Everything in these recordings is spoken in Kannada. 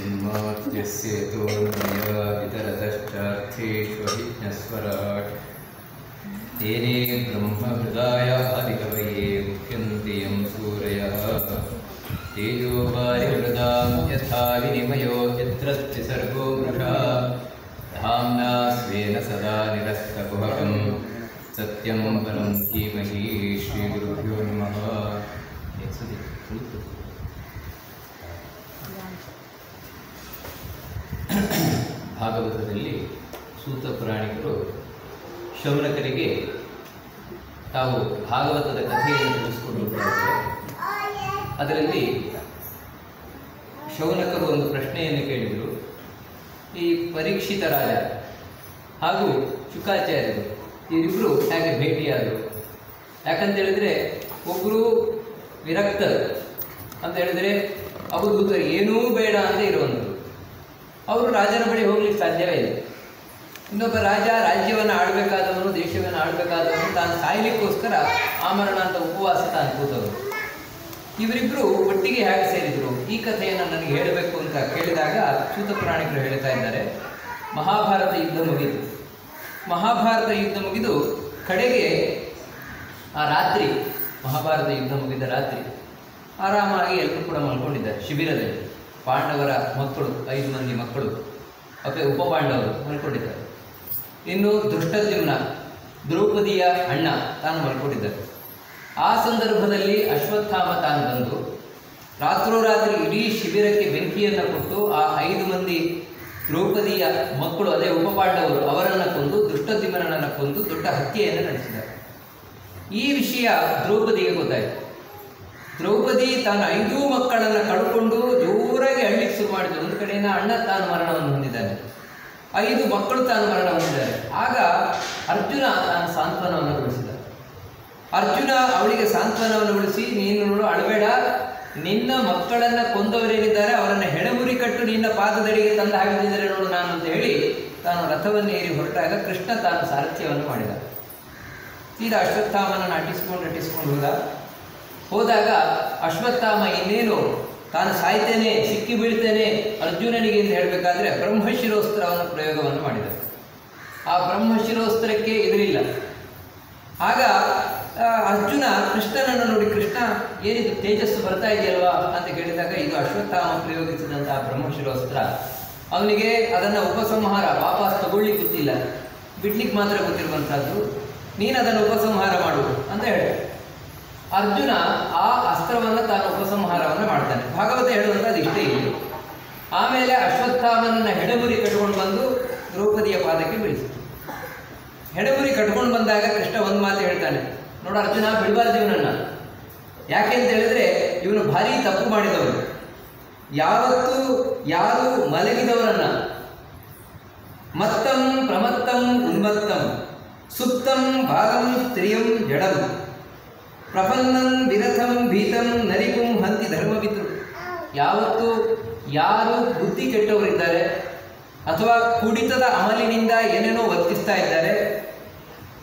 यस्यन्माद्यस्य तोन्मया वितरतश्चार्थेष्वभिज्ञस्वराट् तेने ब्रह्महृदाय आदिकवये मुह्यन्ति यं सूरयः। तेजो वारिहृदां यथा विनिमयो यत्र त्रिसर्गो मृषा। धाम्ना स्वेन सदा निरस्तकुहकं सत्यं परं धीमहि श्रीगुरुभ्यो नमः ಭಾಗವತದಲ್ಲಿ ಸೂತ ಪುರಾಣಿಕರು ಶೌನಕರಿಗೆ ತಾವು ಭಾಗವತದ ಕಥೆಯನ್ನು ತಿಳಿಸಿಕೊಂಡು ಅದರಲ್ಲಿ ಶೌನಕರು ಒಂದು ಪ್ರಶ್ನೆಯನ್ನು ಕೇಳಿದರು. ಈ ಪರೀಕ್ಷಿತ ರಾಜ ಹಾಗೂ ಶುಕಾಚಾರ್ಯರು ಇವರಿಬ್ಬರು ಹೇಗೆ ಭೇಟಿಯಾದರು? ಯಾಕಂತ ಹೇಳಿದ್ರೆ ಒಬ್ಬರು ವಿರಕ್ತರು. ಅಂತ ಹೇಳಿದ್ರೆ ಅವಧೂತರು ಏನೂ ಬೇಡ ಅಂತ ಇರುವಂಥದ್ದು ಅವರು ರಾಜನ ಬಳಿ ಹೋಗ್ಲಿಕ್ಕೆ ಸಾಧ್ಯವೇ ಇಲ್ಲ. ಇನ್ನೊಬ್ಬ ರಾಜ ರಾಜ್ಯವನ್ನು ಆಡಬೇಕಾದವನು ದೇಶವನ್ನು ಆಡಬೇಕಾದವನು ತಾನು ಸಾಯ್ಲಿಕ್ಕೋಸ್ಕರ ಆಮರಣ ಅಂತ ಉಪವಾಸ ತಾನು ಕೂತವರು ಇವರಿಬ್ಬರು ಒಟ್ಟಿಗೆ ಹೇಗೆ ಸೇರಿದರು? ಈ ಕಥೆಯನ್ನು ನನಗೆ ಹೇಳಬೇಕು ಅಂತ ಕೇಳಿದಾಗ ಸೂತ ಪ್ರಾಣಿಗಳು ಹೇಳ್ತಾ ಇದ್ದಾರೆ. ಮಹಾಭಾರತ ಯುದ್ಧ ಮುಗಿದು. ಮಹಾಭಾರತ ಯುದ್ಧ ಮುಗಿದು ಕಡೆಗೆ ಆ ರಾತ್ರಿ, ಮಹಾಭಾರತ ಯುದ್ಧ ಮುಗಿದ ರಾತ್ರಿ, ಆರಾಮಾಗಿ ಎಲ್ಲರೂ ಕೂಡ ಮಲ್ಕೊಂಡಿದ್ದಾರೆ ಶಿಬಿರದಲ್ಲಿ. ಪಾಂಡವರ ಮಕ್ಕಳು, ಐದು ಮಂದಿ ಮಕ್ಕಳು, ಮತ್ತೆ ಉಪಪಾಂಡವರು ಮಲ್ಕೊಂಡಿದ್ದಾರೆ. ಇನ್ನು ದುಷ್ಟದ್ಯುಮ್ನ ದ್ರೌಪದಿಯ ಅಣ್ಣ ತಾನು ಮಲ್ಕೊಂಡಿದ್ದಾರೆ. ಆ ಸಂದರ್ಭದಲ್ಲಿ ಅಶ್ವತ್ಥಾಮ ತಾನು ಬಂದು ರಾತ್ರೋರಾತ್ರಿ ಇಡೀ ಶಿಬಿರಕ್ಕೆ ಬೆಂಕಿಯನ್ನು ಕೊಟ್ಟು ಆ ಐದು ಮಂದಿ ದ್ರೌಪದಿಯ ಮಕ್ಕಳು, ಅದೇ ಉಪಪಾಂಡವರು, ಅವರನ್ನು ಕೊಂದು ದುಷ್ಟದ್ಯುಮ್ನನ್ನು ಕೊಂದು ದೊಡ್ಡ ಹತ್ಯೆಯನ್ನು ನಡೆಸಿದ್ದಾರೆ. ಈ ವಿಷಯ ದ್ರೌಪದಿಗೆ ಗೊತ್ತಾಯಿತು. ದ್ರೌಪದಿ ತಾನು ಐದೂ ಮಕ್ಕಳನ್ನ ಕಳ್ಕೊಂಡು ಜೋರಾಗಿ ಅಳ್ಳಿಕ್ಕೆ ಶುರು ಮಾಡಿದ್ರು ಒಂದು ಕಡೆಯಿಂದ ಅಣ್ಣ ತಾನು ಮರಣವನ್ನು ಹೊಂದಿದ್ದಾನೆ ಐದು ಮಕ್ಕಳು ತಾನು ಮರಣ ಹೊಂದಿದ್ದಾರೆ. ಆಗ ಅರ್ಜುನ ತಾನು ಸಾಂತ್ವನವನ್ನು ಉಳಿಸಿದ ಅರ್ಜುನ ಅವಳಿಗೆ ಸಾಂತ್ವನವನ್ನು ಉಳಿಸಿ, ನೀನು ನೋಡು, ಅಳಬೇಡ. ನಿನ್ನ ಮಕ್ಕಳನ್ನ ಕೊಂದವರೇನಿದ್ದಾರೆ, ಅವರನ್ನು ಹೆಣಮುರಿ ಕಟ್ಟು ನಿನ್ನ ಪಾದದಡಿಗೆ ತಂದು ಹಾಕಿದ್ದಾರೆ ನೋಡು ನಾನು ಅಂತ ಹೇಳಿ ತಾನು ರಥವನ್ನು ಏರಿ ಹೊರಟಾಗ ಕೃಷ್ಣ ತಾನು ಸಾರಥ್ಯವನ್ನು ಮಾಡಿದ. ತೀರಾ ಅಶ್ವತ್ಥಾಮನ ಅಟ್ಟಿಸ್ಕೊಂಡು ಅಟ್ಟಿಸ್ಕೊಂಡು ಹೋದ. ಹೋದಾಗ ಅಶ್ವತ್ಥಾಮ ಇನ್ನೇನು, ತಾನು ಸಾಯ್ತೇನೆ, ಸಿಕ್ಕಿ ಬೀಳ್ತೇನೆ ಅರ್ಜುನನಿಗೆ ಎಂದು ಹೇಳಬೇಕಾದ್ರೆ ಬ್ರಹ್ಮಶಿರೋಸ್ತ್ರವನ್ನು ಪ್ರಯೋಗವನ್ನು ಮಾಡಿದ ಆ ಬ್ರಹ್ಮಶಿರೋಸ್ತ್ರಕ್ಕೆ ಎದುರಿಲ್ಲ. ಆಗ ಅರ್ಜುನ ಕೃಷ್ಣನನ್ನು ನೋಡಿ, ಕೃಷ್ಣ, ಏನಿದು, ತೇಜಸ್ಸು ಬರ್ತಾ ಇದೆಯಲ್ವಾ ಅಂತ ಕೇಳಿದಾಗ, ಇದು ಅಶ್ವತ್ಥಾಮ ಪ್ರಯೋಗಿಸಿದಂತಹ ಬ್ರಹ್ಮಶಿರೋಸ್ತ್ರ. ಅವನಿಗೆ ಅದನ್ನು ಉಪಸಂಹಾರ ವಾಪಸ್ ತಗೊಳ್ಳಿಕ್ಕೆ ಗೊತ್ತಿಲ್ಲ. ಬಿಡ್ಲಿಕ್ಕೆ ಮಾತ್ರ ಗೊತ್ತಿರುವಂಥದ್ದು ನೀನು ಅದನ್ನು ಉಪಸಂಹಾರ ಮಾಡು ಅಂತ ಹೇಳಿ ಅರ್ಜುನ ಆ ಅಸ್ತ್ರವನ್ನು ತಾನು ಉಪಸಂಹಾರವನ್ನು ಮಾಡ್ತಾನೆ. ಭಾಗವತ ಹೇಳುವಂತ ಇಷ್ಟೇ ಇಲ್ಲಿ ಆಮೇಲೆ ಅಶ್ವತ್ಥಾಮನನ್ನ ಹೆಡಗುರಿ ಕಟ್ಕೊಂಡು ಬಂದು ದ್ರೌಪದಿಯ ಪಾದಕ್ಕೆ ಬೀಳಿಸಿತು ಹೆಡಗುರಿ ಕಟ್ಕೊಂಡು ಬಂದಾಗ ಕೃಷ್ಣ ಒಂದು ಮಾತು ಹೇಳ್ತಾನೆ, ನೋಡು ಅರ್ಜುನ, ಬಿಡಬಾರ್ದು ಇವನನ್ನ. ಯಾಕೆ ಅಂತ ಹೇಳಿದ್ರೆ ಇವನು ಭಾರಿ ತಪ್ಪು ಮಾಡಿದವನು. ಯಾವತ್ತೂ ಯಾರು ಮಲಗಿದವರನ್ನ ಮತ್ತಂ ಪ್ರಮತ್ತಂ ಉನ್ಮತ್ತಂ ಸುತ್ತಂ ಭಾಗಂ ಸ್ತ್ರೀಯಂ ಜಡಂ. ಪ್ರಪನ್ನಂ ವಿರಥಂ ಭೀತಂ ನರಿಪುಂ ಹಂತಿ ಧರ್ಮವಿತು. ಯಾವತ್ತು ಯಾರು ಬುದ್ಧಿ ಕೆಟ್ಟವರಿದ್ದಾರೆ ಅಥವಾ ಕುಡಿತದ ಅಮಲಿನಿಂದ ಏನೇನೋ ವರ್ತಿಸ್ತಾ ಇದ್ದಾರೆ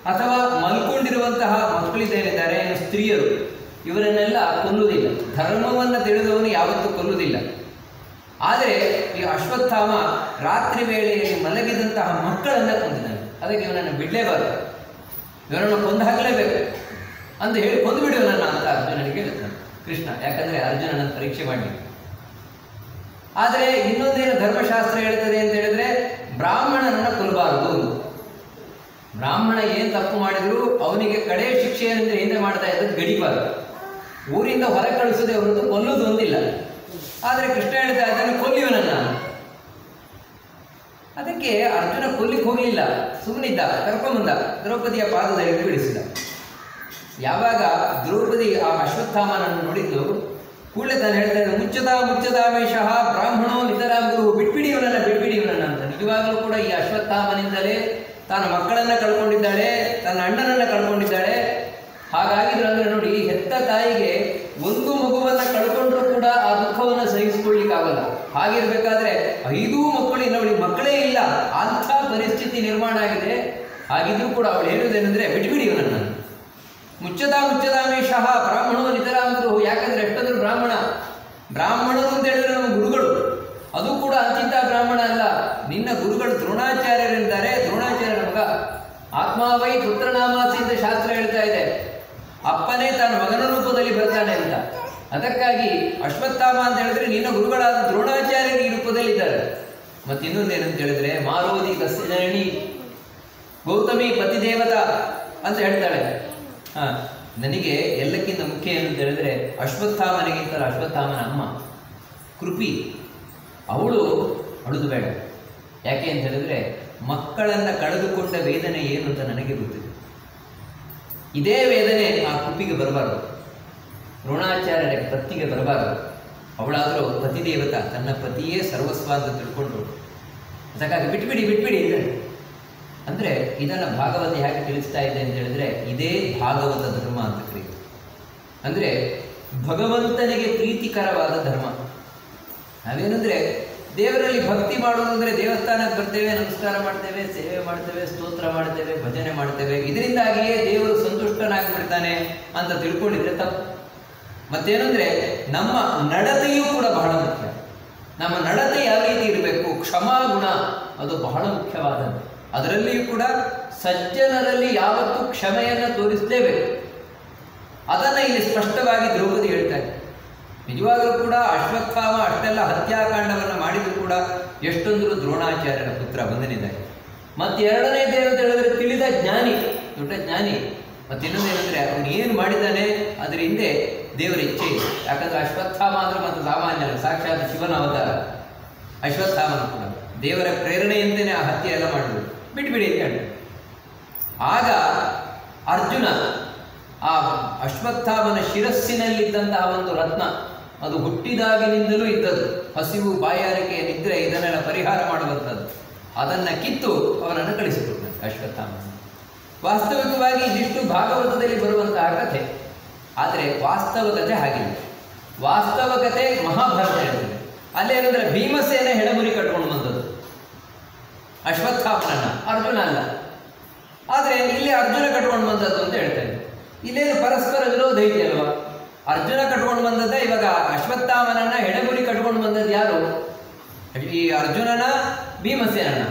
ಅಥವಾ ಮಲ್ಕೊಂಡಿರುವಂತಹ ಮಕ್ಕಳಿದ್ದೇನಿದ್ದಾರೆ ಸ್ತ್ರೀಯರು, ಇವರನ್ನೆಲ್ಲ ಕೊಲ್ಲುವುದಿಲ್ಲ. ಧರ್ಮವನ್ನು ತಿಳಿದವನು ಯಾವತ್ತೂ ಕೊಲ್ಲುವುದಿಲ್ಲ. ಆದರೆ ಈ ಅಶ್ವತ್ಥಾಮ ರಾತ್ರಿ ವೇಳೆಯಲ್ಲಿ ಮಲಗಿದಂತಹ ಮಕ್ಕಳನ್ನು ಕೊಂದಿದ್ದಾನೆ. ಅದಕ್ಕೆ ಇವನನ್ನು ಬಿಡಲೇಬಾರದು. ಇವನನ್ನು ಕೊಂದು ಹಾಕಲೇಬೇಕು ಅಂತ ಹೇಳಿ ಕೊಂದು ಬಿಡು ನನ್ನ ಅಂತ ಅರ್ಜುನನಿಗೆ ಹೇಳ್ತಾನೆ, ಕೃಷ್ಣ. ಯಾಕಂದ್ರೆ ಅರ್ಜುನನ ಪರೀಕ್ಷೆ ಮಾಡಿ ಆದರೆ ಇನ್ನೊಂದೇನು ಧರ್ಮಶಾಸ್ತ್ರ ಹೇಳ್ತದೆ ಅಂತ ಹೇಳಿದ್ರೆ ಬ್ರಾಹ್ಮಣನನ್ನು ಕೊಲ್ಲಬಾರದು ಬ್ರಾಹ್ಮಣ ಏನು ತಪ್ಪು ಮಾಡಿದ್ರು ಅವನಿಗೆ ಕಡೆ ಶಿಕ್ಷೆ ಏನಂದ್ರೆ ಹಿಂದೆ ಮಾಡ್ತಾ ಇದ್ದದ್ದು ಗಡಿಬಾರದು ಊರಿಂದ ಹೊರ ಕಳಿಸೋದೇ ಹೊರತು ಕೊಲ್ಲೋದು ಒಂದಿಲ್ಲ ಆದರೆ ಕೃಷ್ಣ ಹೇಳ್ತಾ ಅದನ್ನು ಕೊಲ್ಲಿವನನ್ನ ಅದಕ್ಕೆ ಅರ್ಜುನ ಕೊಲ್ಲಿಗೆ ಹೋಗಲಿಲ್ಲ. ಸುಮ್ಮನಿದ್ದ ಕರ್ಕೊಂಬಂದ ದ್ರೌಪದಿಯ ಪಾದದಲ್ಲಿ ಬಿಡಿಸಿದ. ಯಾವಾಗ ದ್ರೌಪದಿ ಆ ಅಶ್ವತ್ಥಾಮನನ್ನು ನೋಡಿದ್ದು, ಕೂಡಲೇ ತಾನು ಹೇಳ್ತಾ ಇದ್ದ ಮುಚ್ಚದ ಮುಚ್ಚದಾವೇಶಃ ಬ್ರಾಹ್ಮಣೋ ಇತರ ಗುರು ಬಿಟ್ಬಿಡಿ ಇವನನ್ನ ಬಿಟ್ಬಿಡಿ ಇವನನ್ನ ಅಂತ. ನಿಜವಾಗಲೂ ಕೂಡ ಈ ಅಶ್ವತ್ಥಾಮನಿಂದಲೇ ತನ್ನ ಮಕ್ಕಳನ್ನ ಕಳ್ಕೊಂಡಿದ್ದಾಳೆ, ತನ್ನ ಅಣ್ಣನನ್ನ ಕಳ್ಕೊಂಡಿದ್ದಾಳೆ. ಹಾಗಾಗಿದ್ರು ಅಂದ್ರೆ ನೋಡಿ ಹೆತ್ತ ತಾಯಿಗೆ ಒಂದು ಮಗುವನ್ನ ಕಳ್ಕೊಂಡ್ರೂ ಕೂಡ ಆ ದುಃಖವನ್ನು ಸಹಿಸಿಕೊಳ್ಳಿಕ್ಕಾಗಲ್ಲ. ಹಾಗಿರ್ಬೇಕಾದ್ರೆ ಐದೂ ಮಕ್ಕಳು ನೋಡಿ ಮಕ್ಕಳೇ ಇಲ್ಲ, ಅಂಥ ಪರಿಸ್ಥಿತಿ ನಿರ್ಮಾಣ ಆಗಿದೆ. ಹಾಗಿದ್ರೂ ಕೂಡ ಅವಳು ಹೇಳುವುದೇನೆಂದ್ರೆ ಬಿಟ್ಬಿಡಿ ಇವನನ್ನ ಮುಚ್ಚದ ಮುಚ್ಚದಾಮೇಶಃ ಬ್ರಾಹ್ಮಣೋ ನಿತರಾಮಗುರು ಯಾಕಂದ್ರೆ ಎಷ್ಟಂದ್ರು ಬ್ರಾಹ್ಮಣ. ಬ್ರಾಹ್ಮಣರು ಅಂತ ಹೇಳಿದ್ರೆ ನಮ್ಮ ಗುರುಗಳು. ಅದು ಕೂಡ ಅಚಿಂತ ಬ್ರಾಹ್ಮಣ ಅಲ್ಲ. ನಿನ್ನ ಗುರುಗಳು ದ್ರೋಣಾಚಾರ್ಯರಿದ್ದಾರೆ ದ್ರೋಣಾಚಾರ್ಯ ನಮಗ ಆತ್ಮಾವೈ ಪುತ್ರನಾಮಾಸಿ ಅಂತ ಶಾಸ್ತ್ರ ಹೇಳ್ತಾ ಇದೆ. ಅಪ್ಪನೇ ತನ್ನ ಮಗನ ರೂಪದಲ್ಲಿ ಬರ್ತಾನೆ ಅಂತ. ಅದಕ್ಕಾಗಿ ಅಶ್ವತ್ಥಾಮ ಅಂತ ಹೇಳಿದ್ರೆ ನಿನ್ನ ಗುರುಗಳಾದ ದ್ರೋಣಾಚಾರ್ಯರು ಈ ರೂಪದಲ್ಲಿದ್ದಾರೆ. ಮತ್ತೆ ಇನ್ನೊಂದೇನಂತ ಹೇಳಿದ್ರೆ ಮಾರೋದಿ ಕಸ್ಯರಣಿ ಗೌತಮಿ ಪತಿದೇವತಾ ಅಂತ ಹೇಳ್ತಾಳೆ. ನನಗೆ ಎಲ್ಲಕ್ಕಿಂತ ಮುಖ್ಯ ಏನು ಅಂತ ಹೇಳಿದ್ರೆ ಅಶ್ವತ್ಥಾಮನಿಗಿಂತ ಅಶ್ವತ್ಥಾಮನ ಅಮ್ಮ, ಕೃಪಿ. ಅವಳು ಅಳುದು ಬೇಡ. ಯಾಕೆ ಅಂತ ಹೇಳಿದ್ರೆ ಮಕ್ಕಳನ್ನ ಕಳೆದುಕೊಂಡ ವೇದನೆ ಏನು ಅಂತ ನನಗೆ ಗೊತ್ತಿದೆ. ಇದೇ ವೇದನೆ ಆ ಕೃಪಿಗೆ ಬರಬಾರದು. ದ್ರೋಣಾಚಾರ್ಯರ ಪತ್ನಿಗೆ ಬರಬಾರದು. ಅವಳಾದರೂ ಪತಿದೇವತ, ತನ್ನ ಪತಿಯೇ ಸರ್ವಸ್ವ ಅಂತ ತಿಳ್ಕೊಂಡು ಅದಕ್ಕಾಗಿ ಬಿಟ್ಬಿಡಿ ಬಿಟ್ಬಿಡಿ ಇದ್ದಾರೆ ಅಂದ್ರೆ ಇದನ್ನು ಭಾಗವತ ಹೇಗೆ ತಿಳಿಸ್ತಾ ಇದೆ ಅಂತ ಹೇಳಿದ್ರೆ, ಇದೇ ಭಾಗವತ ಧರ್ಮ ಅಂತ ಕರೀತು ಅಂದರೆ ಭಗವಂತನಿಗೆ ಪ್ರೀತಿಕರವಾದ ಧರ್ಮ. ನಾವೇನಂದ್ರೆ ದೇವರಲ್ಲಿ ಭಕ್ತಿ ಮಾಡೋದು ಅಂದ್ರೆ ದೇವಸ್ಥಾನಕ್ಕೆ ಬರ್ತೇವೆ, ನಮಸ್ಕಾರ ಮಾಡ್ತೇವೆ, ಸೇವೆ ಮಾಡ್ತೇವೆ, ಸ್ತೋತ್ರ ಮಾಡ್ತೇವೆ, ಭಜನೆ ಮಾಡ್ತೇವೆ. ಇದರಿಂದಾಗಿಯೇ ದೇವರು ಸಂತುಷ್ಟನಾಗ್ಬಿಡ್ತಾನೆ ಅಂತ ತಿಳ್ಕೊಂಡಿದ್ರೆ ತಪ್ಪು. ಮತ್ತೇನಂದ್ರೆ ನಮ್ಮ ನಡತೆಯೂ ಕೂಡ ಬಹಳ ಮುಖ್ಯ. ನಮ್ಮ ನಡತೆ ಯಾವ ರೀತಿ ಇರಬೇಕು, ಕ್ಷಮಾ, ಗುಣ, ಅದು ಬಹಳ ಮುಖ್ಯವಾದದ್ದು ಅದರಲ್ಲಿಯೂ ಕೂಡ ಸಜ್ಜನರಲ್ಲಿ ಯಾವತ್ತು ಕ್ಷಮೆಯನ್ನು ತೋರಿಸಲೇಬೇಕು ಅದನ್ನ ಇಲ್ಲಿ ಸ್ಪಷ್ಟವಾಗಿ ದ್ರೌಪದಿ ಹೇಳ್ತಾರೆ ನಿಜವಾಗಲೂ ಕೂಡ ಅಶ್ವತ್ಥಾಮ ಅಷ್ಟೆಲ್ಲ ಹತ್ಯಾಕಾಂಡವನ್ನು ಮಾಡಿದ್ರು ಕೂಡ ಎಷ್ಟೊಂದು ದ್ರೋಣಾಚಾರ್ಯರ ಪುತ್ರ ಬಂದನಿದ್ದಾರೆ ಮತ್ತೆ ಎರಡನೇ ದೇವತೆ ಹೇಳಿದ್ರೆ ತಿಳಿದ ಜ್ಞಾನಿ, ದೊಡ್ಡ ಜ್ಞಾನಿ. ಮತ್ತೆ ಇನ್ನೊಂದೇನೆಂದ್ರೆ ಅವನು ಏನು ಮಾಡಿದ್ದಾನೆ ಅದರ ಹಿಂದೆ ದೇವರ ಇಚ್ಛೆ ಯಾಕಂದ್ರೆ ಅಶ್ವತ್ಥಾಮ ಅಂದ್ರೆ ಮತ್ತು ಸಾಮಾನ್ಯ ಸಾಕ್ಷಾತ್ ಶಿವನ ಅವತಾರ. ಅಶ್ವತ್ಥಾಮನ ಕೂಡ ದೇವರ ಪ್ರೇರಣೆಯಿಂದನೇ ಆ ಹತ್ಯೆ ಎಲ್ಲ ಮಾಡಿದ್ರು ಬಿಟ್ಬಿಡಿ ಅಂತ ಹೇಳಿ ಆಗ ಅರ್ಜುನ ಆ ಅಶ್ವತ್ಥಾಮನ ಶಿರಸ್ಸಿನಲ್ಲಿದ್ದಂತಹ ಒಂದು ರತ್ನ, ಅದು ಹುಟ್ಟಿದಾಗಿನಿಂದಲೂ ಇದ್ದದ್ದು. ಹಸಿವು, ಬಾಯಾರಿಕೆಯ ನಿದ್ರೆ ಇದನ್ನೆಲ್ಲ ಪರಿಹಾರ ಮಾಡುವಂಥದ್ದು. ಅದನ್ನು ಕಿತ್ತು ಅವನನ್ನು ಕಳಿಸಿಕೊಡ್ತಾನೆ ಅಶ್ವತ್ಥಾಮ ವಾಸ್ತವಿಕವಾಗಿ ಇದಿಷ್ಟು ಭಾಗವತದಲ್ಲಿ ಬರುವಂತಹ ಕಥೆ. ಆದರೆ ವಾಸ್ತವಕತೆ ಹಾಗಿಲ್ಲ. ವಾಸ್ತವಕತೆ ಮಹಾಭಾರತ ಹೇಳ್ತದೆ ಅಲ್ಲೇನಂದ್ರೆ ಭೀಮಸೇನ ಹೆಳಮುರಿ ಕಟ್ಕೊಂಡು ಬಂದದ್ದು. ಅಶ್ವತ್ಥಾಮನನ್ನ. ಅರ್ಜುನ ಅಲ್ಲ. ಆದರೆ ಇಲ್ಲಿ ಅರ್ಜುನ ಕಟ್ಕೊಂಡು ಬಂದದ್ದು ಅಂತ ಹೇಳ್ತಾರೆ ಇಲ್ಲೇನು ಪರಸ್ಪರ ವಿರೋಧ ಇದೆಯಲ್ವಾ? ಅರ್ಜುನ ಕಟ್ಕೊಂಡು ಬಂದದ್ದೇ ಇವಾಗ ಅಶ್ವತ್ಥಾಮನನ್ನ ಹೆಣಗುರಿ ಕಟ್ಕೊಂಡು ಬಂದದ್ದು ಯಾರು? ಈ ಅರ್ಜುನನ ಭೀಮಸೇನನ.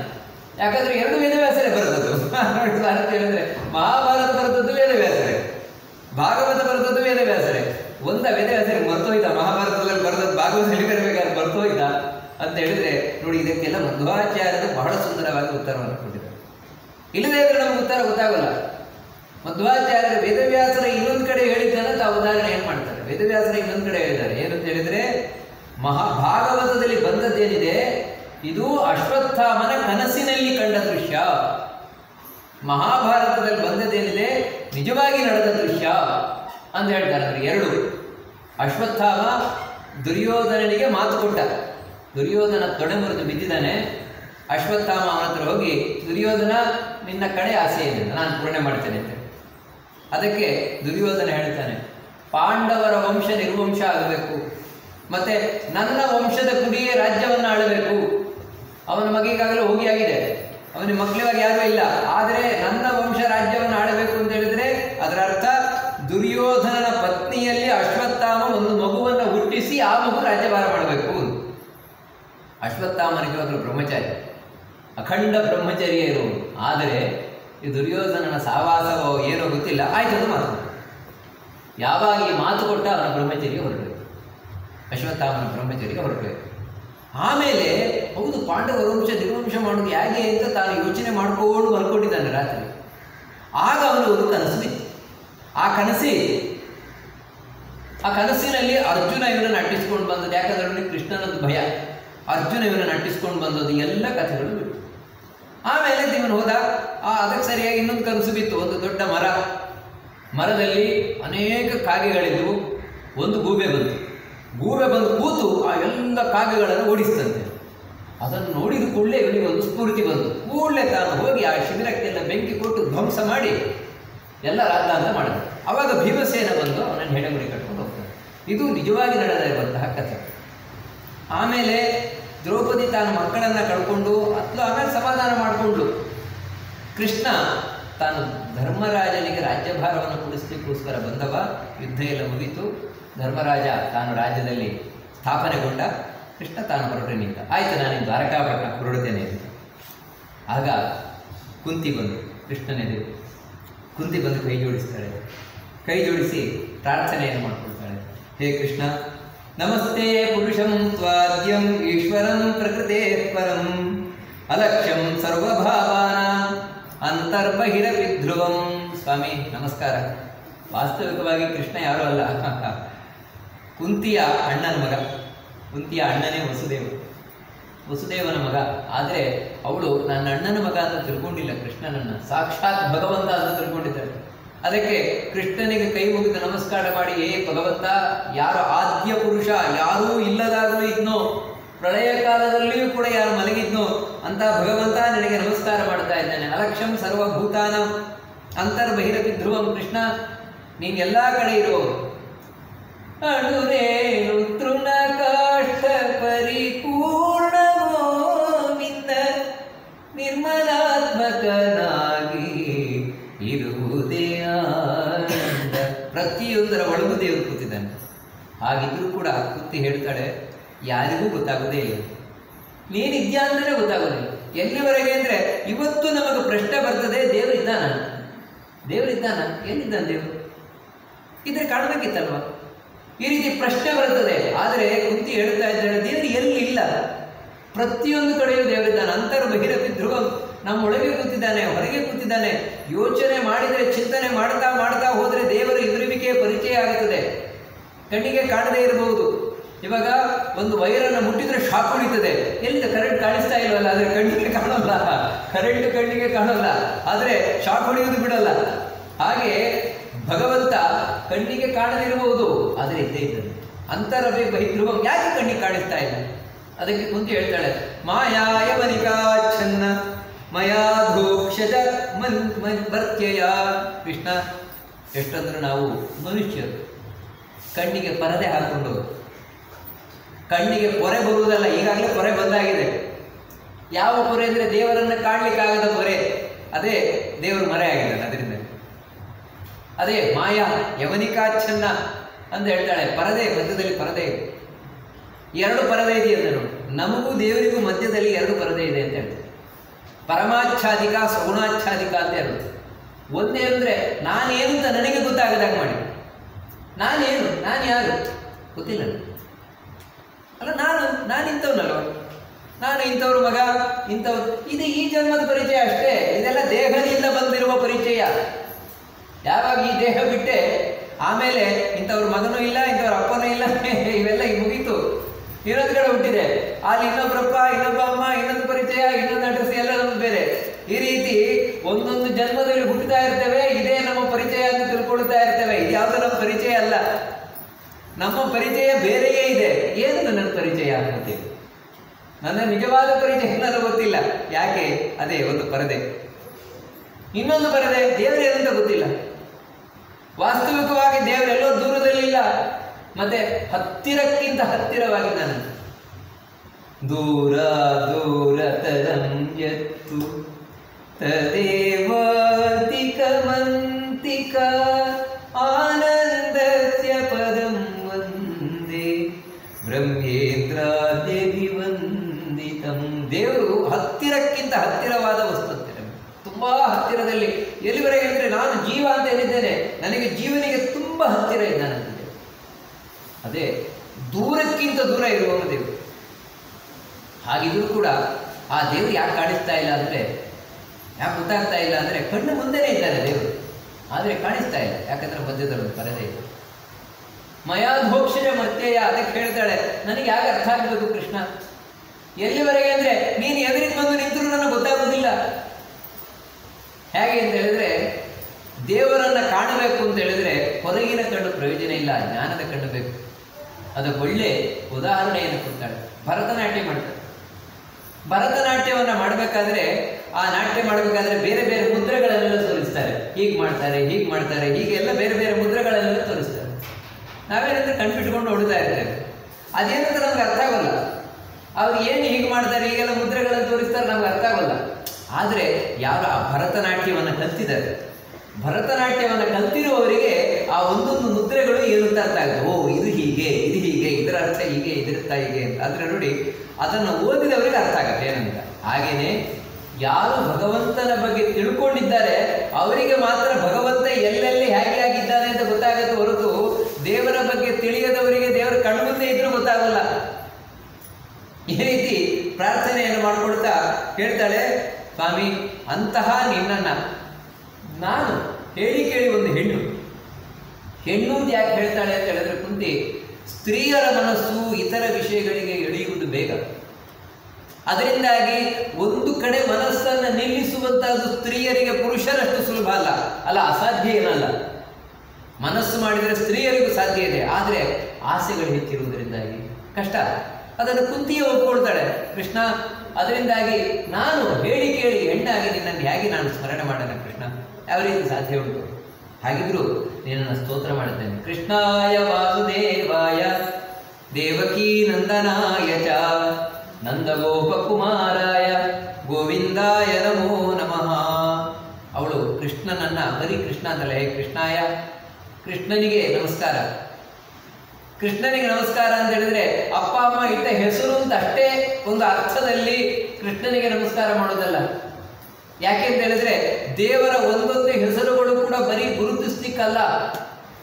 ಯಾಕಂದ್ರೆ ಎರಡು ವೇದವ್ಯಾಸರೇ ಬರೆದದ್ದು. ನೋಡಿ ಭಾರತ ಹೇಳಿದ್ರೆ ಮಹಾಭಾರತ ಬರೆದದ್ದು ವೇದವ್ಯಾಸರೇ. ಭಾಗವತ ಬರೆದದ್ದು ವೇದವ್ಯಾಸರೇ. ಒಂದ ವೇದವ್ಯಾಸರೇ ಮರ್ತೋಯ್ತಾ? ಮಹಾಭಾರತದಲ್ಲಿ ಬರೆದದ್ದು ಹೇಳಿ ಬರಬೇಕಾದ್ರೆ ಮರ್ತೋಯ್ತಾ? ಅಂತ ಹೇಳಿದ್ರೆ, ನೋಡಿ, ಇದಕ್ಕೆಲ್ಲ ಮಧ್ವಾಚಾರ್ಯರು ಬಹಳ ಸುಂದರವಾಗಿ ಉತ್ತರವನ್ನು ಕೊಟ್ಟಿದ್ದಾರೆ ಇಲ್ಲದೇ ಇದ್ರೆ ನಮ್ಗೆ ಉತ್ತರ ಗೊತ್ತಾಗಲ್ಲ. ಮಧ್ವಾಚಾರ್ಯ ವೇದವ್ಯಾಸರ ಇನ್ನೊಂದು ಕಡೆ ಹೇಳಿದ್ದನ್ನು ತಾವು ಉದಾಹರಣೆ ಏನ್ ಮಾಡ್ತಾರೆ? ವೇದವ್ಯಾಸರ ಇನ್ನೊಂದು ಕಡೆ ಹೇಳಿದ್ದಾರೆ. ಏನಂತ ಹೇಳಿದ್ರೆ ಮಹಾ ಭಾಗವತದಲ್ಲಿ ಬಂದದ್ದೇನಿದೆ? ಇದು ಅಶ್ವತ್ಥಾಮನ ಕನಸಿನಲ್ಲಿ ಕಂಡ ದೃಶ್ಯ. ಮಹಾಭಾರತದಲ್ಲಿ ಬಂದದ್ದೇನಿದೆ? ನಿಜವಾಗಿ ನಡೆದ ದೃಶ್ಯ ಅಂತ ಹೇಳ್ತಾರೆ. ಅಂದ್ರೆ ಎರಡು. ಅಶ್ವತ್ಥಾಮ ದುರ್ಯೋಧನನಿಗೆ ಮಾತು ಕೊಟ್ಟ. ದುರ್ಯೋಧನ ತೊಡೆ ಮುರಿದು ಬಿದ್ದಿದ್ದಾನೆ. ಅಶ್ವತ್ಥಾಮ ಅವನ ಹತ್ರ ಹೋಗಿ, ದುರ್ಯೋಧನ, ನಿನ್ನ ಕಡೆ ಆಸೆ ಇದೆ, ನಾನು ಪೂರ್ಣೆ ಮಾಡ್ತೇನೆ ಅಂತ. ಅದಕ್ಕೆ ದುರ್ಯೋಧನ ಹೇಳ್ತಾನೆ, ಪಾಂಡವರ ವಂಶ ನಿರ್ವಂಶ ಆಗಬೇಕು. ಮತ್ತೆ ನನ್ನ ವಂಶದ ಕುಡಿಯೇ ರಾಜ್ಯವನ್ನು ಆಳಬೇಕು. ಅವನ ಮಗಿಗಾಗಲೇ ಹೋಗಿ ಆಗಿದೆ. ಅವನಿಗೆ ಮಕ್ಕಳಿವಾಗ ಯಾರೂ ಇಲ್ಲ. ಆದರೆ ನನ್ನ ವಂಶ ರಾಜ್ಯವನ್ನು ಆಳಬೇಕು ಅಂತ ಹೇಳಿದ್ರೆ ಅದರ ಅರ್ಥ ದುರ್ಯೋಧನನ ಪತ್ನಿಯಲ್ಲಿ ಅಶ್ವತ್ಥಾಮ ಒಂದು ಮಗುವನ್ನು ಹುಟ್ಟಿಸಿ ಆ ಮಗು ರಾಜ್ಯಭಾರ ಮಾಡಬೇಕು. ಅಶ್ವತ್ಥಾಮ ಒಬ್ಬರು ಬ್ರಹ್ಮಚಾರಿ. ಅಖಂಡ ಬ್ರಹ್ಮಚರ್ಯ ಇರುವುದು ಆದರೆ ಈ ದುರ್ಯೋಧನನ ಸಹವಾಸವೋ ಏನೋ ಗೊತ್ತಿಲ್ಲ. ಆಯ್ತು, ಅದು ಮಾತು. ಯಾವಾಗ ಈ ಮಾತು ಕೊಟ್ಟ ಅವನ ಬ್ರಹ್ಮಚರ್ಯ ಹೊರಟು. ಅಶ್ವತ್ಥಾಮನ ಬ್ರಹ್ಮಚರ್ಯ ಹೊರಟು. ಆಮೇಲೆ ಹೌದು ಪಾಂಡವ ವಂಶ ನಿರ್ವಂಶ ಮಾಡೋದು ಹೇಗೆ ಅಂತ ತಾನು ಯೋಚನೆ ಮಾಡ್ಕೊಂಡು ಮಲ್ಕೊಂಡಿದ್ದಾನೆ ರಾತ್ರಿ. ಆಗ ಅವನು ಒಂದು ಕನಸು ಬಿತ್ತು. ಆ ಕನಸಿ ಆ ಕನಸಿನಲ್ಲಿ ಅರ್ಜುನ ಇವನನ್ನು ಅಟ್ಟಿಸ್ಕೊಂಡು ಬಂದದ್ದು. ಯಾಕಂದ್ರೆ ಕೃಷ್ಣನದ್ದು ಭಯ. ಅರ್ಜುನ ಇವನನ್ನು ನಟಿಸ್ಕೊಂಡು ಬಂದದ್ದು ಎಲ್ಲ ಕಥೆಗಳು ಬಿಟ್ಟು. ಆಮೇಲೆ ಇವನು ಹೋದ, ಆ ಅದಕ್ಕೆ ಸರಿಯಾಗಿ ಇನ್ನೊಂದು ಕನಸು ಬಿತ್ತು, ಒಂದು ದೊಡ್ಡ ಮರ. ಮರದಲ್ಲಿ ಅನೇಕ ಕಾಗೆಗಳಿದ್ದವು ಒಂದು ಗೂಬೆ ಬಂತು. ಗೂಬೆ ಬಂದು ಕೂತು ಆ ಎಲ್ಲ ಕಾಗೆಗಳನ್ನು ಓಡಿಸ್ತಂತೆ ಅದನ್ನು ನೋಡಿದ ಕೂಡಲೇ ಇವನಿಗೆ ಒಂದು ಸ್ಫೂರ್ತಿ ಬಂತು. ಕೂಡಲೇ ತಾನು ಹೋಗಿ ಆ ಶಿಬಿರಕ್ಕೆಲ್ಲ ಬೆಂಕಿ ಕೊಟ್ಟು ಧ್ವಂಸ ಮಾಡಿ ಎಲ್ಲ ರಾದ್ದಾಂತ ಮಾಡಿದ. ಅವಾಗ ಭೀಮಸೇನ ಬಂದು ಅವನನ್ನು ಹೆಣಗುಡಿ ಕಟ್ಕೊಂಡು ಹೋಗ್ತಾನೆ. ಇದು ನಿಜವಾಗಿ ನಡೆದಿರುವಂತಹ ಕಥೆ. ಆಮೇಲೆ ದ್ರೌಪದಿ ತಾನು ಮಕ್ಕಳನ್ನ ಕಳ್ಕೊಂಡು ಅತ್ಲು ಆಮೇಲೆ ಸಮಾಧಾನ ಮಾಡಿಕೊಂಡ್ಳು ಕೃಷ್ಣ ತಾನು ಧರ್ಮರಾಜನಿಗೆ ರಾಜ್ಯಭಾರವನ್ನು ಕೊಡಿಸ್ಲಿಕ್ಕೋಸ್ಕರ ಬಂದವ. ಯುದ್ಧ ಎಲ್ಲ ಮುಗಿತು. ಧರ್ಮರಾಜ ತಾನು ರಾಜ್ಯದಲ್ಲಿ ಸ್ಥಾಪನೆಗೊಂಡ. ಕೃಷ್ಣ ತಾನು ಹೊರಟೆ ನಿಂತ ಆಯ್ತು ನಾನು ದ್ವಾರಕಾಪಟ್ಟ ಹೊರಡುತ್ತೇನೆ ಅಂತ. ಆಗ ಕುಂತಿ ಬಂದು ಕೃಷ್ಣನೆದುರು ಕುಂತಿ ಬಂದು ಕೈ ಜೋಡಿಸ್ತಾಳೆ. ಕೈ ಜೋಡಿಸಿ ಪ್ರಾರ್ಥನೆಯನ್ನು ಮಾಡಿಕೊಳ್ತಾಳೆ. ಹೇ ಕೃಷ್ಣ ನಮಸ್ತೆ ಪುರುಷಂ ತ್ವಾದ್ಯಂ ಈಶ್ವರಂ ಪ್ರಕೃತೆ ಪರಂ ಅಲಕ್ಷ್ಯಂ ಸರ್ವಭಾವಾನ, ಅಂತರ್ಬಹಿರವಿಧ್ರುವಂ. ಸ್ವಾಮಿ, ನಮಸ್ಕಾರ. ವಾಸ್ತವಿಕವಾಗಿ ಕೃಷ್ಣ ಯಾರು ಅಲ್ಲ. ಕುಂತಿಯ ಅಣ್ಣನ ಮಗ. ಕುಂತಿಯ ಅಣ್ಣನೇ ವಸುದೇವ. ವಸುದೇವನ ಮಗ. ಆದರೆ ಅವಳು ನನ್ನ ಅಣ್ಣನ ಮಗ ಅಂತ ತಿಳ್ಕೊಂಡಿಲ್ಲ ಕೃಷ್ಣನನ್ನ. ಸಾಕ್ಷಾತ್ ಭಗವಂತ ಅಂತ ತಿಳ್ಕೊಂಡಿದ್ದಾಳೆ ಅದಕ್ಕೆ ಕೃಷ್ಣನಿಗೆ ಕೈ ಮುಗಿದು ನಮಸ್ಕಾರ ಮಾಡಿ, ಏ ಭಗವಂತ, ಯಾರು ಆದ್ಯ ಪುರುಷ, ಯಾರೂ ಇಲ್ಲದಾಗಲೂ ಇದ್ನೋ? ಪ್ರಳಯ ಕಾಲದಲ್ಲಿಯೂ ಕೂಡ ಯಾರು ಮಲಗಿದ್ನೋ? ಅಂತ ಭಗವಂತ ನನಗೆ ನಮಸ್ಕಾರ ಮಾಡ್ತಾ ಇದ್ದಾನೆ. ಅಲಕ್ಷಂ ಸರ್ವಭೂತಾನ ಅಂತರ್ಬಹಿರಪಿ ಧ್ರುವಂ ಕೃಷ್ಣ, ನೀನ್ ಎಲ್ಲಾ ಕಡೆ ಇರುವವರು ಅಣುರೇಣು ತೃಣಕಾಷ್ಟ ಪರಿಪೂರ್ಣ ಗೋವಿಂದ ನಿರ್ಮಲಾತ್ಮಕನಾಗಿ ಹಾಗಿದ್ರೂ ಕೂಡ ಕುತ್ತಿ ಹೇಳ್ತಾಳೆ, ಯಾರಿಗೂ ಗೊತ್ತಾಗೋದೇ ಇಲ್ಲ. ನೀನಿದ್ಯಾ ಅಂದ್ರೆ ಗೊತ್ತಾಗೋದಿಲ್ಲ. ಎಲ್ಲಿವರೆಗೆ ಅಂದ್ರೆ ಇವತ್ತು ನಮಗೆ ಪ್ರಶ್ನೆ ಬರ್ತದೆ ದೇವರಿದ್ದಾನ ದೇವರಿದ್ದಾನ? ಎಲ್ಲಿದ್ದಾನೆ ದೇವರು? ಇದ್ರೆ ಕಾಣಬೇಕಿತ್ತಲ್ವ? ಈ ರೀತಿ ಪ್ರಶ್ನೆ ಬರ್ತದೆ. ಆದರೆ ಕುಂತಿ ಹೇಳ್ತಾ ಇದ್ದಾಳೆ, ದೇವರು ಎಲ್ಲಿ ಇಲ್ಲ? ಪ್ರತಿಯೊಂದು ಕಡೆಯೂ ದೇವರಿದ್ದಾನೆ. ಅಂತರ ಬಹಿರಪಿ ಧ್ರುವ ನಮ್ಮ ಒಳಗೆ ಕೂತಿದ್ದಾನೆ, ಹೊರಗೆ ಕೂತಿದ್ದಾನೆ. ಯೋಚನೆ ಮಾಡಿದರೆ ಚಿಂತನೆ ಮಾಡ್ತಾ ಮಾಡ್ತಾ ಹೋದರೆ ದೇವರ ಇರುವಿಕೆ ಪರಿಚಯ ಆಗುತ್ತದೆ. ಕಣ್ಣಿಗೆ ಕಾಣದೇ ಇರಬಹುದು. ಇವಾಗ ಒಂದು ವೈರನ್ನು ಮುಟ್ಟಿದ್ರೆ ಶಾಕ್ ಹೊಡಿತದೆ. ಎಲ್ಲಿಂದ ಕರೆಂಟ್ ಕಾಣಿಸ್ತಾ ಇಲ್ವಲ್ಲ? ಆದರೆ ಕಣ್ಣಿಗೆ ಕಾಣೋಲ್ಲ. ಕರೆಂಟ್ ಕಣ್ಣಿಗೆ ಕಾಣೋಲ್ಲ. ಆದರೆ ಶಾಕ್ ಹೊಡೆಯುವುದು ಬಿಡಲ್ಲ. ಹಾಗೆ ಭಗವಂತ ಕಣ್ಣಿಗೆ ಕಾಣದಿರಬಹುದು. ಆದರೆ ಇದ್ದೇ ಇದ್ದಾನೆ ಅಂತರವೇ ಬಹಿಧ್ರುವ. ಯಾಕೆ ಕಣ್ಣಿಗೆ ಕಾಣಿಸ್ತಾ ಇಲ್ಲ? ಅದಕ್ಕೆ ಕುಂತು ಹೇಳ್ತಾಳೆ. ಮಾಯಾಯ ಮನಿಕಾಚ್ಛನ್ನ ಮಯಾಧೋಕ್ಷಜ ಮನ್ ಮನ್ ಭರ್ತ್ಯಯ ಕೃಷ್ಣ, ಎಷ್ಟಂದ್ರೆ ನಾವು ಮನುಷ್ಯರು. ಕಣ್ಣಿಗೆ ಪರದೆ ಹಾಕೊಂಡು ಕಣ್ಣಿಗೆ ಪೊರೆ ಬರುವುದಲ್ಲ, ಈಗಾಗಲೇ ಪೊರೆ ಬಂದಾಗಿದೆ. ಯಾವ ಪೊರೆ ಅಂದರೆ ದೇವರನ್ನು ಕಾಣಲಿಕ್ಕಾಗದ ಪೊರೆ. ಅದೇ ದೇವರು ಮರೆ ಆಗಿದ್ದಾನೆ ಅದರಿಂದ. ಅದೇ ಮಾಯಾ, ಯವನಿಕಾಚ್ಛನ್ನ ಅಂತ ಹೇಳ್ತಾಳೆ. ಪರದೆ, ಮಧ್ಯದಲ್ಲಿ ಪರದೆ. ಇದೆ ಎರಡು ಪರದೆ ಇದೆ ನೋಡಿ. ನಮಗೂ ದೇವರಿಗೂ ಮಧ್ಯದಲ್ಲಿ ಎರಡು ಪರದೆ ಇದೆ ಅಂತ ಹೇಳ್ತಾರೆ ಪರಮಾಚ್ಛಾದಿಕ, ಸಗುಣಾಚ್ಛಾದಿಕ ಅಂತ ಹೇಳುತ್ತೆ ಒಂದೇ ಅಂದರೆ ನಾನೇನು ಅಂತ ನನಗೆ ಗೊತ್ತಾಗದಾಗ ಮಾಡಿ. ನಾನೇನು? ನಾನು ಯಾರು? ಗೊತ್ತಿಲ್ಲ ಅಲ್ಲ, ನಾನು ನಾನು ಇಂಥವನಲ್ವ? ನಾನು ಇಂಥವ್ರ ಮಗ, ಇಂಥವ್ರು. ಇದು ಈ ಜನ್ಮದ ಪರಿಚಯ ಅಷ್ಟೇ. ಇದೆಲ್ಲ ದೇಹದಿಂದ ಬಂದಿರುವ ಪರಿಚಯ. ಯಾವಾಗ ಈ ದೇಹ ಬಿಟ್ಟೆ, ಆಮೇಲೆ ಇಂಥವ್ರ ಮಗನೂ ಇಲ್ಲ, ಇಂಥವ್ರ ಅಪ್ಪನೂ ಇಲ್ಲ, ಇವೆಲ್ಲ ಮುಗೀತು. ಇನ್ನೊಂದು ಕಡೆ ಹುಟ್ಟಿದೆ. ಅಲ್ಲಿ ಇನ್ನೊಬ್ಬರಪ್ಪ ಇನ್ನೊಬ್ಬ ಅಮ್ಮ, ಇನ್ನೊಂದು ಪರಿಚಯ, ಇನ್ನೊಂದು ಅಡ್ರೆಸ್ ಎಲ್ಲ ಬೇರೆ. ಈ ರೀತಿ ಒಂದೊಂದು ಜನ್ಮದಲ್ಲಿ ಹುಟ್ಟುತ್ತಾ ಇರ್ತೇವೆ, ಇದೇ ನಮ್ಮ ಪರಿಚಯ ಅಂತ ತಿಳ್ಕೊಳ್ತಾ ಇರ್ತೇವೆ. ಇದು ಯಾವುದು ನಮ್ಮ ಪರಿಚಯ ಅಲ್ಲ. ನಮ್ಮ ಪರಿಚಯ ಬೇರೆಯೇ ಇದೆ. ಏನು ನನ್ನ ಪರಿಚಯ ಅಂತ ನನ್ನ ನಿಜವಾದ ಪರಿಚಯ ನನಗೆ ಗೊತ್ತಿಲ್ಲ. ಯಾಕೆ? ಅದೇ ಒಂದು ಪರದೆ. ಇನ್ನೊಂದು ಪರದೆ, ದೇವರು ಏನಂತ ಗೊತ್ತಿಲ್ಲ. ವಾಸ್ತವಿಕವಾಗಿ ದೇವರೆಲ್ಲೋ ದೂರದಲ್ಲಿಲ್ಲ ಮತ್ತೆ ಹತ್ತಿರಕ್ಕಿಂತ ಹತ್ತಿರವಾಗಿ ನಾನು. ದೂರ ದೂರ ತರಂ ಯತ್ತು ಮಂತಿಕ ಆನಂದಸ್ಯ ಪದಂ ವಂದೇ ಬ್ರಹ್ಮೇಂದ್ರಾದ್ಯಭಿವಂದಿತಂ ದೇವರು ಹತ್ತಿರಕ್ಕಿಂತ ಹತ್ತಿರವಾದ ವಸ್ತು ಅಂತೆ ನಮಗೆ. ತುಂಬಾ ಹತ್ತಿರದಲ್ಲಿ ಎಲ್ಲಿವರೆಗೆ ಅಂದರೆ ನಾನು ಜೀವ ಅಂತ ಹೇಳಿದ್ದೇನೆ ನನಗೆ ಜೀವನಿಗೆ ತುಂಬಾ ಹತ್ತಿರ ಇದ್ದಾನಂತೆ. ಅದೇ ದೂರಕ್ಕಿಂತ ದೂರ ಇರುವವನು ದೇವರು ಹಾಗಿದ್ರೂ ಕೂಡ ಆ ದೇವರು ಯಾಕೆ ಕಾಣಿಸ್ತಾ ಇಲ್ಲ ಅಂದರೆ ಯಾಕೆ ಗೊತ್ತಾಗ್ತಾ ಇಲ್ಲ ಅಂದರೆ ಕಣ್ಣು ಮುಂದೆನೇ ಇದ್ದಾರೆ ದೇವರು. ಆದರೆ ಕಾಣಿಸ್ತಾ ಇಲ್ಲ. ಯಾಕಂದ್ರೆ ಮಧ್ಯದಲ್ಲಿ ಪರದೆ ಇದೆ ಮಯಾಧೋಕ್ಷಜ ಮತ್ತೆಯ ಅದಕ್ಕೆ ಹೇಳ್ತಾಳೆ, ನನಗೆ ಯಾಕೆ ಅರ್ಥ ಆಗಬೇಕು ಕೃಷ್ಣ? ಎಲ್ಲಿವರೆಗೆ ಅಂದ್ರೆ ನೀನು ಎದುರಿಗೆ ಬಂದು ನಿಂತರೂ ನನಗೆ ಗೊತ್ತಾಗೋದಿಲ್ಲ. ಹೇಗೆ ಅಂತ ಹೇಳಿದ್ರೆ, ದೇವರನ್ನ ಕಾಣಬೇಕು ಅಂತ ಹೇಳಿದ್ರೆ ಹೊರಗಿನ ಕಣ್ಣು ಪ್ರಯೋಜನ ಇಲ್ಲ, ಜ್ಞಾನದ ಕಣ್ಣು ಬೇಕು. ಅದಕ್ಕೆ ಒಳ್ಳೆ ಉದಾಹರಣೆಯನ್ನು ಕೊಡ್ತಾಳೆ. ಭರತನಾಟ್ಯ ಮಾಡ್ತಾರೆ ಭರತನಾಟ್ಯವನ್ನು ಮಾಡಬೇಕಾದ್ರೆ, ಆ ನಾಟ್ಯ ಮಾಡಬೇಕಾದ್ರೆ ಬೇರೆ ಬೇರೆ ಮುದ್ರೆಗಳನ್ನೆಲ್ಲ ತೋರಿಸ್ತಾರೆ. ಹೀಗೆ ಮಾಡ್ತಾರೆ ಹೀಗೆ ಮಾಡ್ತಾರೆ ಹೀಗೆಲ್ಲ ಬೇರೆ ಬೇರೆ ಮುದ್ರೆಗಳನ್ನೆಲ್ಲ ತೋರಿಸ್ತಾರೆ. ನಾವೇನಂದ್ರೆ ಕಣ್ಬಿಟ್ಕೊಂಡು ನೋಡ್ತಾ ಇರ್ತೇವೆ. ಅದೇನಂದ್ರೆ ನಮ್ಗೆ ಅರ್ಥ ಆಗೋಲ್ಲ. ಅವ್ರು ಏನು ಹೀಗೆ ಮಾಡ್ತಾರೆ, ಹೀಗೆಲ್ಲ ಮುದ್ರೆಗಳನ್ನು ತೋರಿಸ್ತಾರೆ, ನಮ್ಗೆ ಅರ್ಥ ಆಗೋಲ್ಲ. ಆದರೆ ಯಾರು ಆ ಭರತನಾಟ್ಯವನ್ನು ಕಲ್ತಿದ್ದಾರೆ? ಭರತನಾಟ್ಯವನ್ನು ಕಲ್ತಿರುವವರಿಗೆ ಆ ಒಂದೊಂದು ಮುದ್ರೆಗಳು ಏನು ಅಂತ ಅರ್ಥ ಆಗುತ್ತೆ? ಓ, ಇದು ಹೀಗೆ ಇದು ಹೀಗೆ, ಇದರ ಅರ್ಥ ಹೀಗೆ, ಇದರ್ಥ ಹೀಗೆ ಅಂತ. ಆದರೆ ನೋಡಿ, ಅದನ್ನು ಓದಿದವರಿಗೆ ಅರ್ಥ ಆಗುತ್ತೆ ಏನಂತ. ಹಾಗೇನೆ ಯಾರು ಭಗವಂತನ ಬಗ್ಗೆ ತಿಳ್ಕೊಂಡಿದ್ದಾರೆ, ಅವರಿಗೆ ಮಾತ್ರ ಭಗವಂತ ಎಲ್ಲೆಲ್ಲಿ ಹೇಗೆ ಆಗಿದ್ದಾನೆ ಅಂತ ಗೊತ್ತಾಗುತ್ತೆ ಹೊರತು ದೇವರ ಬಗ್ಗೆ ತಿಳಿಯದವರಿಗೆ ದೇವರ ಕಣ್ಮುಂದೆ ಇದ್ರೂ ಗೊತ್ತಾಗಲ್ಲ. ಈ ರೀತಿ ಪ್ರಾರ್ಥನೆಯನ್ನು ಮಾಡಿಕೊಡ್ತಾ ಹೇಳ್ತಾಳೆ, ಸ್ವಾಮಿ, ಅಂತಹ ನಿನ್ನನ್ನ ನಾನು ಹೇಳಿ ಕೇಳಿ ಒಂದು ಹೆಣ್ಣು. ಹೆಣ್ಣು ಯಾಕೆ ಹೇಳ್ತಾಳೆ ಅಂತ ಹೇಳಿದ್ರೆ ಕುಂತಿ, ಸ್ತ್ರೀಯರ ಮನಸ್ಸು ಇತರ ವಿಷಯಗಳಿಗೆ ಎಳೆಯುವುದು ಬೇಗ. ಅದರಿಂದಾಗಿ ಒಂದು ಕಡೆ ಮನಸ್ಸನ್ನು ನಿಲ್ಲಿಸುವಂತಹದ್ದು ಸ್ತ್ರೀಯರಿಗೆ ಪುರುಷರಷ್ಟು ಸುಲಭ ಅಲ್ಲ ಅಲ್ಲ ಅಸಾಧ್ಯ ಏನಲ್ಲ. ಮನಸ್ಸು ಮಾಡಿದರೆ ಸ್ತ್ರೀಯರಿಗೂ ಸಾಧ್ಯ ಇದೆ, ಆದರೆ ಆಸೆಗಳು ಹೆಚ್ಚಿರುವುದರಿಂದಾಗಿ ಕಷ್ಟ. ಅದನ್ನು ಕುಂತಿಯೇ ಒಪ್ಕೊಳ್ತಾಳೆ, ಕೃಷ್ಣ, ಅದರಿಂದಾಗಿ ನಾನು ಹೇಳಿ ಕೇಳಿ ಹೆಣ್ಣಾಗಿ ನಿನ್ನನ್ನು ಹೇಗೆ ನಾನು ಸ್ಮರಣೆ ಮಾಡೋಣ ಕೃಷ್ಣ? ಯಾವ ರೀತಿ ಸಾಧ್ಯ ಉಂಟು? ಹಾಗಿದ್ರು ನಿನ್ನನ್ನು ಸ್ತೋತ್ರ ಮಾಡುತ್ತೇನೆ. ಕೃಷ್ಣಾಯ ವಾಸುದೇವಾಯ, ದೇವಕೀ ನಂದನಾಯ ಚ ನಂದಗೋಪಕುಮಾರಾಯ ಗೋವಿಂದಾಯ ನಮೋ ನಮಃ. ಅವಳು ಕೃಷ್ಣನನ್ನ ಬರೀ ಕೃಷ್ಣ ಅಂತಲೇ ಕೃಷ್ಣಾಯ, ಕೃಷ್ಣನಿಗೆ ನಮಸ್ಕಾರ. ಕೃಷ್ಣನಿಗೆ ನಮಸ್ಕಾರ ಅಂತ ಹೇಳಿದ್ರೆ ಅಪ್ಪ, ಅಮ್ಮ ಇಟ್ಟ ಹೆಸರು ಅಂತ ಅಷ್ಟೇ ಒಂದು ಅರ್ಥದಲ್ಲಿ ಕೃಷ್ಣನಿಗೆ ನಮಸ್ಕಾರ ಮಾಡೋದಲ್ಲ ಯಾಕೆ ಅಂತ ಹೇಳಿದ್ರೆ ದೇವರ ಒಂದೊಂದು ಹೆಸರುಗಳು ಕೂಡ ಬರೀ ಗುರುತಿಸ್ಲಿಕ್ಕಲ್ಲ.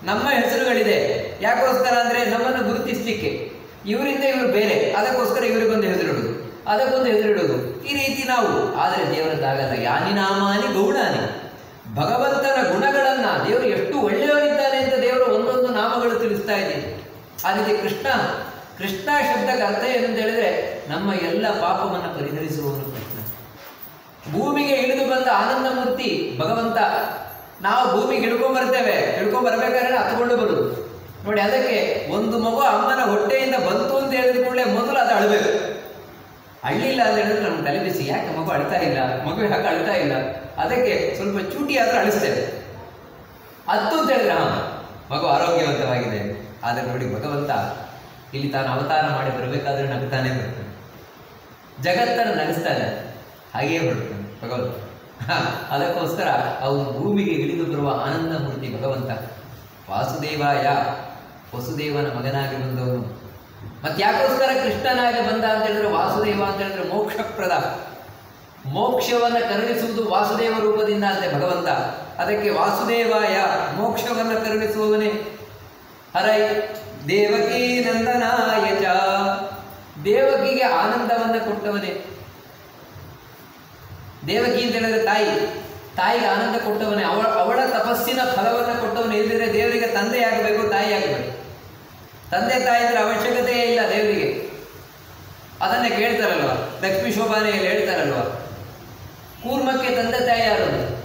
ನಮ್ಮ ಹೆಸರುಗಳಿದೆ. ಯಾಕೋಸ್ಕರ ಅಂದ್ರೆ ನಮ್ಮನ್ನು ಗುರುತಿಸ್ಲಿಕ್ಕೆ. ಇವರಿಂದ ಇವರು ಬೇರೆ. ಅದಕ್ಕೋಸ್ಕರ ಇವರಿಗೊಂದು ಹೆಸರಿಡುದು. ಅದಕ್ಕೊಂದು ಹೆಸರಿಡುದು. ಈ ರೀತಿ ನಾವು, ಆದರೆ ದೇವರದ್ದಾಗಲ್ಲ ಯಾನಿ ನಾಮಾನಿ ಗೌಡಾನಿ. ಭಗವಂತನ ಗುಣಗಳನ್ನ ದೇವರು ಎಷ್ಟು ಒಳ್ಳೆಯವರಿದ್ದಾನೆ ಅಂತ ದೇವರು ಒಂದೊಂದು ನಾಮಗಳು ತಿಳಿಸ್ತಾ ಇದ್ದೀನಿ ಅದಕ್ಕೆ ಕೃಷ್ಣ ಕೃಷ್ಣ ಶಬ್ದಕ್ಕೆ ಅರ್ಥ ಏನಂತ ಹೇಳಿದ್ರೆ, ನಮ್ಮ ಎಲ್ಲ ಪಾಪವನ್ನು ಪರಿಹರಿಸುವವನು ಭೂಮಿಗೆ ಇಳಿದು ಬಂದ ಆನಂದ ಮೂರ್ತಿ ಭಗವಂತ, ನಾವು ಭೂಮಿಗೆ ಹಿಡ್ಕೊಂಡ್ ಬರ್ತೇವೆ. ಹಿಡ್ಕೊಂಡ್ ಬರ್ಬೇಕಾದ್ರೆ ಹತ್ಕೊಂಡು ಬರುದು. ನೋಡಿ, ಅದಕ್ಕೆ ಒಂದು ಮಗು ಅಮ್ಮನ ಹೊಟ್ಟೆಯಿಂದ ಬಂತು ಅಂತ ಹೇಳಿದ ಕೂಡಲೇ ಮೊದಲು ಅದು ಅಳಬೇಕು. ಅಳ್ಳಿಲ್ಲ ಅಂತ ಹೇಳಿದ್ರೆ ನಮ್ಗೆ ತಲೆಬಿಸಿ ಯಾಕೆ ಮಗು ಅಳ್ತಾ ಇಲ್ಲ? ಮಗು ಯಾಕೆ ಅಳ್ತಾ ಇಲ್ಲ. ಅದಕ್ಕೆ ಸ್ವಲ್ಪ ಚೂಟಿ ಆದ್ರೂ ಅಳಿಸ್ತೇವೆ. ಹತ್ತು ಅಂತ ಹೇಳಿದ್ರೆ, ಹಾ, ಮಗು ಆರೋಗ್ಯವಂತವಾಗಿದೆ. ಆದರೆ ನೋಡಿ, ಭಗವಂತ ಇಲ್ಲಿ ತಾನು ಅವತಾರ ಮಾಡಿ ಬರಬೇಕಾದ್ರೆ ನಗ್ತಾನೆ ಬರ್ತಾನೆ. ಜಗತ್ತನ್ನು ನಗಿಸ್ತಾನೆ ಹಾಗೆಯೇ ಹೊರಡ್ತಾನೆ ಭಗವಂತ ಅದಕ್ಕೋಸ್ಕರ ಅವನು ಭೂಮಿಗೆ ಇಳಿದು ಬರುವ ಆನಂದ ಮೂರ್ತಿ ಭಗವಂತ. ವಾಸುದೇವಾಯ, ವಸುದೇವನ ಮಗನಾಗಿ ಬಂದವನು. ಮತ್ತೆ ಯಾಕೋಸ್ಕರ ಕೃಷ್ಣನಾಗಿ ಬಂದ ಅಂತ ಹೇಳಿದ್ರೆ ವಾಸುದೇವ ಅಂತ ಹೇಳಿದ್ರೆ ಮೋಕ್ಷಪ್ರದ. ಮೋಕ್ಷವನ್ನ ಕರುಣಿಸುವುದು ವಾಸುದೇವ ರೂಪದಿಂದ ಅಂತೆ ಭಗವಂತ. ಅದಕ್ಕೆ ವಾಸುದೇವಾಯ, ಮೋಕ್ಷವನ್ನ ಕರುಣಿಸುವವನೇ. ಹರೈ, ದೇವಕೀ ನಂದನಾಯ ಚ. ದೇವಕಿಗೆ ಆನಂದವನ್ನ ಕೊಟ್ಟವನೇ. ದೇವಕಿ ಅಂತ ಹೇಳಿದ್ರೆ ತಾಯಿ. ತಾಯಿಗೆ ಆನಂದ ಕೊಟ್ಟವನೇ, ಅವಳ ಅವಳ ತಪಸ್ಸಿನ ಫಲವನ್ನು ಕೊಟ್ಟವನು. ಇಲ್ಲದಿದ್ರೆ ದೇವರಿಗೆ ತಂದೆ ಆಗಬೇಕು, ತಾಯಿ ಆಗಬೇಕು. ತಂದೆ ತಾಯಿದ್ರ ಅವಶ್ಯಕತೆಯೇ ಇಲ್ಲ ದೇವರಿಗೆ. ಅದನ್ನೇ ಕೇಳ್ತಾರಲ್ವ? ಲಕ್ಷ್ಮೀ ಶೋಭಾನೆಯಲ್ಲಿ ಹೇಳ್ತಾರಲ್ವ? ಕೂರ್ಮಕ್ಕೆ ತಂದೆ ತಾಯಿ ಯಾರು?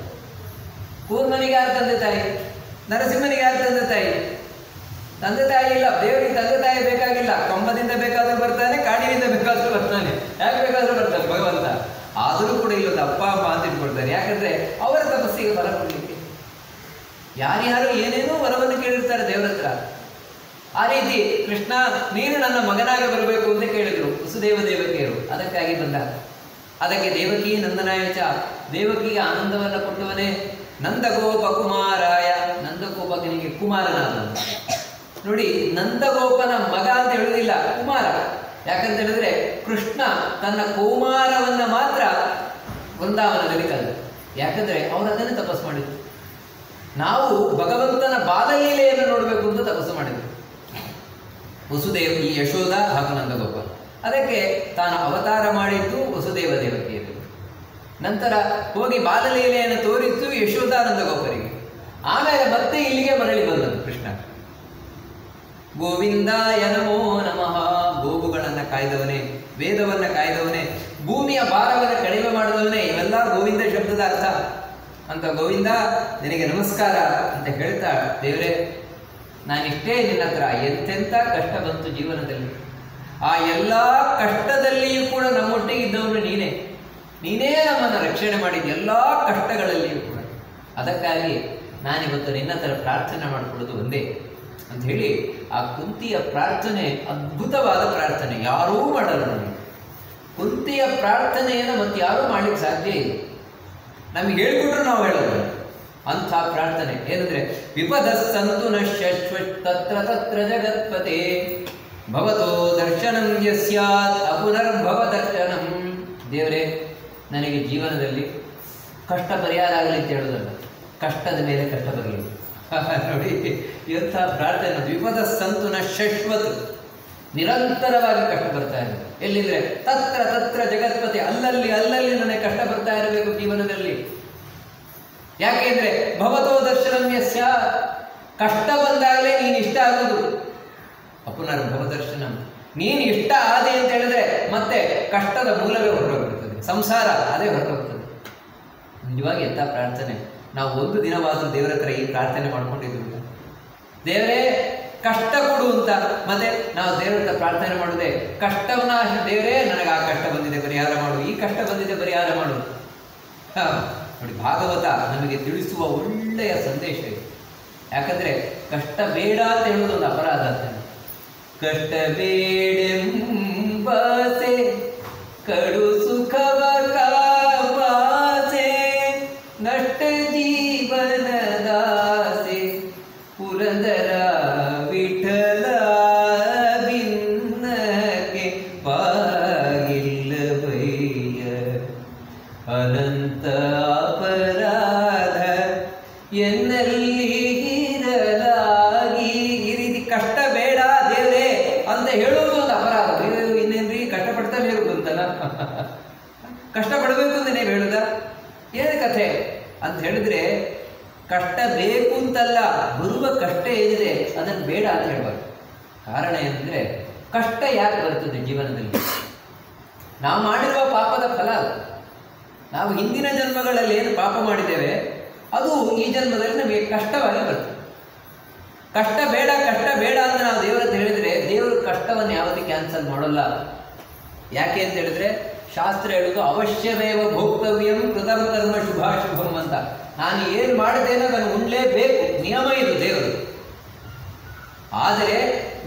ಕೂರ್ಮನಿಗೆ ಯಾರು ತಂದೆ ತಾಯಿ? ನರಸಿಂಹನಿಗೆ ಯಾರು ತಂದೆ ತಾಯಿ? ತಂದೆ ತಾಯಿ ಇಲ್ಲ. ದೇವರಿಗೆ ತಂದೆ ತಾಯಿ ಬೇಕಾಗಿಲ್ಲ. ಕಂಬದಿಂದ ಬೇಕಾದರೂ ಬರ್ತಾನೆ, ಕಾಡಿನಿಂದ ಬೇಕಾದರೂ ಬರ್ತಾನೆ. ಯಾಕೆ ಬೇಕಾದರೂ ಬರ್ತಾನೆ ಭಗವಂತ? ಆದರೂ ಕೂಡ ಇಲ್ಲೊಂದು ಅಪ್ಪ, ಅಮ್ಮ ಅಂತ ಇಟ್ಕೊಳ್ತಾರೆ. ಯಾಕಂದ್ರೆ ಅವರ ತಪಸ್ಸಿಗೆ ಫಲ ಕೊಡ್ಲಿಕ್ಕೆ. ಯಾರ್ಯಾರು ಏನೇನೋ ವರವನ್ನು ಕೇಳಿರ್ತಾರೆ ದೇವರ ಹತ್ರ ಆ ರೀತಿ ಕೃಷ್ಣ, ನೀನು ನನ್ನ ಮಗನಾಗಿ ಬರಬೇಕು ಅಂತ ಕೇಳಿದ್ರು ವಸುದೇವ ದೇವಕಿಯರು. ಅದಕ್ಕಾಗಿ ಬಂದ. ಅದಕ್ಕೆ ದೇವಕಿ ನಂದನಾಯಚ ದೇವಕಿಗೆ ಆನಂದವನ್ನು ಕೊಟ್ಟವನೇ ನಂದಗೋಪ ಕುಮಾರಾಯ ನಂದಗೋಪನಿಗೆ ಕುಮಾರನಾದ ನೋಡಿ, ನಂದಗೋಪನ ಮಗ ಅಂತ ಹೇಳುವುದಿಲ್ಲ ಕುಮಾರ. ಯಾಕಂತ ಹೇಳಿದ್ರೆ ಕೃಷ್ಣ ತನ್ನ ಕೌಮಾರವನ್ನ ಮಾತ್ರ ವೃಂದಾವನದಲ್ಲಿ ಕಲಿತ ಯಾಕಂದ್ರೆ ಅವರು ತಪಸ್ಸು ಮಾಡಿದ್ರು. ನಾವು ಭಗವಂತನ ಬಾಲಲೀಲೆಯನ್ನು ನೋಡಬೇಕು ಅಂತ ತಪಸ್ಸು ಮಾಡಿದ್ರು. ವಸುದೇವ ಈ ಯಶೋಧ ಹಾಗೂ ನಂದಗೋಪ ಅದಕ್ಕೆ ತಾನು ಅವತಾರ ಮಾಡಿದ್ದು ವಸುದೇವ ದೇವತೆಯಲ್ಲಿ ನಂತರ ಹೋಗಿ ಬಾಲಲೀಲೆಯನ್ನು ತೋರಿದ್ದು ಯಶೋಧ ನಂದಗೋಪರಿಗೆ ಆಮೇಲೆ ಮತ್ತೆ ಇಲ್ಲಿಗೆ ಮರಳಿ ಬಂದದ್ದು ಕೃಷ್ಣ. ಗೋವಿಂದಾಯ ನಮೋ ನಮಃ. ಗೋವುಗಳನ್ನು ಕಾಯ್ದವನೇ, ವೇದವನ್ನ ಕಾಯ್ದವನೇ, ಭೂಮಿಯ ಭಾರವನ್ನು ಕಡಿಮೆ ಮಾಡಿದವನೇ ಇವೆಲ್ಲ ಗೋವಿಂದ ಶಬ್ದದ ಅರ್ಥ. ಅಂತ ಗೋವಿಂದ, ನಿನಗೆ ನಮಸ್ಕಾರ ಅಂತ ಹೇಳ್ತಾ, ದೇವರೇ, ನಾನಿಷ್ಟೇ ನಿನ್ನ ಹತ್ರ, ಎಂತೆಂಥ ಕಷ್ಟ ಬಂತು ಜೀವನದಲ್ಲಿ. ಆ ಎಲ್ಲ ಕಷ್ಟದಲ್ಲಿಯೂ ಕೂಡ ನಮ್ಮೊಟ್ಟಿಗೆ ಇದ್ದವನು ನೀನೇ. ನೀನೇ ನಮ್ಮನ್ನು ರಕ್ಷಣೆ ಮಾಡಿದ ಎಲ್ಲ ಕಷ್ಟಗಳಲ್ಲಿಯೂ ಕೂಡ. ಅದಕ್ಕಾಗಿ ನಾನಿವತ್ತು ನಿನ್ನ ಹತ್ರ ಪ್ರಾರ್ಥನೆ ಮಾಡಿಕೊಳ್ಳೋದು ಒಂದೇ. ಅಂತ ಹೇಳಿ ಆ ಕುಂತಿಯ ಪ್ರಾರ್ಥನೆ ಅದ್ಭುತವಾದ ಪ್ರಾರ್ಥನೆ. ಯಾರೂ ಮಾಡಲ್ಲ ಕುಂತಿಯ ಪ್ರಾರ್ಥನೆಯನ್ನು ಮತ್ತೆ ಯಾರೂ ಮಾಡ್ಲಿಕ್ಕೆ ಸಾಧ್ಯ ಇಲ್ಲ. ನಮಗೆ ಹೇಳ್ಕೊಟ್ರು ನಾವು ಹೇಳೋದು. ಅಂಥ ಪ್ರಾರ್ಥನೆ. ಏನಂದ್ರೆ ವಿಪದ ಸಂತು ತತ್ರ ತತ್ರ ಜಗತ್ಪತೆ. ಭವತೋ ದರ್ಶನಂ ಅಪುನರ್ಭವ ದರ್ಶನಂ ದೇವರೇ, ನನಗೆ ಜೀವನದಲ್ಲಿ ಕಷ್ಟ ಪರಿಹಾರ ಆಗಲಿ ಅಂತ ಹೇಳೋದಲ್ಲ. ಕಷ್ಟದ ಮೇಲೆ ಕಷ್ಟ ಬರಲಿ. ನೋಡಿ ಎಂಥ ಪ್ರಾರ್ಥನೆ. ವಿಪದ ಸಂತುನ ಶಶ್ವತ್ ನಿರಂತರವಾಗಿ ಕಷ್ಟ ಬರ್ತಾ ಇದೆ. ಎಲ್ಲಿದ್ರೆ ತತ್ರ ತತ್ರ ಜಗತ್ಪತಿ ಅಲ್ಲಲ್ಲಿ ಅಲ್ಲಲ್ಲಿ ನನಗೆ ಕಷ್ಟ ಬರ್ತಾ ಇರಬೇಕು ಜೀವನದಲ್ಲಿ. ಯಾಕೆಂದ್ರೆ ಭವತೋ ದರ್ಶನಮ್ಯಸ್ಯ ಕಷ್ಟ ಬಂದಾಗಲೇ ನೀನು ಇಷ್ಟ ಆಗುದು. ಅಪುನರ್ ಭವದರ್ಶನಂ ನೀನು ಇಷ್ಟ ಆದೆ ಅಂತ ಹೇಳಿದ್ರೆ ಮತ್ತೆ ಕಷ್ಟದ ಮೂಲವೇ ಹೊರಟೋಗ್ಬಿಡ್ತದೆ. ಸಂಸಾರ ಅದೇ ಹೊರಟೋಗ್ತದೆ. ನಿಜವಾಗಿ ಎಂಥ ಪ್ರಾರ್ಥನೆ. ನಾವು ಒಂದು ದಿನವಾದರೂ ದೇವರ ಹತ್ರ ಈ ಪ್ರಾರ್ಥನೆ ಮಾಡ್ಕೊಂಡಿದ್ದೀವಿ. ದೇವರೇ, ಕಷ್ಟ ಕೊಡು ಅಂತ. ಮತ್ತೆ ನಾವು ದೇವರ ಹತ್ರ ಪ್ರಾರ್ಥನೆ ಮಾಡುದೇ, ಕಷ್ಟವನ್ನ ದೇವರೇ, ನನಗೆ ಆ ಕಷ್ಟ ಬಂದಿದೆ, ಪರಿಹಾರ ಮಾಡು. ಈ ಕಷ್ಟ ಬಂದಿದೆ, ಪರಿಹಾರ ಮಾಡು. ನೋಡಿ, ಭಾಗವತ ನಮಗೆ ತಿಳಿಸುವ ಒಳ್ಳೆಯ ಸಂದೇಶ ಇದು. ಯಾಕಂದ್ರೆ, ಕಷ್ಟ ಬೇಡ ಅಂತ ಹೇಳೋದು ಒಂದು ಅಪರಾಧ ಅಂತ ಕಷ್ಟ ಬೇಡೆಂಬಾಸೆ, ಕಡು ಸುಖವ ಕಷ್ಟ ಬೇಕು ಅಂತಲ್ಲ, ಬರುವ ಕಷ್ಟ ಏನಿದೆ ಅದನ್ನು ಬೇಡ ಅಂತ ಹೇಳ್ಬಾರ್ದು ಕಾರಣ ಏನಂದರೆ, ಕಷ್ಟ ಯಾಕೆ ಬರ್ತದೆ ಜೀವನದಲ್ಲಿ? ನಾವು ಮಾಡಿರುವ ಪಾಪದ ಫಲ ನಾವು ಹಿಂದಿನ ಜನ್ಮಗಳಲ್ಲಿ ಏನು ಪಾಪ ಮಾಡಿದ್ದೇವೆ, ಅದು ಈ ಜನ್ಮದಲ್ಲಿ ನಮಗೆ ಕಷ್ಟವಾಗಿ ಬರ್ತದೆ. ಕಷ್ಟ ಬೇಡ ಕಷ್ಟ ಬೇಡ ಅಂತ ನಾವು ದೇವರಂತ ಹೇಳಿದರೆ, ದೇವರು ಕಷ್ಟವನ್ನು ಯಾವತ್ತೂ ಕ್ಯಾನ್ಸಲ್ ಮಾಡೋಲ್ಲ. ಯಾಕೆ ಅಂತ ಹೇಳಿದ್ರೆ, ಶಾಸ್ತ್ರ ಹೇಳುದು ಅವಶ್ಯಮೇವ ಭೋಕ್ತವ್ಯಂ ಕೃತಮ ಕರ್ಮ ಶುಭಾಶುಭಂ ಅಂತ. ನಾನು ಏನು ಮಾಡಿದ್ದೇನೋ ನಾನು ಉಣ್ಲೇಬೇಕು. ನಿಯಮ ಇದು ದೇವರು. ಆದರೆ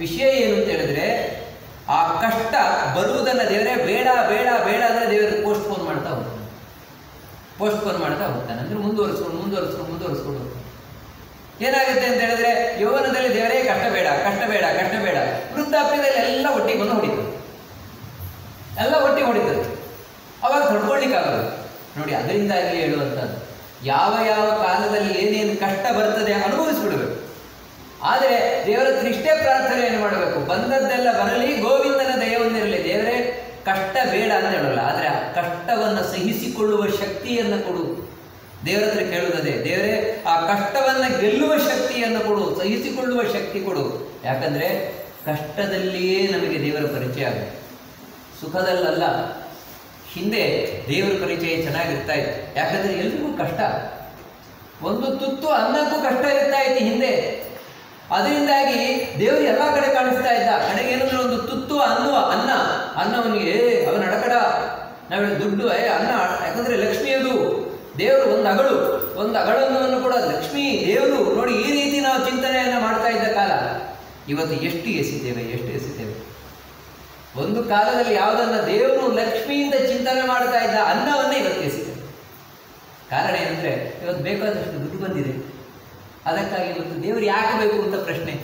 ವಿಷಯ ಏನು ಅಂತ ಹೇಳಿದ್ರೆ, ಆ ಕಷ್ಟ ಬರುವುದನ್ನು ದೇವರೇ ಬೇಡ ಬೇಡ ಬೇಡ ಅಂದರೆ ದೇವರು ಪೋಸ್ಟ್ಪೋನ್ ಮಾಡ್ತಾ ಹೋಗ್ತಾನೆ. ಪೋಸ್ಟ್ಪೋನ್ ಮಾಡ್ತಾ ಹೋಗ್ತಾನೆ. ಅಂದರೆ ಮುಂದುವರಿಸ್ಕೊಂಡು ಮುಂದುವರಿಸ್ಕೊಂಡು ಮುಂದುವರಿಸ್ಕೊಂಡು ಏನಾಗುತ್ತೆ ಅಂತ ಹೇಳಿದ್ರೆ, ಯೌವನದಲ್ಲಿ ದೇವರೇ ಕಷ್ಟ ಬೇಡ ಕಷ್ಟ ಬೇಡ ಕಷ್ಟ ಬೇಡ. ವೃದ್ಧಾಪ್ಯದಲ್ಲಿ ಎಲ್ಲ ಒಟ್ಟಿಗೆ ಬಂದು ಹೊಡಿತು ಎಲ್ಲ ಒಟ್ಟಿಗೆ ಹೊಡಿತದೆ. ಅವಾಗ ತಡ್ಕೊಳ್ಳಿಕ್ಕಾಗಲ್ಲ ನೋಡಿ, ಅದರಿಂದಾಗಿ ಹೇಳುವಂಥದ್ದು ಯಾವ ಯಾವ ಕಾಲದಲ್ಲಿ ಏನೇನು ಕಷ್ಟ ಬರ್ತದೆ ಅನುಭವಿಸ್ಬಿಡ್ಬೇಕು. ಆದರೆ ದೇವರ ಇಷ್ಟೇ ಪ್ರಾರ್ಥನೆಯನ್ನು ಮಾಡಬೇಕು? ಬಂದದ್ದೆಲ್ಲ ಬರಲಿ, ಗೋವಿಂದನ ದಯವೊಂದಿರಲಿ ದೇವರೇ, ಕಷ್ಟ ಬೇಡ ಅಂತ ಹೇಳಲ್ಲ. ಆದರೆ ಆ ಕಷ್ಟವನ್ನು ಸಹಿಸಿಕೊಳ್ಳುವ ಶಕ್ತಿಯನ್ನು ಕೊಡು. ದೇವರ ಹತ್ರ ಕೇಳುವುದೇ, ದೇವರೇ, ಆ ಕಷ್ಟವನ್ನು ಗೆಲ್ಲುವ ಶಕ್ತಿಯನ್ನು ಕೊಡು, ಸಹಿಸಿಕೊಳ್ಳುವ ಶಕ್ತಿ ಕೊಡು. ಯಾಕಂದರೆ ಕಷ್ಟದಲ್ಲಿಯೇ ನಮಗೆ ದೇವರ ಪರಿಚಯ ಆಗುತ್ತೆ. ಸುಖದಲ್ಲಲ್ಲ ಹಿಂದೆ ದೇವರ ಪರಿಚಯ ಚೆನ್ನಾಗಿರ್ತಾ ಇತ್ತು. ಯಾಕಂದ್ರೆ ಎಲ್ರಿಗೂ ಕಷ್ಟ. ಒಂದು ತುತ್ತು ಅನ್ನಕ್ಕೂ ಕಷ್ಟ ಇರ್ತಾ ಇತ್ತು ಹಿಂದೆ. ಅದರಿಂದಾಗಿ ದೇವರು ಎಲ್ಲ ಕಡೆ ಕಾಣಿಸ್ತಾ ಇದ್ದ. ಕಡೆಗೆ ಏನಂದ್ರೆ ಒಂದು ತುತ್ತು ಅನ್ನುವ ಅನ್ನ. ಅನ್ನವನಿಗೆ ಅವ ಅಡಕಡ. ನಾವೇಳಿ ದುಡ್ಡು, ಏ, ಅನ್ನ, ಯಾಕಂದ್ರೆ ಲಕ್ಷ್ಮಿಯದು ದೇವರು ಒಂದು ಅಗಳು. ಒಂದು ಅಗಳನ್ನವನ್ನು ಕೂಡ ಲಕ್ಷ್ಮಿ ದೇವರು ನೋಡಿ ಈ ರೀತಿ ನಾವು ಚಿಂತನೆಯನ್ನು ಮಾಡ್ತಾ ಇದ್ದ ಕಾಲ. ಇವತ್ತು ಎಷ್ಟು ಎಸಿದ್ದೇವೆ ಎಷ್ಟು ಎಸಿದ್ದೇವೆ ಒಂದು ಕಾಲದಲ್ಲಿ ಯಾವುದನ್ನ ದೇವರು ಲಕ್ಷ್ಮಿಯಿಂದ ಚಿಂತನೆ ಮಾಡ್ತಾ ಇದ್ದ ಅನ್ನವನ್ನೇ ಇವತ್ತು ಸಿಗುತ್ತೆ ಕಾರಣ ಏನಂದ್ರೆ, ಇವತ್ತು ಬೇಕಾದಷ್ಟು ದುಡ್ಡು ಬಂದಿದೆ. ಅದಕ್ಕಾಗಿ ಇವತ್ತು ದೇವರು ಯಾಕೆ ಬೇಕು ಅಂತ ಪ್ರಶ್ನೆ.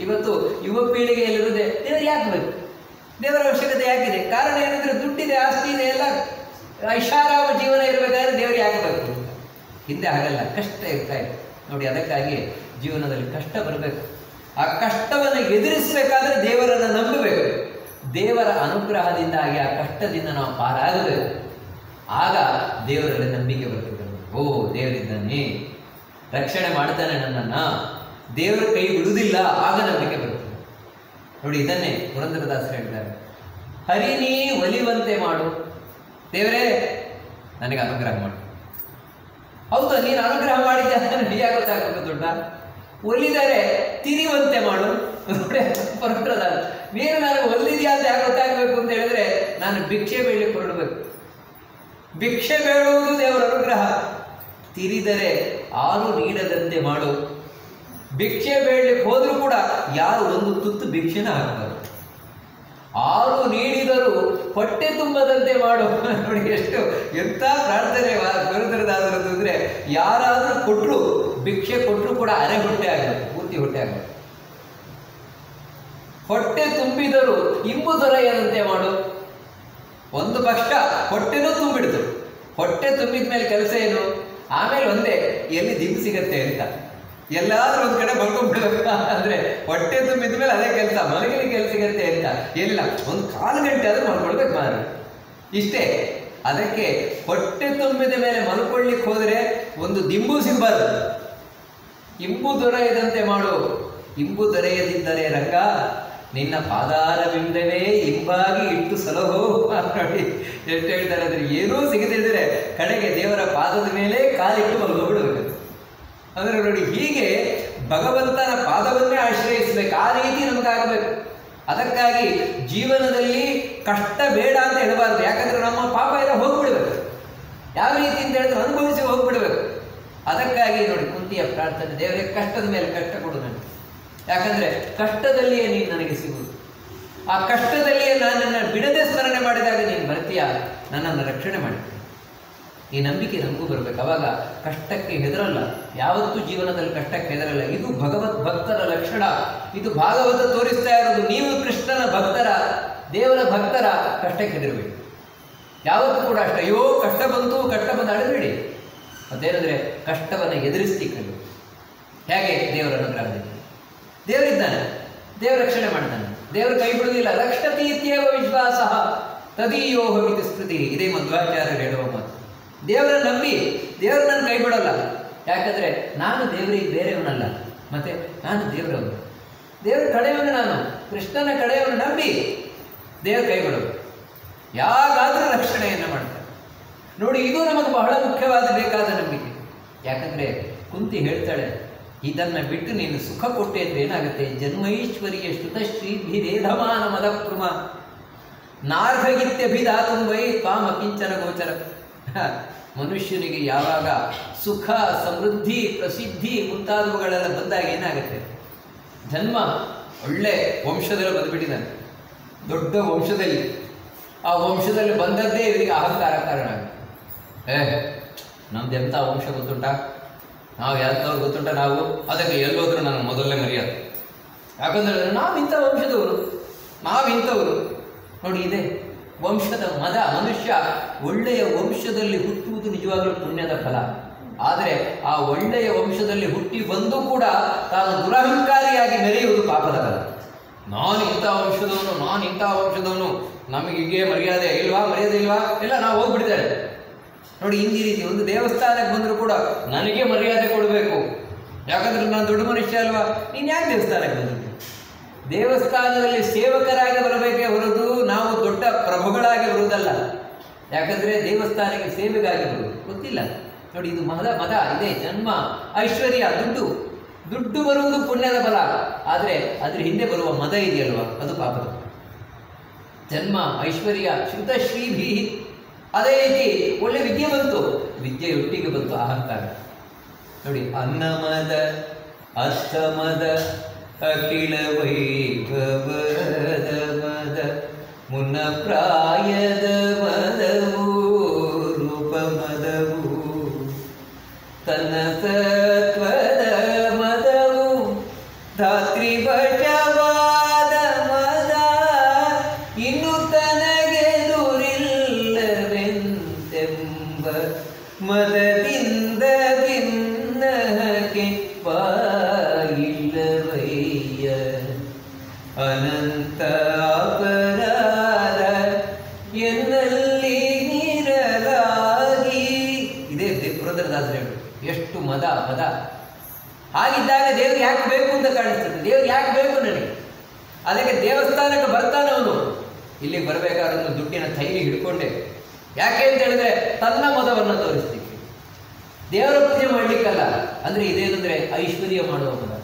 ಇವತ್ತು ಯುವ ಪೀಳಿಗೆಯಲ್ಲಿರುವುದೇ ದೇವರು ಯಾಕೆ ಬೇಕು? ದೇವರ ಅವಶ್ಯಕತೆ ಯಾಕಿದೆ? ಕಾರಣ ಏನಂದ್ರೆ, ದುಡ್ಡಿದೆ, ಆಸ್ತಿ ಇದೆ, ಎಲ್ಲ ಐಷಾರಾಮ ಜೀವನ ಇರಬೇಕಾದ್ರೆ ದೇವರು ಯಾಕೆ ಬೇಕು. ಹಿಂದೆ ಹಾಗಲ್ಲ ಕಷ್ಟ ಇರ್ತಾ ಇದೆ. ನೋಡಿ, ಅದಕ್ಕಾಗಿ ಜೀವನದಲ್ಲಿ ಕಷ್ಟ ಬರಬೇಕು. ಆ ಕಷ್ಟವನ್ನು ಎದುರಿಸಬೇಕಾದ್ರೆ ದೇವರನ್ನು ನಂಬಬೇಕು. ದೇವರ ಅನುಗ್ರಹದಿಂದಾಗಿ ಆ ಕಷ್ಟದಿಂದ ನಾವು ಪಾರಾಗಬೇಕು. ಆಗ ದೇವರಲ್ಲಿ ನಂಬಿಕೆ ಬರ್ತದೆ ಓ, ದೇವರಿದ್ದಾನೆ. ರಕ್ಷಣೆ ಮಾಡ್ತಾನೆ ನನ್ನನ್ನ. ದೇವರ ಕೈ ಬಿಡುವುದಿಲ್ಲ, ಆಗ ನಂಬಿಕೆ ಬರ್ತದೆ ನೋಡಿ, ಇದನ್ನೇ ಪುರಂದರದಾಸರು ಹೇಳ್ತಾರೆ. ಹರಿ ನೀ ಒಲಿವಂತೆ ಮಾಡು. ದೇವರೇ, ನನಗೆ ಅನುಗ್ರಹ ಮಾಡು. ಹೌದು, ನೀನು ಅನುಗ್ರಹ ಮಾಡಿದ್ದೆ ನನಗೆ ಯಾಕೆ ಗೊತ್ತಾಗಬೇಕು, ದೊಡ್ಡ. ಒಲಿದರೆ ತಿರಿವಂತೆ ಮಾಡು. ನೋಡಿ ನೀನು ನನಗೆ ಒಲ್ಲಿದ್ಯಾ ಅಂತ ಯಾರು ಗೊತ್ತಾಗಬೇಕು ಅಂತ ಹೇಳಿದ್ರೆ ನಾನು ಭಿಕ್ಷೆ ಬೇಳಿ ಹೊರಡಬೇಕು ಭಿಕ್ಷೆ ಬೇಡುವುದು ದೇವರ ಅನುಗ್ರಹ. ತಿರಿದರೆ ಆರು ನೀಡದಂತೆ ಮಾಡು. ಭಿಕ್ಷೆ ಬೇಡಲಿಕ್ಕೆ ಹೋದರೂ ಕೂಡ ಯಾರು ಒಂದು ತುತ್ತು ಭಿಕ್ಷೆನ ಹಾಕಬಾರದು. ಆರು ನೀಡಿದರೂ ಹೊಟ್ಟೆ ತುಂಬದಂತೆ ಮಾಡು. ನೋಡಿ ಎಷ್ಟು ಎಂಥ ಪ್ರಾರ್ಥನೆ ಗುರುತರದಾದರದ್ದು ಅಂದರೆ ಯಾರಾದರೂ ಕೊಟ್ಟರು ಭಿಕ್ಷೆ ಕೊಟ್ಟರು ಕೂಡ ಅರೆ ಹೊಟ್ಟೆ ಆಗಬೇಕು ಪೂರ್ತಿ ಹೊಟ್ಟೆ ಆಗಬೇಕು ಹೊಟ್ಟೆ ತುಂಬಿದರು ಇಂಬು ದೊರೆಯದಂತೆ ಮಾಡು? ಒಂದು ಪಕ್ಷ ಹೊಟ್ಟೆನೂ ತುಂಬಿಡ್ತು. ಹೊಟ್ಟೆ ತುಂಬಿದ ಮೇಲೆ ಕೆಲಸ ಏನು? ಆಮೇಲೆ ಒಂದೇ, ಎಲ್ಲಿ ದಿಮ್ ಸಿಗತ್ತೆ ಅಂತ. ಎಲ್ಲಾದ್ರೂ ಒಂದ್ ಕಡೆ ಮಲ್ಕೊಂಡ್ಬಿಡ್ಬೇಕು ಅಂದ್ರೆ ಹೊಟ್ಟೆ ತುಂಬಿದ ಮೇಲೆ ಅದೇ ಕೆಲಸ ಮಲಗಲಿ ಕೆಲಸ ಸಿಗತ್ತೆ ಅಂತ. ಎಲ್ಲ ಒಂದು ಕಾಲು ಗಂಟೆ ಆದ್ರೂ ಮಲ್ಕೊಳ್ಬೇಕು ಮಾರು ಇಷ್ಟೇ. ಅದಕ್ಕೆ ಹೊಟ್ಟೆ ತುಂಬಿದ ಮೇಲೆ ಮಲ್ಕೊಳ್ಳಿಕ್ಕೆ ಹೋದ್ರೆ ಒಂದು ದಿಂಬು ಸಿಗಬಾರ್ದು. ಇಂಬು ದೊರೆಯದಂತೆ ಮಾಡು? ಇಂಬು ದೊರೆಯದಿದ್ದರೆ ರಂಗ ನಿನ್ನ ಪಾದಾರವಿಂದನೇ ಇಂಬಾಗಿ ಇಟ್ಟು ಸಲಹೋ ನೋಡಿ ಎಷ್ಟು ಹೇಳ್ತಾರೆ ಅಂದ್ರೆ ಏನೂ ಸಿಗದಿದ್ದರೆ ಕಡೆಗೆ ದೇವರ ಪಾದದ ಮೇಲೆ ಕಾಲಿಟ್ಟು ಮಲಗೋಗ್ಬಿಡಬೇಕು ಅಂದ್ರೆ ನೋಡಿ ಹೀಗೆ ಭಗವಂತನ ಪಾದವನ್ನೇ ಆಶ್ರಯಿಸಬೇಕು. ಆ ರೀತಿ ನಮಗಾಗಬೇಕು. ಅದಕ್ಕಾಗಿ ಜೀವನದಲ್ಲಿ ಕಷ್ಟ ಬೇಡ ಅಂತ ಹೇಳಬಾರ್ದು. ಯಾಕಂದ್ರೆ ನಮ್ಮ ಪಾಪ ಎಲ್ಲ ಹೋಗ್ಬಿಡ್ಬೇಕು. ಯಾವ ರೀತಿ ಅಂತ ಹೇಳಿದ್ರೆ ಅನುಭವಿಸಿ ಹೋಗ್ಬಿಡ್ಬೇಕು. ಅದಕ್ಕಾಗಿ ನೋಡಿ ಕುಂತಿಯ ಪ್ರಾರ್ಥನೆ. ದೇವರಿಗೆ ಕಷ್ಟದ ಮೇಲೆ ಕಷ್ಟ ಕೊಡು ನನಗೆ ಯಾಕಂದ್ರೆ ಕಷ್ಟದಲ್ಲಿಯೇ ನೀನು ನನಗೆ ಸಿಗುವುದು. ಆ ಕಷ್ಟದಲ್ಲಿಯೇ ನಾನು ನನ್ನ ಬಿಡದೆ ಸ್ಮರಣೆ ಮಾಡಿದಾಗ ನೀನು ಬರ್ತೀಯ ನನ್ನನ್ನು ರಕ್ಷಣೆ ಮಾಡ್ತೀನಿ ಈ ನಂಬಿಕೆ ನಮಗೂ ಬರಬೇಕು. ಅವಾಗ ಕಷ್ಟಕ್ಕೆ ಹೆದರಲ್ಲ. ಯಾವತ್ತೂ ಜೀವನದಲ್ಲಿ ಕಷ್ಟಕ್ಕೆ ಹೆದರಲ್ಲ. ಇದು ಭಗವತ್ ಭಕ್ತರ ಲಕ್ಷಣ. ಇದು ಭಾಗವತ ತೋರಿಸ್ತಾ ಇರೋದು. ನೀವು ಕೃಷ್ಣನ ಭಕ್ತರ, ದೇವರ ಭಕ್ತರ ಕಷ್ಟಕ್ಕೆ ಹೆದರಬೇಕು. ಯಾವತ್ತೂ ಕೂಡ ಅಷ್ಟೇ. ಅಯ್ಯೋ, ಕಷ್ಟ ಬಂತು, ಕಷ್ಟ ಬಂದು ಅಳಬೇಡಿ ಮತ್ತೇನಂದ್ರೆ ಕಷ್ಟವನ್ನು ಎದುರಿಸ್ತಿ ಹೇಗೆ ದೇವರ ಅನುಗ್ರಹದಲ್ಲಿ ದೇವರಿದ್ದಾನೆ. ದೇವರು ರಕ್ಷಣೆ ಮಾಡ್ತಾನೆ. ದೇವರು ಕೈ ಬಿಡುವುದಿಲ್ಲ. ರಕ್ಷತಿ ಇತ್ಯೇವ ವಿಶ್ವಾಸ ತದೀಯೋ ಮಿತಿ ಸ್ಮೃತಿ. ಇದೇ ಮಧ್ವಾಚಾರ್ಯರು ಹೇಳುವ ಮಾತು. ದೇವರ ನಂಬಿ ದೇವರು ನನ್ನ ಕೈ ಬಿಡೋಲ್ಲ ಯಾಕಂದ್ರೆ ನಾನು ದೇವರಿಗೆ ಬೇರೆಯವನಲ್ಲ. ಮತ್ತೆ ನಾನು ದೇವರವನು. ದೇವರ ಕಡೆಯವನು ನಾನು. ಕೃಷ್ಣನ ಕಡೆಯವನು ನಂಬಿ ದೇವರ ಕೈ ಬಿಡೋದು ಯಾಗಾದರೂ ರಕ್ಷಣೆಯನ್ನು ಮಾಡ್ತಾರೆ ನೋಡಿ, ಇದು ನಮಗೆ ಬಹಳ ಮುಖ್ಯವಾದ ಬೇಕಾದ ನಂಬಿಕೆ. ಯಾಕಂದ್ರೆ ಕುಂತಿ ಹೇಳ್ತಾಳೆ ಇದನ್ನ ಬಿಟ್ಟು ನೀನು ಸುಖ ಕೊಟ್ಟೆ ಅಂದ್ರೆ ಏನಾಗುತ್ತೆ? ಜನ್ಮೈಶ್ವರಿಯ ಶ್ರೀಭಿರೇಧಮಾನ ಮದಪ್ರಮ. ನಾರ್ಹಗಿತ್ಯಭಿಧಾತು ವೈ ಕಾಮ ಕಿಂಚನ ಗೋಚರ. ಮನುಷ್ಯನಿಗೆ ಯಾವಾಗ ಸುಖ, ಸಮೃದ್ಧಿ, ಪ್ರಸಿದ್ಧಿ ಮುಂತಾದವುಗಳೆಲ್ಲ ಬಂದಾಗ ಏನಾಗುತ್ತೆ? ಜನ್ಮ ಒಳ್ಳೆ ವಂಶದಲ್ಲಿ ಬಂದುಬಿಟ್ಟಿದ್ದಾನೆ. ದೊಡ್ಡ ವಂಶದಲ್ಲಿ. ಆ ವಂಶದಲ್ಲಿ ಬಂದದ್ದೇ ಇವರಿಗೆ ಅಹಂಕಾರ ಕಾರಣ ಆಗುತ್ತೆ. ಏ ನಮ್ದು ಎಂಥ ವಂಶ ಗೊತ್ತುಂಟಾ? ನಾವು ಯಾವ್ದವ್ರು ಗೊತ್ತುಂಟ ನಾವು? ಅದಕ್ಕೆ ಎಲ್ಲೋದ್ರೂ ನನಗೆ ಮೊದಲನೇ ಮರ್ಯಾದೆ. ಯಾಕಂದ್ರೆ ನಾವು ಇಂಥ ವಂಶದವರು. ನಾವು ಇಂಥವರು. ನೋಡಿ ಇದೆ. ವಂಶದ ಮದ, ಮನುಷ್ಯ ಒಳ್ಳೆಯ ವಂಶದಲ್ಲಿ ಹುಟ್ಟುವುದು ನಿಜವಾಗಲೂ ಪುಣ್ಯದ ಫಲ. ಆದರೆ ಆ ಒಳ್ಳೆಯ ವಂಶದಲ್ಲಿ ಹುಟ್ಟಿ ಬಂದು ಕೂಡ ತಾನು ದುರಹಂಕಾರಿಯಾಗಿ ಮೆರೆಯುವುದು ಪಾಪದ ಫಲ. ನಾನು ಇಂಥ ವಂಶದವನು, ನಾನು ಇಂಥ ವಂಶದವನು. ನಮಗೆ ಹೀಗೆ ಮರ್ಯಾದೆ ಇಲ್ವಾ? ಮರ್ಯಾದೆ ಇಲ್ವಾ? ಎಲ್ಲ ನಾವು ಹೋಗ್ಬಿಟ್ಟಿದ್ದಾರೆ ನೋಡಿ ಹಿಂದಿ ರೀತಿ ಒಂದು ದೇವಸ್ಥಾನಕ್ಕೆ ಬಂದರೂ ಕೂಡ ನನಗೆ ಮರ್ಯಾದೆ ಕೊಡಬೇಕು. ಯಾಕಂದ್ರೆ ನಾನು ದೊಡ್ಡ ಮನುಷ್ಯ ಅಲ್ವಾ? ನೀನು ಯಾಕೆ ದೇವಸ್ಥಾನಕ್ಕೆ ಬಂದಿದ್ದೆ ದೇವಸ್ಥಾನದಲ್ಲಿ ಸೇವಕರಾಗಿ ಬರಬೇಕೇ ಹೊರತು ನಾವು ದೊಡ್ಡ ಪ್ರಭುಗಳಾಗಿ ಬರುವುದಲ್ಲ. ಯಾಕಂದ್ರೆ ದೇವಸ್ಥಾನಕ್ಕೆ ಸೇವೆಗಾಗಿ ಬರುವುದು. ಗೊತ್ತಿಲ್ಲ. ನೋಡಿ, ಇದು ಮದ ಮದ, ಇದೆ, ಜನ್ಮ, ಐಶ್ವರ್ಯ, ದುಡ್ಡು. ದುಡ್ಡು ಬರುವುದು ಪುಣ್ಯದ ಫಲ. ಆದರೆ ಅದ್ರ ಹಿಂದೆ ಬರುವ ಮದ ಇದೆಯಲ್ವಾ? ಅದು ಪಾಪದ ಜನ್ಮ, ಐಶ್ವರ್ಯ ಶ್ರುತ ಶ್ರೀಭಿ ಅದೇ ರೀತಿ ಒಳ್ಳೆ ವಿದ್ಯೆ ಬಂತು. ವಿದ್ಯೆ ಒಟ್ಟಿಗೆ ಬಂತು ಅಹಂಕಾರ ನೋಡಿ ಅನ್ನಮದ ಅಷ್ಟಮದ ಅಖಿಲ ವೈಭವದ ಮದ, ಮುನ್ನ ಪ್ರಾಯದ ಮದವು, ರೂಪ ಮದವು, ತನ್ನ ಎಷ್ಟು ಮದ ಮದ ಹಾಗಿದ್ದಾಗ ದೇವ್ರಿಗೆ ಯಾಕೆ ಬೇಕು ಅಂತ ಕಾಣಿಸ್ತದೆ. ದೇವ್ರಿಗೆ ಯಾಕೆ ಬೇಕು ನನಗೆ? ಅದಕ್ಕೆ ದೇವಸ್ಥಾನಕ್ಕೆ ಬರ್ತಾನೆ ಅವನು. ಇಲ್ಲಿಗೆ ಬರಬೇಕಾದ್ರೆ ಒಂದು ದುಡ್ಡಿನ ಥೈಲಿ ಹಿಡ್ಕೊಂಡೆ. ಯಾಕೆ ಅಂತ ಹೇಳಿದ್ರೆ ತನ್ನ ಮದವನ್ನು ತೋರಿಸ್ಲಿಕ್ಕೆ. ದೇವರ ಪೂಜೆ ಮಾಡಲಿಕ್ಕಲ್ಲ. ಅಂದ್ರೆ ಇದೇನಂದ್ರೆ ಐಶ್ವರ್ಯ ಮಾಡುವ ಮದ.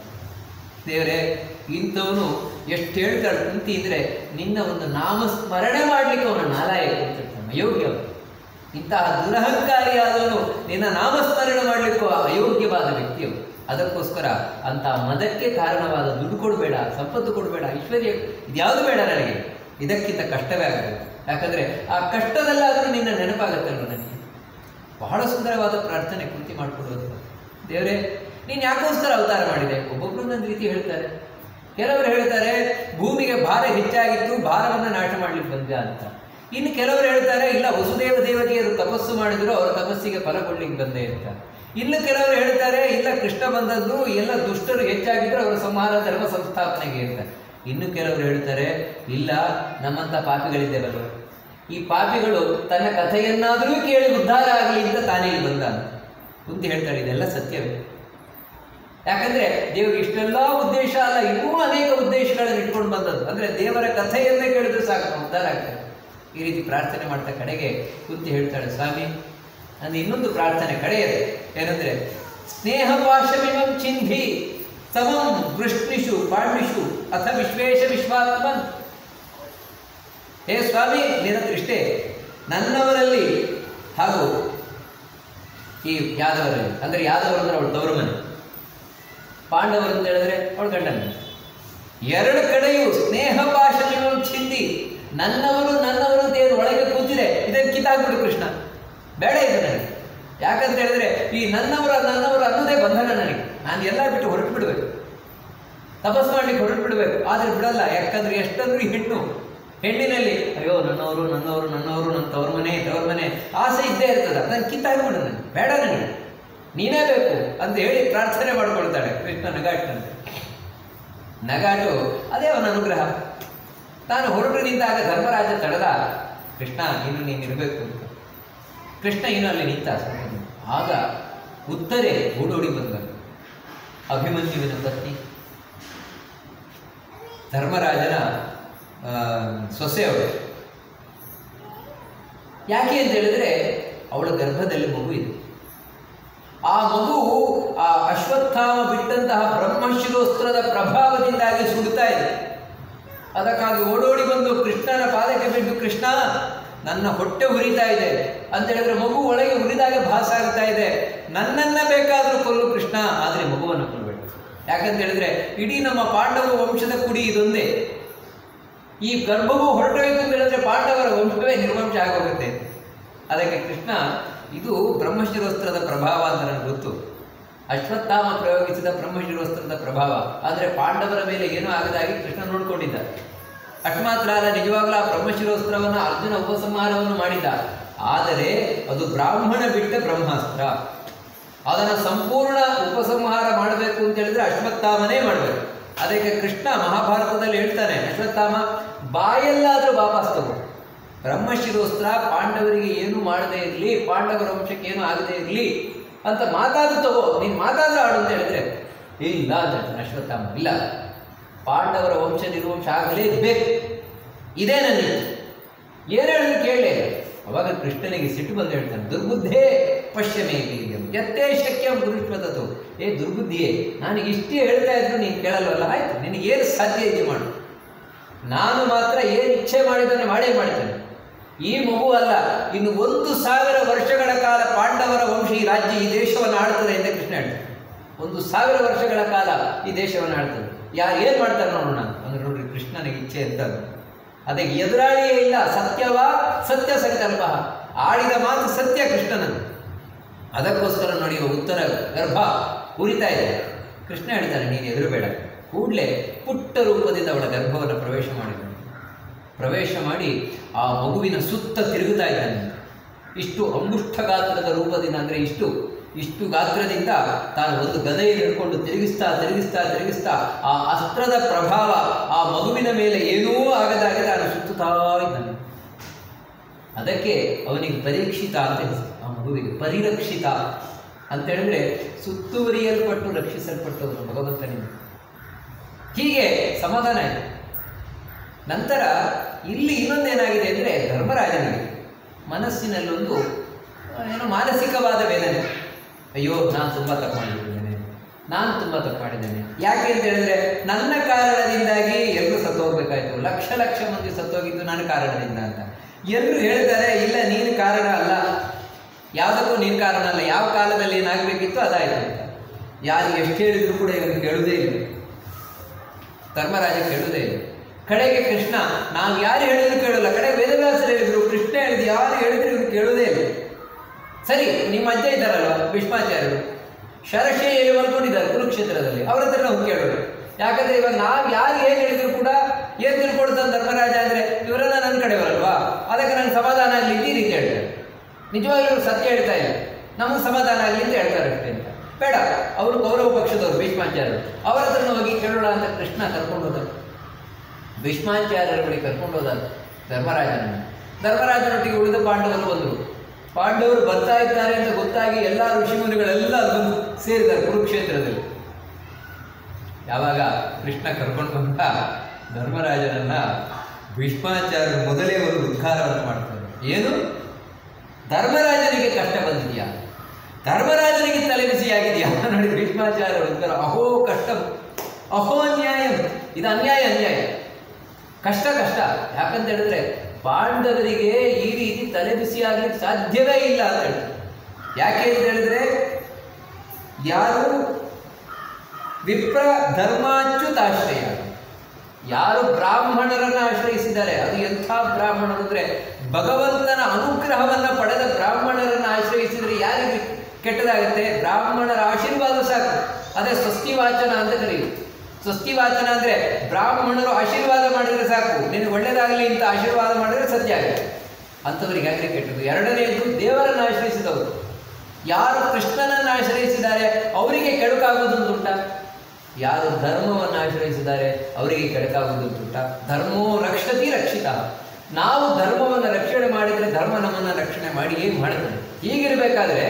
ದೇವರೇ, ಇಂಥವನು ಎಷ್ಟು ಹೇಳ್ತಾಳೆ. ಕುಂತಿ ಇದ್ರೆ ನಿನ್ನ ಒಂದು ನಾಮ ಸ್ಮರಣೆ ಮಾಡ್ಲಿಕ್ಕೆ ಅವನ ನಾಲಾಯಕ ಅಂತ ಹೇಳ್ತಾನೆ. ಅವನು. ಇಂತಹ ದುರಹಂಕಾರಿಯಾದವನು ನಿನ್ನ ನಾಮಸ್ಮರಣೆ ಮಾಡಲಿಕ್ಕೂ ಅಯೋಗ್ಯವಾದ ವ್ಯಕ್ತಿಯು. ಅದಕ್ಕೋಸ್ಕರ ಅಂತ ಮದಕ್ಕೆ ಕಾರಣವಾದ ದುಡ್ಡು ಕೊಡಬೇಡ, ಸಂಪತ್ತು ಕೊಡಬೇಡ, ಐಶ್ವರ್ಯ ಇದ್ಯಾವುದು ಬೇಡ ನನಗೆ. ಇದಕ್ಕಿಂತ ಕಷ್ಟವೇ ಆಗಬೇಕು ಯಾಕಂದ್ರೆ ಆ ಕಷ್ಟದಲ್ಲಾದರೂ ನಿನ್ನ ನೆನಪಾಗತ್ತಲ್ವ ನನಗೆ? ಬಹಳ ಸುಂದರವಾದ ಪ್ರಾರ್ಥನೆ ಕೃತಿ ಮಾಡಿಕೊಡೋದು. ದೇವರೇ, ನೀನು ಯಾಕೋಸ್ಕರ ಅವತಾರ ಮಾಡಿದೆ? ಒಬ್ಬೊಬ್ರು ಒಂದೊಂದು ರೀತಿ ಹೇಳ್ತಾರೆ. ಕೆಲವರು ಹೇಳ್ತಾರೆ, ಭೂಮಿಗೆ ಭಾರ ಹೆಚ್ಚಾಗಿತ್ತು, ಭಾರವನ್ನು ನಾಟ ಮಾಡ್ಲಿಕ್ಕೆ ಬಂದ ಅಂತ. ಇನ್ನು ಕೆಲವರು ಹೇಳ್ತಾರೆ, ಇಲ್ಲ, ವಸುದೇವ ದೇವಕಿಯರು ತಪಸ್ಸು ಮಾಡಿದ್ರು, ಅವರ ತಪಸ್ಸಿಗೆ ಫಲ ಕೊಡ್ಲಿಕ್ಕೆ ಬಂದೆ ಅಂತ. ಇನ್ನು ಕೆಲವರು ಹೇಳ್ತಾರೆ, ಇಲ್ಲ, ಕೃಷ್ಣ ಬಂದದ್ದು, ಎಲ್ಲ ದುಷ್ಟರು ಹೆಚ್ಚಾಗಿದ್ರು ಅವರ ಸಂಹಾರ, ಧರ್ಮ ಸಂಸ್ಥಾಪನೆಗೆ ಅಂತ. ಇನ್ನು ಕೆಲವರು ಹೇಳ್ತಾರೆ, ಇಲ್ಲ ನಮ್ಮಂಥ ಪಾಪಿಗಳಿದ್ದೇವಲ್ಲ. ಈ ಪಾಪಿಗಳು ತನ್ನ ಕಥೆಯನ್ನಾದರೂ ಕೇಳಿ ಉದ್ಧಾರ ಆಗಲಿ ಅಂತ ತಾನೇ ಇಲ್ಲಿ ಬಂದ ಅಂತ ಹೇಳ್ತಾರೆ ಇದೆಲ್ಲ ಸತ್ಯವೇ ಯಾಕಂದ್ರೆ, ದೇವರಿಗೆ ಇಷ್ಟೆಲ್ಲ ಉದ್ದೇಶ ಅಲ್ಲ, ಇನ್ನೂ ಅನೇಕ ಉದ್ದೇಶಗಳನ್ನು ಇಟ್ಕೊಂಡು ಬಂದದ್ದು. ಅಂದ್ರೆ ದೇವರ ಕಥೆಯನ್ನೇ ಕೇಳಿದ್ರೆ ಸಾಕು, ಉದ್ಧಾರ ಆಗ್ತದೆ. ಈ ರೀತಿ ಪ್ರಾರ್ಥನೆ ಮಾಡ್ತಾ ಕಡೆಗೆ ಕುಂತಿ ಹೇಳ್ತಾಳೆ, ಸ್ವಾಮಿ ನಾನು ಇನ್ನೊಂದು ಪ್ರಾರ್ಥನೆ ಕಡೆಯದು. ಏನಂದ್ರೆ ಸ್ನೇಹ ಪಾಶಮಿಮಂ ಚಿಂಧಿ ಸಮಂ ವೃಷ್ಣಿಷು ಪಾಂಡಿಷು, ಅಥ ವಿಶ್ವೇಶ ವಿಶ್ವಾತ್ಮನ್. ಹೇ ಸ್ವಾಮಿ, ನಿನ್ನ ಇಷ್ಟೇ ನನ್ನವರಲ್ಲಿ ಹಾಗೂ ಈ ಯಾದವರಲ್ಲಿ. ಅಂದ್ರೆ ಯಾದವರು ಅಂದ್ರೆ ಅವಳು ತವರು ಮನೆ ಪಾಂಡವರು ಅಂತ ಹೇಳಿದ್ರೆ ಅವಳು ಗಂಡನ ಎರಡು ಕಡೆಯೂ ಸ್ನೇಹ ಪಾಶಮಿಮಂ ಚಿಂದಿ ನನ್ನವರು ನನ್ನವರು ಏನು ಒಳಗೆ ಕೂತಿದೆ ಇದನ್ನು ಕಿತ್ತಾಕ್ಬಿಡು ಕೃಷ್ಣ. ಬೇಡ ಇದು ನನಗೆ. ಯಾಕಂತ ಹೇಳಿದ್ರೆ, ಈ ನನ್ನವರ, ನನ್ನವರು ಅನ್ನೋದೇ ಬಂಧನ ನನಗೆ. ನಾನು ಎಲ್ಲ ಬಿಟ್ಟು ಹೊರಟು ಬಿಡಬೇಕು ತಪಸ್ ಮಾಡ್ಲಿಕ್ಕೆ ಹೊರಟು ಬಿಡಬೇಕು ಆದರೆ ಬಿಡಲ್ಲ, ಯಾಕಂದ್ರೆ ಎಷ್ಟಂದ್ರೂ ಹೆಣ್ಣು. ಹೆಣ್ಣಿನಲ್ಲಿ, ಅಯ್ಯೋ, ನನ್ನವರು ನನ್ನವರು ನನ್ನವರು, ನನ್ನ ತವ್ರ ಮನೆ ತವ್ರ ಮನೆ ಆಸೆ ಇದ್ದೇ ಇರ್ತದೆ. ಅದನ್ನು ಕಿತ್ತಾಕ್ಬಿಡು ನನಗೆ. ಬೇಡ ನನಗೆ. ನೀನೇ ಬೇಕು ಅಂತ ಹೇಳಿ ಪ್ರಾರ್ಥನೆ ಮಾಡ್ಕೊಳ್ತಾಳೆ ಕೃಷ್ಣ ನಗಾಟಂತೆ ನಗಾಟು, ಅದೇ ಅವನ ಅನುಗ್ರಹ. ತಾನು ಹೊರಟು ನಿಂತಾಗ ಧರ್ಮರಾಜ ತಡೆದ ಕೃಷ್ಣ, ನೀನು ಇರಬೇಕು ಅಂತ. ಕೃಷ್ಣ ಇನ್ನು ಅಲ್ಲಿ ನಿಂತ. ಆಗ ಉತ್ತರೆ ಓಡೋಡಿ ಬಂದ. ಅಭಿಮನ್ಯುವಿನ ಪತ್ನಿ. ಧರ್ಮರಾಜನ ಸೊಸೆಯವಳು ಯಾಕೆ ಅಂತ ಹೇಳಿದ್ರೆ ಅವಳ ಗರ್ಭದಲ್ಲಿ ಮಗು ಇದೆ. ಆ ಮಗು ಆ ಅಶ್ವತ್ಥಾಮ ಬಿಟ್ಟಂತಹ ಬ್ರಹ್ಮಶಿರೋಸ್ತ್ರದ ಪ್ರಭಾವದಿಂದಾಗಿ ಸುಡ್ತಾ ಇದೆ. ಅದಕ್ಕಾಗಿ ಓಡೋಡಿ ಬಂದು ಕೃಷ್ಣನ ಪಾದಕ್ಕೆ ಬಿದ್ದು, ಕೃಷ್ಣ, ನನ್ನ ಹೊಟ್ಟೆ ಉರಿತಾ ಇದೆ. ಅಂತ ಹೇಳಿದ್ರೆ ಮಗು ಒಳಗೆ ಉರಿದಾಗ ಭಾಸ ಆಗ್ತಾ ಇದೆ. ನನ್ನನ್ನ ಬೇಕಾದರೂ ಕೊಲ್ಲು ಕೃಷ್ಣ, ಆದರೆ ಮಗುವನ್ನು ಕೊಲ್ಲಬೇಕು ಯಾಕಂತ ಹೇಳಿದ್ರೆ ಇಡೀ ನಮ್ಮ ಪಾಂಡವ ವಂಶದ ಕುಡಿ ಇದೊಂದೇ. ಈ ಗರ್ಭವು ಹೊರಟೋಯ್ತು ಅಂತ ಹೇಳಿದ್ರೆ ಪಾಂಡವರ ವಂಶವೇ ನಿರ್ವಂಶ ಆಗೋಗುತ್ತೆ. ಅದಕ್ಕೆ ಕೃಷ್ಣ, ಇದು ಬ್ರಹ್ಮಶಿರೋಸ್ತ್ರದ ಪ್ರಭಾವ ಅಂತ ನನಗೆ ಗೊತ್ತು. ಅಶ್ವತ್ಥಾಮ ಪ್ರಯೋಗಿಸಿದ ಬ್ರಹ್ಮಶಿರೋಸ್ತ್ರದ ಪ್ರಭಾವ. ಆದರೆ ಪಾಂಡವರ ಮೇಲೆ ಏನೂ ಆಗದಾಗಿ ಕೃಷ್ಣ ನೋಡಿಕೊಂಡಿದ್ದ. ಅಲ್ಲ ನಿಜವಾಗ್ಲೂ ಆ ಬ್ರಹ್ಮಶಿರೋಸ್ತ್ರವನ್ನು ಅರ್ಜುನ ಉಪಸಂಹಾರವನ್ನು ಮಾಡಿದ್ದ. ಆದರೆ ಅದು ಬ್ರಾಹ್ಮಣ ಬಿಟ್ಟ ಬ್ರಹ್ಮಾಸ್ತ್ರ. ಅದನ್ನು ಸಂಪೂರ್ಣ ಉಪಸಂಹಾರ ಮಾಡಬೇಕು ಅಂತ ಹೇಳಿದ್ರೆ ಅಶ್ವತ್ಥಾಮನೇ ಮಾಡಬೇಕು. ಅದಕ್ಕೆ ಕೃಷ್ಣ ಮಹಾಭಾರತದಲ್ಲಿ ಹೇಳ್ತಾನೆ, ಅಶ್ವತ್ಥಾಮ, ಬಾಯಲ್ಲಾದರೂ ವಾಪಸ್ ತಗೋ. ಬ್ರಹ್ಮಶಿರೋಸ್ತ್ರ ಪಾಂಡವರಿಗೆ ಏನು ಮಾಡದೇ ಇರಲಿ, ಪಾಂಡವರ ವಂಶಕ್ಕೆ ಏನು ಆಗದೇ ಇರಲಿ ಅಂತ ಮಾತಾದ್ರೂ ತಗೋ, ನೀನು ಮಾತಾದ್ರೂ ಹಾಡು ಅಂತ ಹೇಳಿದ್ರೆ, ಇಲ್ಲ ಅಂತ ಅಶ್ವತ್ಥಾಮ, ಇಲ್ಲ. ಪಾಂಡವರ ವಂಶ ನಿರ್ವಂಶ ಆಗಲೇಬೇಕು ಇದೇ ನನ್ನ. ಏನು ಹೇಳಿದ್ರು ಕೇಳಲೇ ಅವಾಗ ಕೃಷ್ಣನಿಗೆ ಸಿಟ್ಟು ಬಂದು ಹೇಳ್ತಾನೆ, ದುರ್ಬುದ್ಧೇ ವೀರ್ಯಂ ಎತ್ತೇ ಶಕ್ಯ ಗುರುಷ್ವತತು ಏ, ದುರ್ಬುದ್ಧಿಯೇ ನಾನು ಇಷ್ಟೇ ಹೇಳ್ತಾ ಇದ್ರು, ನೀನು ಕೇಳಲ್ವಲ್ಲ? ಆಯ್ತು ನಿನಗೆ ಏನು ಸಾಧ್ಯ ಇದೆ ಮಾಡು. ನಾನು ಮಾತ್ರ ಏನು ಇಚ್ಛೆ ಮಾಡಿದ್ದಾನೆ ಮಾಡೇ ಮಾಡ್ತೇನೆ. ಈ ಮಗು ಅಲ್ಲ, ಇನ್ನು ಒಂದು ಸಾವಿರ ವರ್ಷಗಳ ಕಾಲ ಪಾಂಡವರ ವಂಶ ಈ ರಾಜ್ಯ, ಈ ದೇಶವನ್ನು ಆಡ್ತದೆ ಅಂತ ಕೃಷ್ಣ ಹೇಳ್ತಾರೆ ಒಂದು ಸಾವಿರ ವರ್ಷಗಳ ಕಾಲ ಈ ದೇಶವನ್ನು ಆಡ್ತದೆ ಯಾರು, ಏನು ಮಾಡ್ತಾರೆ ನೋಡೋಣ? ಅಂದ್ರೆ ನೋಡ್ರಿ, ಕೃಷ್ಣನಿಗೆ ಇಚ್ಛೆ ಅಂತ ಅದಕ್ಕೆ ಎದುರಾಳಿಯೇ ಇಲ್ಲ, ಸತ್ಯವಾ ಸತ್ಯ ಸಂಕಲ್ಪ. ಆಡಿದ ಮಾತು ಸತ್ಯ ಕೃಷ್ಣನನ್ನು ಅದಕ್ಕೋಸ್ಕರ ನೋಡಿ ಉತ್ತರ ಗರ್ಭ ಉರಿತಾ ಇದೆ. ಕೃಷ್ಣ ಹೇಳ್ತಾನೆ, ನೀನು ಎದುರು ಬೇಡ ಕೂಡಲೇ ಪುಟ್ಟ ರೂಪದಿಂದ ಅವಳ ಗರ್ಭವನ್ನು ಪ್ರವೇಶ ಮಾಡಿದನು. ಪ್ರವೇಶ ಮಾಡಿ ಆ ಮಗುವಿನ ಸುತ್ತ ತಿರುಗುತ್ತಾ ಇದ್ದಾನೆ. ಇಷ್ಟು ಅಂಗುಷ್ಠ ಗಾತ್ರದ ರೂಪದಿಂದ ಅಂದರೆ ಇಷ್ಟು ಇಷ್ಟು ಗಾತ್ರದಿಂದ ತಾನು ಒಂದು ಗದೆಯನ್ನು ಹಿಡ್ಕೊಂಡು ತಿರುಗಿಸ್ತಾ ತಿರುಗಿಸ್ತಾ ತಿರುಗಿಸ್ತಾ ಆ ಅಸ್ತ್ರದ ಪ್ರಭಾವ ಆ ಮಗುವಿನ ಮೇಲೆ ಏನೂ ಆಗದಾಗೆ ತಾನು ಸುತ್ತುತ್ತಾ ಇದ್ದಾನೆ. ಅದಕ್ಕೆ ಅವನಿಗೆ ಪರೀಕ್ಷಿತ ಅಂತ ಹೆಸರು, ಆ ಮಗುವಿಗೆ ಪರಿರಕ್ಷಿತ ಅಂತ ಹೇಳಿದ್ರೆ ಸುತ್ತುವರಿಯಲ್ಪಟ್ಟು ರಕ್ಷಿಸಲ್ಪಟ್ಟವನು ಭಗವಂತನಿಂದ ಹೀಗೆ ಸಮಾಧಾನ ಇದೆ ನಂತರ ಇಲ್ಲಿ ಇನ್ನೊಂದೇನಾಗಿದೆ ಅಂದರೆ ಧರ್ಮರಾಜನಿಗೆ ಮನಸ್ಸಿನಲ್ಲೊಂದು ಏನೋ ಮಾನಸಿಕವಾದ ವೇದನೆ. ಅಯ್ಯೋ, ನಾನು ತುಂಬ ತಪ್ಪು ಮಾಡಿದ್ದೇನೆ. ನಾನು ತುಂಬ ತಪ್ಪು ಮಾಡಿದ್ದೇನೆ. ಯಾಕೆ ಅಂತ ಹೇಳಿದ್ರೆ, ನನ್ನ ಕಾರಣದಿಂದಾಗಿ ಎಲ್ಲರೂ ಸತ್ತೋಗ್ಬೇಕಾಯ್ತು. ಲಕ್ಷ ಲಕ್ಷ ಮಂದಿ ಸತ್ತೋಗಿದ್ದು ನನ್ನ ಕಾರಣದಿಂದ ಅಂತ. ಎಲ್ಲರೂ ಹೇಳ್ತಾರೆ, ಇಲ್ಲ, ನೀನು ಕಾರಣ ಅಲ್ಲ. ಯಾವುದಕ್ಕೂ ನೀನು ಕಾರಣ ಅಲ್ಲ. ಯಾವ ಕಾಲದಲ್ಲಿ ಏನಾಗಬೇಕಿತ್ತು ಅದಾಯಿತು ಅಂತ. ಯಾರು ಎಷ್ಟು ಹೇಳಿದ್ರು ಕೂಡ ಇವನು ಕೇಳುವುದೇ ಇಲ್ಲ. ಧರ್ಮರಾಜ ಕೇಳುವುದೇ ಇಲ್ಲ. ಕಡೆಗೆ ಕೃಷ್ಣ, ನಾನು ಯಾರು ಹೇಳಿದ್ರು ಕೇಳಲ್ಲ. ಕಡೆ ವೇದವ್ಯಾಸರು ಹೇಳಿದ್ರು, ಕೃಷ್ಣ ಹೇಳಿದ್ರು, ಯಾರು ಹೇಳಿದ್ರು ಇವ್ರು ಕೇಳೋದೇ ಇಲ್ಲ. ಸರಿ, ನಿಮ್ಮ ಅಜ್ಜ ಇದ್ದಾರಲ್ಲ, ಭೀಷ್ಮಾಚಾರ್ಯರು. ಶರಶೈಯಲ್ಲಿ ಅನ್ಕೊಂಡಿದ್ದಾರೆ ಕುರುಕ್ಷೇತ್ರದಲ್ಲಿ. ಅವ್ರ ಹತ್ರ ನಾವು ಕೇಳೋದು ಯಾಕಂದ್ರೆ ಇವಾಗ ನಾವು ಯಾರು ಏನು ಹೇಳಿದ್ರು ಕೂಡ ಏನು ತಿಳ್ಕೊಡ್ತಾನೆ ಧರ್ಮರಾಜ ಅಂದ್ರೆ ಇವರೆಲ್ಲ ನನ್ನ ಕಡೆ ಬರಲ್ವಾ? ಅದಕ್ಕೆ ನನ್ನ ಸಮಾಧಾನ ಆಗಲಿ ಈ ರೀತಿ ಹೇಳ್ತಾರೆ. ನಿಜವಾಗ್ಲೂ ಸತ್ಯ ಹೇಳ್ತಾ ಇಲ್ಲ. ನಮಗೆ ಸಮಾಧಾನ ಆಗಲಿ ಅಂತ ಹೇಳ್ತಾರೆ ಅಂತ. ಬೇಡ, ಅವರು ಗೌರವ ಪಕ್ಷದವರು, ಭೀಷ್ಮಾಚಾರ್ಯರು. ಅವರ ಹತ್ರ ಹೋಗಿ ಕೇಳೋಣ ಅಂತ ಕೃಷ್ಣ ಕರ್ಕೊಂಡು ಹೋದ ಭೀಷ್ಮಾಚಾರ್ಯರ ಬಳಿ ಕರ್ಕೊಂಡು ಹೋದ ಧರ್ಮರಾಜನನ್ನು. ಧರ್ಮರಾಜನೊಟ್ಟಿಗೆ ಉಳಿದ ಪಾಂಡವರು ಬಂದರು. ಪಾಂಡವರು ಬರ್ತಾ ಇದ್ದಾರೆ ಅಂತ ಗೊತ್ತಾಗಿ ಎಲ್ಲ ಋಷಿಮುನಿಗಳೆಲ್ಲ ಬಂದು ಸೇರಿದ್ದಾರೆ ಕುರುಕ್ಷೇತ್ರದಲ್ಲಿ. ಯಾವಾಗ ಕೃಷ್ಣ ಕರ್ಕೊಂಡು ಬಂದ ಧರ್ಮರಾಜನನ್ನ ಭೀಷ್ಮಾಚಾರ್ಯರು ಮೊದಲೇ ಒಂದು ಉದ್ಘಾರವನ್ನು ಮಾಡ್ತಾರೆ. ಏನು? ಧರ್ಮರಾಜನಿಗೆ ಕಷ್ಟ ಬಂದಿದೆಯಾ? ಧರ್ಮರಾಜನಿಗೆ ತಲೆಬಿಸಿಯಾಗಿದೆಯಾ ನೋಡಿ, ಭೀಷ್ಮಾಚಾರ್ಯರು ಅಂತಾರೆ ಅಹೋ ಕಷ್ಟ, ಅಹೋ ಅನ್ಯಾಯ, ಇದು ಅನ್ಯಾಯ ಅನ್ಯಾಯ. ಕಷ್ಟ ಕಷ್ಟ. ಯಾಕಂತ ಹೇಳಿದ್ರೆ ಪಾಂಡವರಿಗೆ ಈ ರೀತಿ ತಲೆಬಿಸಿಯಾಗಲಿಕ್ಕೆ ಸಾಧ್ಯವೇ ಇಲ್ಲ ಅಂತ ಹೇಳಿದ್ರು ಯಾಕೆ ಅಂತ ಹೇಳಿದ್ರೆ ಯಾರು ವಿಪ್ರ ಧರ್ಮಾಚ್ಯುತಾಶ್ರಯ ಯಾರು ಬ್ರಾಹ್ಮಣರನ್ನ ಆಶ್ರಯಿಸಿದ್ದಾರೆ, ಅದು ಎಂಥ ಬ್ರಾಹ್ಮಣ ಅಂದ್ರೆ ಭಗವಂತನ ಅನುಗ್ರಹವನ್ನ ಪಡೆದ ಬ್ರಾಹ್ಮಣರನ್ನ ಆಶ್ರಯಿಸಿದ್ರೆ ಯಾರಿಗೆ ಕೆಟ್ಟದಾಗುತ್ತೆ? ಬ್ರಾಹ್ಮಣರ ಆಶೀರ್ವಾದ ಸಾಕು. ಅದೇ ಸ್ವಸ್ತಿ ವಾಚನ ಅಂತ ಕರೆಯುವುದು ಸ್ವಸ್ತಿ ವಾಚನ ಅಂದ್ರೆ ಬ್ರಾಹ್ಮಣರು ಆಶೀರ್ವಾದ ಮಾಡಿದ್ರೆ ಸಾಕು. ನಿನಗೆ ಒಳ್ಳೇದಾಗಲಿ ಅಂತ ಆಶೀರ್ವಾದ ಮಾಡಿದ್ರೆ ಸತ್ಯ ಆಗುತ್ತೆ ಅಂಥವ್ರಿಗೆ ಯಾಕೆ ಕೆಟ್ಟದ್ದು? ಎರಡನೆಯದು ದೇವರನ್ನು ಆಶ್ರಯಿಸಿದವರು. ಯಾರು ಕೃಷ್ಣನನ್ನು ಆಶ್ರಯಿಸಿದ್ದಾರೆ, ಅವರಿಗೆ ಕೆಡುಕಾಗುವುದುಂಟುಂಟ ಯಾರು ಧರ್ಮವನ್ನು ಆಶ್ರಯಿಸಿದ್ದಾರೆ, ಅವರಿಗೆ ಕೆಡಕಾಗುವುದುಂಟುಂಟ ಧರ್ಮೋ ರಕ್ಷತಿ ರಕ್ಷಿತ. ನಾವು ಧರ್ಮವನ್ನು ರಕ್ಷಣೆ ಮಾಡಿದರೆ ಧರ್ಮ ನಮ್ಮನ್ನು ರಕ್ಷಣೆ ಮಾಡಿ ಏನು ಮಾಡುತ್ತದೆ? ಹೀಗಿರಬೇಕಾದ್ರೆ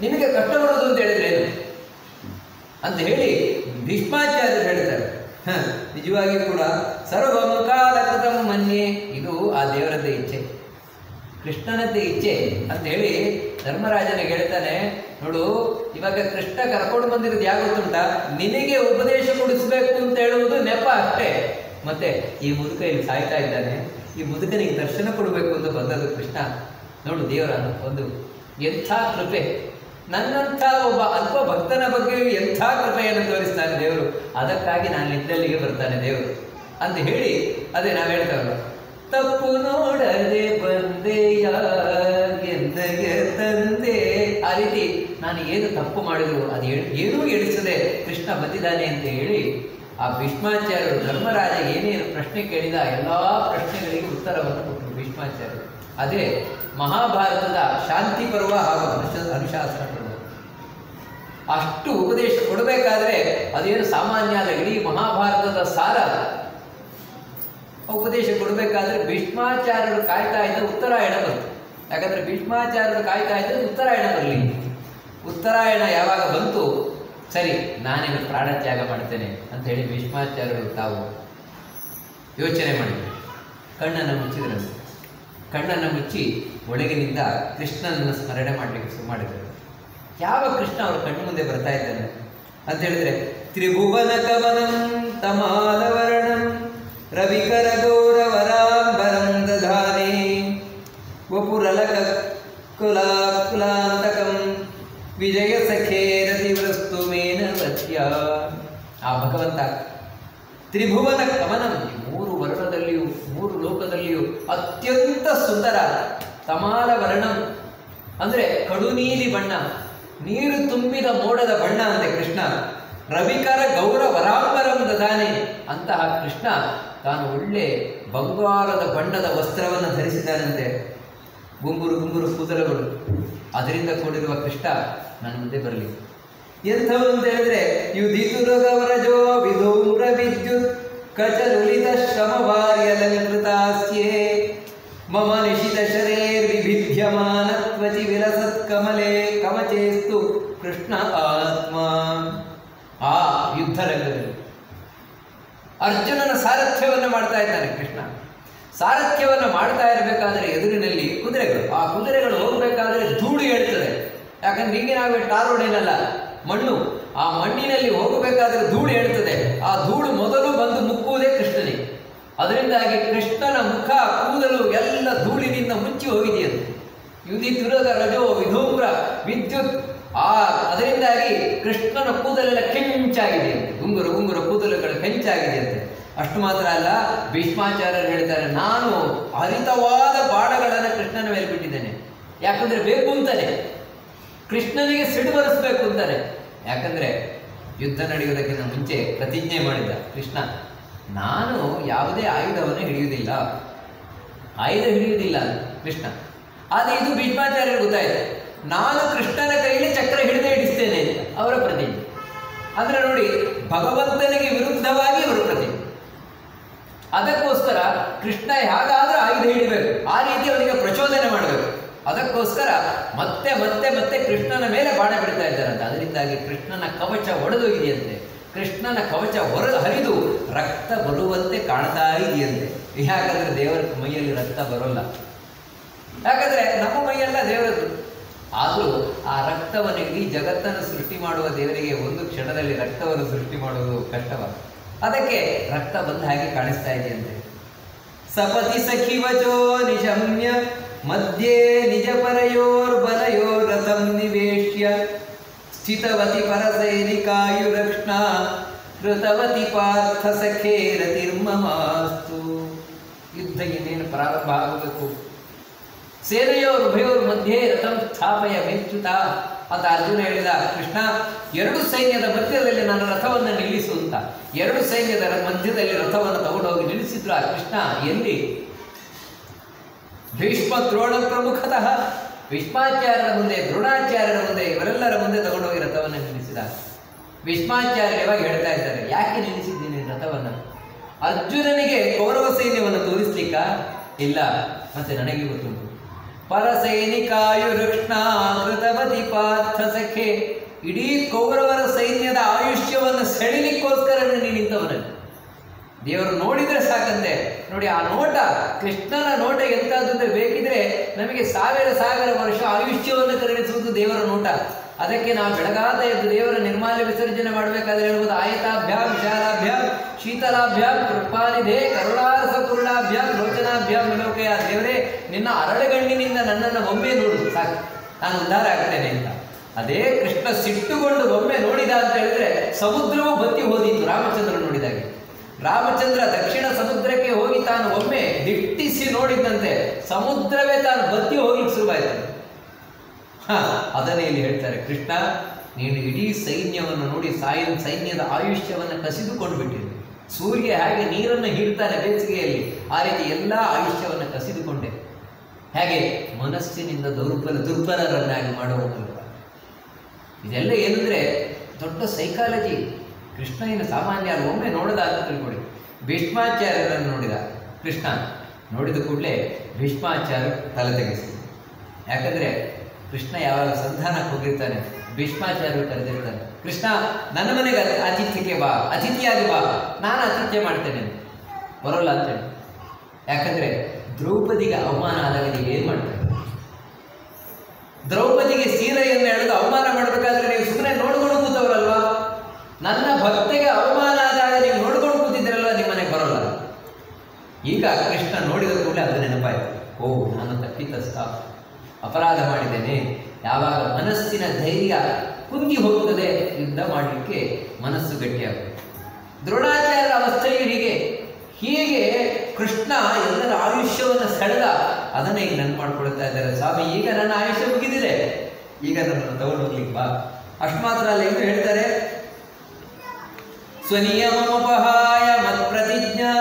ನಿಮಗೆ ಕಷ್ಟ ಬರೋದು ಅಂತ ಹೇಳಿದ್ರೆ ಏನು? ಅಂತ ಹೇಳಿ ಭೀಷ್ಮಾಚಾರ್ಯರು ಹೇಳ್ತಾರೆ. ನಿಜವಾಗಿಯೂ ಕೂಡ ಸರ್ವಂ ಕಾಲಕೃತಂ ಮನ್ಯೆ. ಇದು ಆ ದೇವರದ್ದೇ ಇಚ್ಛೆ. ಕೃಷ್ಣನದ್ದೇ ಇಚ್ಛೆ ಅಂತ ಹೇಳಿ ಧರ್ಮರಾಜನ ಹೇಳ್ತಾನೆ, ನೋಡು, ಇವಾಗ ಕೃಷ್ಣ ಕರ್ಕೊಂಡು ಬಂದಿರೋದು ಯಾವ ಗೊತ್ತುಂಟ? ನಿನಗೆ ಉಪದೇಶ ಕೊಡಿಸ್ಬೇಕು ಅಂತ ಹೇಳುವುದು ನೆಪ ಅಷ್ಟೇ. ಮತ್ತೆ ಈ ಮುದುಕ ಇಲ್ಲಿ ಸಾಯ್ತಾ ಇದ್ದಾನೆ. ಈ ಮುದುಕನಿಗೆ ದರ್ಶನ ಕೊಡಬೇಕು ಅಂತ ಬಂದದ್ದು ಕೃಷ್ಣ. ನೋಡು ದೇವರ ಒಂದು ಎಂಥ ಕೃಪೆ. ನನ್ನಂಥ ಒಬ್ಬ ಅಲ್ಪ ಭಕ್ತನ ಬಗ್ಗೆಯೂ ಎಂಥ ಕೃಪೆಯನ್ನು ತೋರಿಸ್ತಾನೆ ದೇವರು? ಅದಕ್ಕಾಗಿ ನಾನು ಇದ್ದಲ್ಲಿಗೆ ಬರ್ತಾನೆ ದೇವರು. ಅಂತ ಹೇಳಿ, ಅದೇ ನಾವು ಹೇಳ್ತಾವಲ್ಲ ತಪ್ಪು ನೋಡದೆ ಬಂದೆಯ ಎಂದಗೆ ತಂದೆ? ಆ ರೀತಿ ನಾನು ಏನು ತಪ್ಪು ಮಾಡಿದ್ರು, ಅದು ಏನೂ ಎಣಿಸದೆ ಕೃಷ್ಣ ಬಂದಿದ್ದಾನೆ ಅಂತ ಹೇಳಿ, ಆ ಭೀಷ್ಮಾಚಾರ್ಯರು, ಧರ್ಮರಾಜ ಏನೇನು ಪ್ರಶ್ನೆ ಕೇಳಿದ, ಎಲ್ಲ ಪ್ರಶ್ನೆಗಳಿಗೆ ಉತ್ತರವನ್ನು ಕೊಟ್ಟರು ಭೀಷ್ಮಾಚಾರ್ಯರು. ಅದೇ ಮಹಾಭಾರತದ ಶಾಂತಿ ಪರ್ವ ಹಾಗೂ ಅನುಶ ಅನುಶಾಸನ ಪರ್ವ ಅಷ್ಟು ಉಪದೇಶ ಕೊಡಬೇಕಾದ್ರೆ ಅದೇನು ಸಾಮಾನ್ಯ ಅಲ್ಲ, ಇಡೀ ಮಹಾಭಾರತದ ಸಾರ. ಉಪದೇಶ ಕೊಡಬೇಕಾದ್ರೆ ಭೀಷ್ಮಾಚಾರ್ಯರು ಕಾಯ್ತಾ ಇದ್ದ ಉತ್ತರಾಯಣ ಬಂತು. ಯಾಕಂದ್ರೆ ಭೀಷ್ಮಾಚಾರ್ಯರು ಕಾಯ್ತಾ ಇದ್ದ ಉತ್ತರಾಯಣ ಬರಲಿ. ಉತ್ತರಾಯಣ ಯಾವಾಗ ಬಂತು? ಸರಿ ನಾನಿನ್ನು ಪ್ರಾಣತ್ಯಾಗ ಮಾಡ್ತೇನೆ ಅಂತ ಹೇಳಿ ಭೀಷ್ಮಾಚಾರ್ಯರು ತಾವು ಯೋಚನೆ ಮಾಡಿದರು. ಕಣ್ಣನ್ನು ಮುಚ್ಚಿದ್ರಂತೆ. ಕಣ್ಣನ್ನು ಮುಚ್ಚಿ ಒಳಗಿನಿಂದ ಕೃಷ್ಣನನ್ನು ಸ್ಮರಣೆ ಮಾಡಲಿಕ್ಕೆ ಶುರು ಮಾಡಿದರು. ಯಾವ ಕೃಷ್ಣ ಅವರು ಕಣ್ಣು ಮುಂದೆ ಬರ್ತಾ ಇದ್ದಾನೆ? ಅಂತ ಹೇಳಿದ್ರೆ, ತ್ರಿಭುವನ ಕವನಂ ತಮಾಲವರ್ಣಂ ರವಿಕರ ಗೌರವರಾಂಬರಂ ದಧಾನೆ ವಪುರಲಕ ಕುಲಾಕುಲಾಂತಕಂ ವಿಜಯ ಮೇನ ಸತ್ಯ ಆ ಭಗವಂತ ತ್ರಿಭುವನ ಕವನಂ ಮೂರು ವರ್ಣದಲ್ಲಿಯೂ ಮೂರು ಲೋಕದಲ್ಲಿಯೂ ಅತ್ಯಂತ ಸುಂದರ, ತಮಾಲ ವರ್ಣಂ. ಅಂದ್ರೆ ಕಡು ನೀಲಿ ಬಣ್ಣ, ನೀರು ತುಂಬಿದ ಮೋಡದ ಬಣ್ಣ ಅಂತೆ ಕೃಷ್ಣ. ರವಿಕರ ಗೌರ ವರಾಂಬರಂ ದದಾನೆ ಅಂತಹ ಕೃಷ್ಣ ತಾನು ಒಳ್ಳೆ ಬಂಗಾರದ ಬಣ್ಣದ ವಸ್ತ್ರವನ್ನು ಧರಿಸಿದ್ದಾನಂತೆ. ಗುಂಗುರು ಗುಂಗುರು ಕೂದಲುಗಳು. ಅದರಿಂದ ಕೂಡಿರುವ ಕೃಷ್ಣ ನನ್ನ ಮುಂದೆ ಬರಲಿ. ಎಂಥವರು ಅಂತ ಹೇಳಿದ್ರೆ ಯುಧಿ ವಿಧೂಮ್ರ ಜೋ ವಿಧೂರ ಶ್ರಮವಾರ್ಯಲಂಕೃತಾಸ್ಯೇ ಶರೇರ್ ವಿಭಿದ್ಯಮಾನತ್ವಚಿ ವಿರಸತ್ ಕಮಲೆ ಕಮಚೇಸ್ತು ಕೃಷ್ಣ ಆತ್ಮ. ಆ ಯುದ್ಧ ರಂಗದಲ್ಲಿ ಅರ್ಜುನನ ಸಾರಥ್ಯವನ್ನು ಮಾಡ್ತಾ ಇದ್ದಾನೆ ಕೃಷ್ಣ. ಸಾರಥ್ಯವನ್ನು ಮಾಡ್ತಾ ಇರಬೇಕಾದ್ರೆ ಎದುರಿನಲ್ಲಿ ಕುದುರೆಗಳು. ಆ ಕುದುರೆಗಳು ಹೋಗಬೇಕಾದ್ರೆ ಧೂಳು ಹೇಳ್ತದೆ ಯಾಕಂದ್ರೆ ಈಗಿನ ನಾವೇ ಮಣ್ಣು. ಆ ಮಣ್ಣಿನಲ್ಲಿ ಹೋಗಬೇಕಾದ್ರೆ ಧೂಳು ಹೇಳ್ತದೆ ಆ ಧೂಳು ಮೊದಲು ಬಂದು ಮುಕ್ಕುವುದೇ ಕೃಷ್ಣನಿಗೆ ಅದರಿಂದಾಗಿ ಕೃಷ್ಣನ ಮುಖ, ಕೂದಲು ಎಲ್ಲ ಧೂಳಿನಿಂದ ಮುಚ್ಚಿ ಹೋಗಿದೆಯಂತೆ ಯುದಿ ತಿರುಗ ರಜೋ ವಿಧೂಮ್ರ ವಿದ್ಯುತ್. ಆ, ಅದರಿಂದಾಗಿ ಕೃಷ್ಣನ ಕೂದಲೆಲ್ಲ ಕೆಂಚಾಗಿದೆ ಗುಂಗುರು ಗುಂಗುರು ಕೂದಲುಗಳು ಕೆಂಚಾಗಿದೆ ಅಂತೆ. ಅಷ್ಟು ಮಾತ್ರ ಅಲ್ಲ, ಭೀಷ್ಮಾಚಾರ್ಯರು ಹೇಳ್ತಾರೆ, ನಾನು ಹರಿತವಾದ ಬಾಣಗಳನ್ನು ಕೃಷ್ಣನ ಮೇಲೆ ಬಿಟ್ಟಿದ್ದೇನೆ. ಯಾಕಂದ್ರೆ ಬೇಕು ಅಂತಾನೆ. ಕೃಷ್ಣನಿಗೆ ಸಿಡು ಬರೆಸ್ಬೇಕು ಅಂತಾನೆ. ಯಾಕಂದ್ರೆ ಯುದ್ಧ ನಡೆಯುವುದಕ್ಕಿಂತ ಮುಂಚೆ ಪ್ರತಿಜ್ಞೆ ಮಾಡಿದ ಕೃಷ್ಣ, ನಾನು ಯಾವುದೇ ಆಯುಧವನ್ನು ಹಿಡಿಯುವುದಿಲ್ಲ. ಆಯುಧ ಹಿಡಿಯುವುದಿಲ್ಲ? ಕೃಷ್ಣ, ಆದರೆ ಇದು ಭೀಷ್ಮಾಚಾರ್ಯರು ಗೊತ್ತಾಯಿತು. ನಾನು ಕೃಷ್ಣನ ಕೈಯಲ್ಲಿ ಚಕ್ರ ಹಿಡಿದೇ ಹಿಡಿಸ್ತೇನೆ. ಅವರ ಪ್ರತಿಜ್ಞೆ. ಅಂದ್ರೆ ನೋಡಿ ಭಗವಂತನಿಗೆ ವಿರುದ್ಧವಾಗಿ ಅವರ ಪ್ರತಿಜ್ಞೆ. ಅದಕ್ಕೋಸ್ಕರ ಕೃಷ್ಣ ಹೇಗಾದರೂ ಆಯುಧ ಹಿಡಿಬೇಕು. ಆ ರೀತಿ ಅವನಿಗೆ ಪ್ರಚೋದನೆ ಮಾಡಬೇಕು. ಅದಕ್ಕೋಸ್ಕರ ಮತ್ತೆ ಮತ್ತೆ ಮತ್ತೆ ಕೃಷ್ಣನ ಮೇಲೆ ಬಾಣ ಬಿಡ್ತಾ ಇದ್ದಾರಂತೆ. ಅದರಿಂದಾಗಿ ಕೃಷ್ಣನ ಕವಚ ಒಡೆದೋಗಿದೆಯಂತೆ. ಕೃಷ್ಣನ ಕವಚ ಹೊರ ಹರಿದು ರಕ್ತ ಬರುವಂತೆ ಕಾಣ್ತಾ ಇದೆಯಂತೆ. ಯಾಕಂದ್ರೆ ದೇವರ ಮೈಯಲ್ಲಿ ರಕ್ತ ಬರೋಲ್ಲ. ಯಾಕಂದ್ರೆ ನಮ್ಮ ಮೈಯೆಲ್ಲ ದೇವರದ್ದು ಆದರೂ ಆ ರಕ್ತವನ್ನು ಇಡೀ ಜಗತ್ತನ್ನು ಸೃಷ್ಟಿ ಮಾಡುವ ದೇವರಿಗೆ ಒಂದು ಕ್ಷಣದಲ್ಲಿ ರಕ್ತವನ್ನು ಸೃಷ್ಟಿ ಮಾಡುವುದು ಕಷ್ಟವ. ಅದಕ್ಕೆ ರಕ್ತ ಬಂದ ಹಾಗೆ ಕಾಣಿಸ್ತಾ ಇದೆಯಂತೆ. ಸಪತಿ ಸಖಿವಚೋ ನಿಶಮ್ಯ. ಮಧ್ಯೆ ನಿಜ ಪರಯೋರ್ಬಲಯೋರ್ ರಥಂ ನಿವೇಶ್ಯ. ಸ್ಥಿತವತಿ ಪರಸೈನಿಕಾಯುರಕ್ಷ್ಣ ಕೃತವತಿ ಪಾರ್ಥ ಸಖೇ ರತಿರ್ಮಮಾಸ್ತು ಯುದ್ಧ ಇನ್ನೇನು ಪ್ರಾರಂಭ ಆಗಬೇಕು? ಸೇನೆಯೋರ್ ಉಭಯೋರ್ ಮಧ್ಯೆ ರಥಂ ಸ್ಥಾಪಯ ಮೆಚ್ಚುತ. ಅಂತ ಅರ್ಜುನ ಹೇಳಿದ, ಕೃಷ್ಣ, ಎರಡು ಸೈನ್ಯದ ಮಧ್ಯದಲ್ಲಿ ನನ್ನ ರಥವನ್ನು ನಿಲ್ಲಿಸು ಅಂತ. ಎರಡು ಸೈನ್ಯದ ಮಧ್ಯದಲ್ಲಿ ರಥವನ್ನು ತಗೊಂಡೋಗಿ ನಿಲ್ಲಿಸಿದ್ರು ಆ ಕೃಷ್ಣ? ಎಲ್ಲಿ? ಭೀಷ್ಮ ದ್ರೋಣ ಪ್ರಮುಖತಃ ಭೀಷ್ಮಾಚಾರ್ಯರ ಮುಂದೆ, ದ್ರೋಣಾಚಾರ್ಯರ ಮುಂದೆ, ಇವರೆಲ್ಲರ ಮುಂದೆ ತಗೊಂಡೋಗಿ ರಥವನ್ನು ನಿಲ್ಲಿಸಿದ. ಭೀಷ್ಮಾಚಾರ್ಯ ಇವಾಗ ಹೇಳ್ತಾ ಇದ್ದಾರೆ, ಯಾಕೆ ನಿಲ್ಲಿಸಿದ್ದೀನಿ ರಥವನ್ನು? ಅರ್ಜುನನಿಗೆ ಕೌರವ ಸೈನ್ಯವನ್ನು ತೋರಿಸ್ಲಿಕ್ಕ? ಇಲ್ಲ. ಮತ್ತೆ ನನಗೆ ಗೊತ್ತುಂಟು. ಕೃತಪತಿ ಪಾರ್ಥ ಸಖೆ. ಇಡೀ ಕೌರವರ ಸೈನ್ಯದ ಆಯುಷ್ಯವನ್ನು ಸೆಳಿಲಿಕ್ಕೋಸ್ಕರ ನಿಂತವನಲ್ಲಿ. ದೇವರು ನೋಡಿದ್ರೆ ಸಾಕಂತೆ. ನೋಡಿ, ಆ ನೋಟ, ಕೃಷ್ಣನ ನೋಟ ಅಂದ್ರೆ ಬೇಕಿದ್ರೆ ನಮಗೆ ಸಾವಿರ ಸಾವಿರ ವರ್ಷ ಆಯುಷ್ಯವನ್ನು ಕರುಣಿಸುವುದು ದೇವರ ನೋಟ. ಅದಕ್ಕೆ ನಾವು ಬೆಳಗಾದ ಎದ್ದು ದೇವರ ನಿರ್ಮಾಲ್ಯ ವಿಸರ್ಜನೆ ಮಾಡಬೇಕಾದ್ರೆ ಹೇಳ್ಬೋದು, ಆಯತಾಭ್ಯಾಂ, ವಿಶಾಲಾಭ್ಯಾಂ, ಶೀತಲಾಭ್ಯಾಂ, ಕೃಪಾನಿಧೆ ಕರುಣಾರಸ ಪೂರ್ಣಾಭ್ಯಾಂ ಲೋಚನಾಭ್ಯಾಂ ವಿಲೋಕಯ ದೇವರೇ, ನಿನ್ನ ಅರಳಗಣ್ಣಿನಿಂದ ನನ್ನನ್ನು ಒಮ್ಮೆ ನೋಡು. ಸಾಕು. ನಾನು ಉದ್ಧಾರ ಆಗ್ತೇನೆ ಅಂತ. ಅದೇ ಕೃಷ್ಣ ಸಿಟ್ಟುಕೊಂಡು ಒಮ್ಮೆ ನೋಡಿದ ಅಂತ ಹೇಳಿದ್ರೆ ಸಮುದ್ರವೂ ಬತ್ತಿ ಹೋದಿತ್ತು ರಾಮಚಂದ್ರ ನೋಡಿದಾಗೆ. ರಾಮಚಂದ್ರ ದಕ್ಷಿಣ ಸಮುದ್ರಕ್ಕೆ ಹೋಗಿ ತಾನು ಒಮ್ಮೆ ದಿಟ್ಟಿಸಿ ನೋಡಿದ್ದಂತೆ ಸಮುದ್ರವೇ ತಾನು ಬತ್ತಿ ಹೋಗ್ಲಿಕ್ಕೆ ಶುರುವಾಯಿತು. ಹಾ, ಅದನ್ನೇ ಇಲ್ಲಿ ಹೇಳ್ತಾರೆ. ಕೃಷ್ಣ, ನೀನು ಇಡೀ ಸೈನ್ಯವನ್ನು ನೋಡಿ ಸಾಯ ಸೈನ್ಯದ ಆಯುಷ್ಯವನ್ನು ಕಸಿದುಕೊಂಡು ಬಿಟ್ಟಿದ್ದೆ. ಸೂರ್ಯ ಹೇಗೆ ನೀರನ್ನು ಹೀರ್ತಾನೆ ಬೇಸಿಗೆಯಲ್ಲಿ, ಆ ರೀತಿ ಎಲ್ಲ ಆಯುಷ್ಯವನ್ನು ಕಸಿದುಕೊಂಡೆ. ಹೇಗೆ? ಮನಸ್ಸಿನಿಂದ ದುರ್ಬಲ, ದುರ್ಬಲರನ್ನಾಗಿ ಮಾಡುವ ಮೂಲಕ. ಇದೆಲ್ಲ ಏನಂದ್ರೆ ದೊಡ್ಡ ಸೈಕಾಲಜಿ ಕೃಷ್ಣ ಏನು ಸಾಮಾನ್ಯ ಒಮ್ಮೆ ನೋಡಿದ ಅಂತ ತಿಳ್ಕೊಳ್ಳಿ ಭೀಷ್ಮಾಚಾರ್ಯರನ್ನು ನೋಡಿದ ಕೃಷ್ಣ ನೋಡಿದ ಕೂಡಲೇ ಭೀಷ್ಮಾಚಾರ್ಯ ತಲೆ ತೆಗೆಸಿ ಯಾಕಂದ್ರೆ ಕೃಷ್ಣ ಯಾವಾಗ ಸಂಧಾನಕ್ಕೆ ಹೋಗಿರ್ತಾನೆ, ಭೀಷ್ಮಾಚಾರ್ಯರು ಕರೆದಿರ್ತಾನೆ ಕೃಷ್ಣ, ನನ್ನ ಮನೆಗೆ ಆತಿಥ್ಯಕ್ಕೆ ಬಾ, ಅತಿಥಿಯಾಗಿ ಬಾ, ನಾನು ಆತಿಥ್ಯ ಮಾಡ್ತೇನೆ. ಬರೋಲ್ಲ ಅಂತೇಳಿ ಯಾಕಂದ್ರೆ ದ್ರೌಪದಿಗೆ ಅವಮಾನ ಆದಾಗ ನೀವು ಏನು ಮಾಡ್ತಾರೆ? ದ್ರೌಪದಿಗೆ ಸೀರೆಯನ್ನು ಎಳೆದು ಅವಮಾನ ಮಾಡಬೇಕಾದ್ರೆ ನೀವು ಸುಮ್ಮನೆ ನೋಡ್ಕೊಂಡು ಕೂತವರಲ್ವಾ? ನನ್ನ ಭಕ್ತಿಗೆ ಅವಮಾನ ಆದಾಗ ನೀವು ನೋಡ್ಕೊಂಡು ಕೂತಿದ್ರಲ್ಲ ನಿಮ್ಮ ಮನೆಗೆ ಬರೋಲ್ಲ. ಈಗ ಕೃಷ್ಣ ನೋಡಿದ ಕೂಡಲೇ ಅದು ನೆನಪಾಯಿತು. ಓ, ನಾನು ತಪ್ಪಿತಸ್ಥ. ಅಪರಾಧ ಮಾಡಿದ್ದೇನೆ. ಯಾವಾಗ ಮನಸ್ಸಿನ ಧೈರ್ಯ ಕುಂದಿ ಹೋಗುತ್ತದೆ ಯುದ್ಧ ಮಾಡಲಿಕ್ಕೆ ಮನಸ್ಸು ಗಟ್ಟಿಯಾಗುತ್ತೆ ದ್ರೋಣಾಚಾರ್ಯರ ಅವಸ್ಥೆಯು ಹೀಗೆ. ಹೀಗೆ ಕೃಷ್ಣ ಎಲ್ಲರ ಆಯುಷ್ಯವನ್ನು ಸೆಳೆದ. ಅದನ್ನೇ ಈಗ ನೆನ್ಪು ಮಾಡ್ಕೊಳ್ತಾ ಇದ್ದಾರೆ. ಸ್ವಾಮಿ, ಈಗ ನನ್ನ ಆಯುಷ್ಯ ಮುಗಿದಿದೆ. ಈಗ ನನ್ನನ್ನು ತಗೊಂಡು ಹೋಗ್ಲಿಕ್ಕೆ ಬಾ. ಅಷ್ಟು ಮಾತ್ರ ಅಲ್ಲ ಏನು ಹೇಳ್ತಾರೆ? ಸ್ವನಿಯಮಪಹಾಯ ಮತ್ಪ್ರತಿಜ್ಞಾ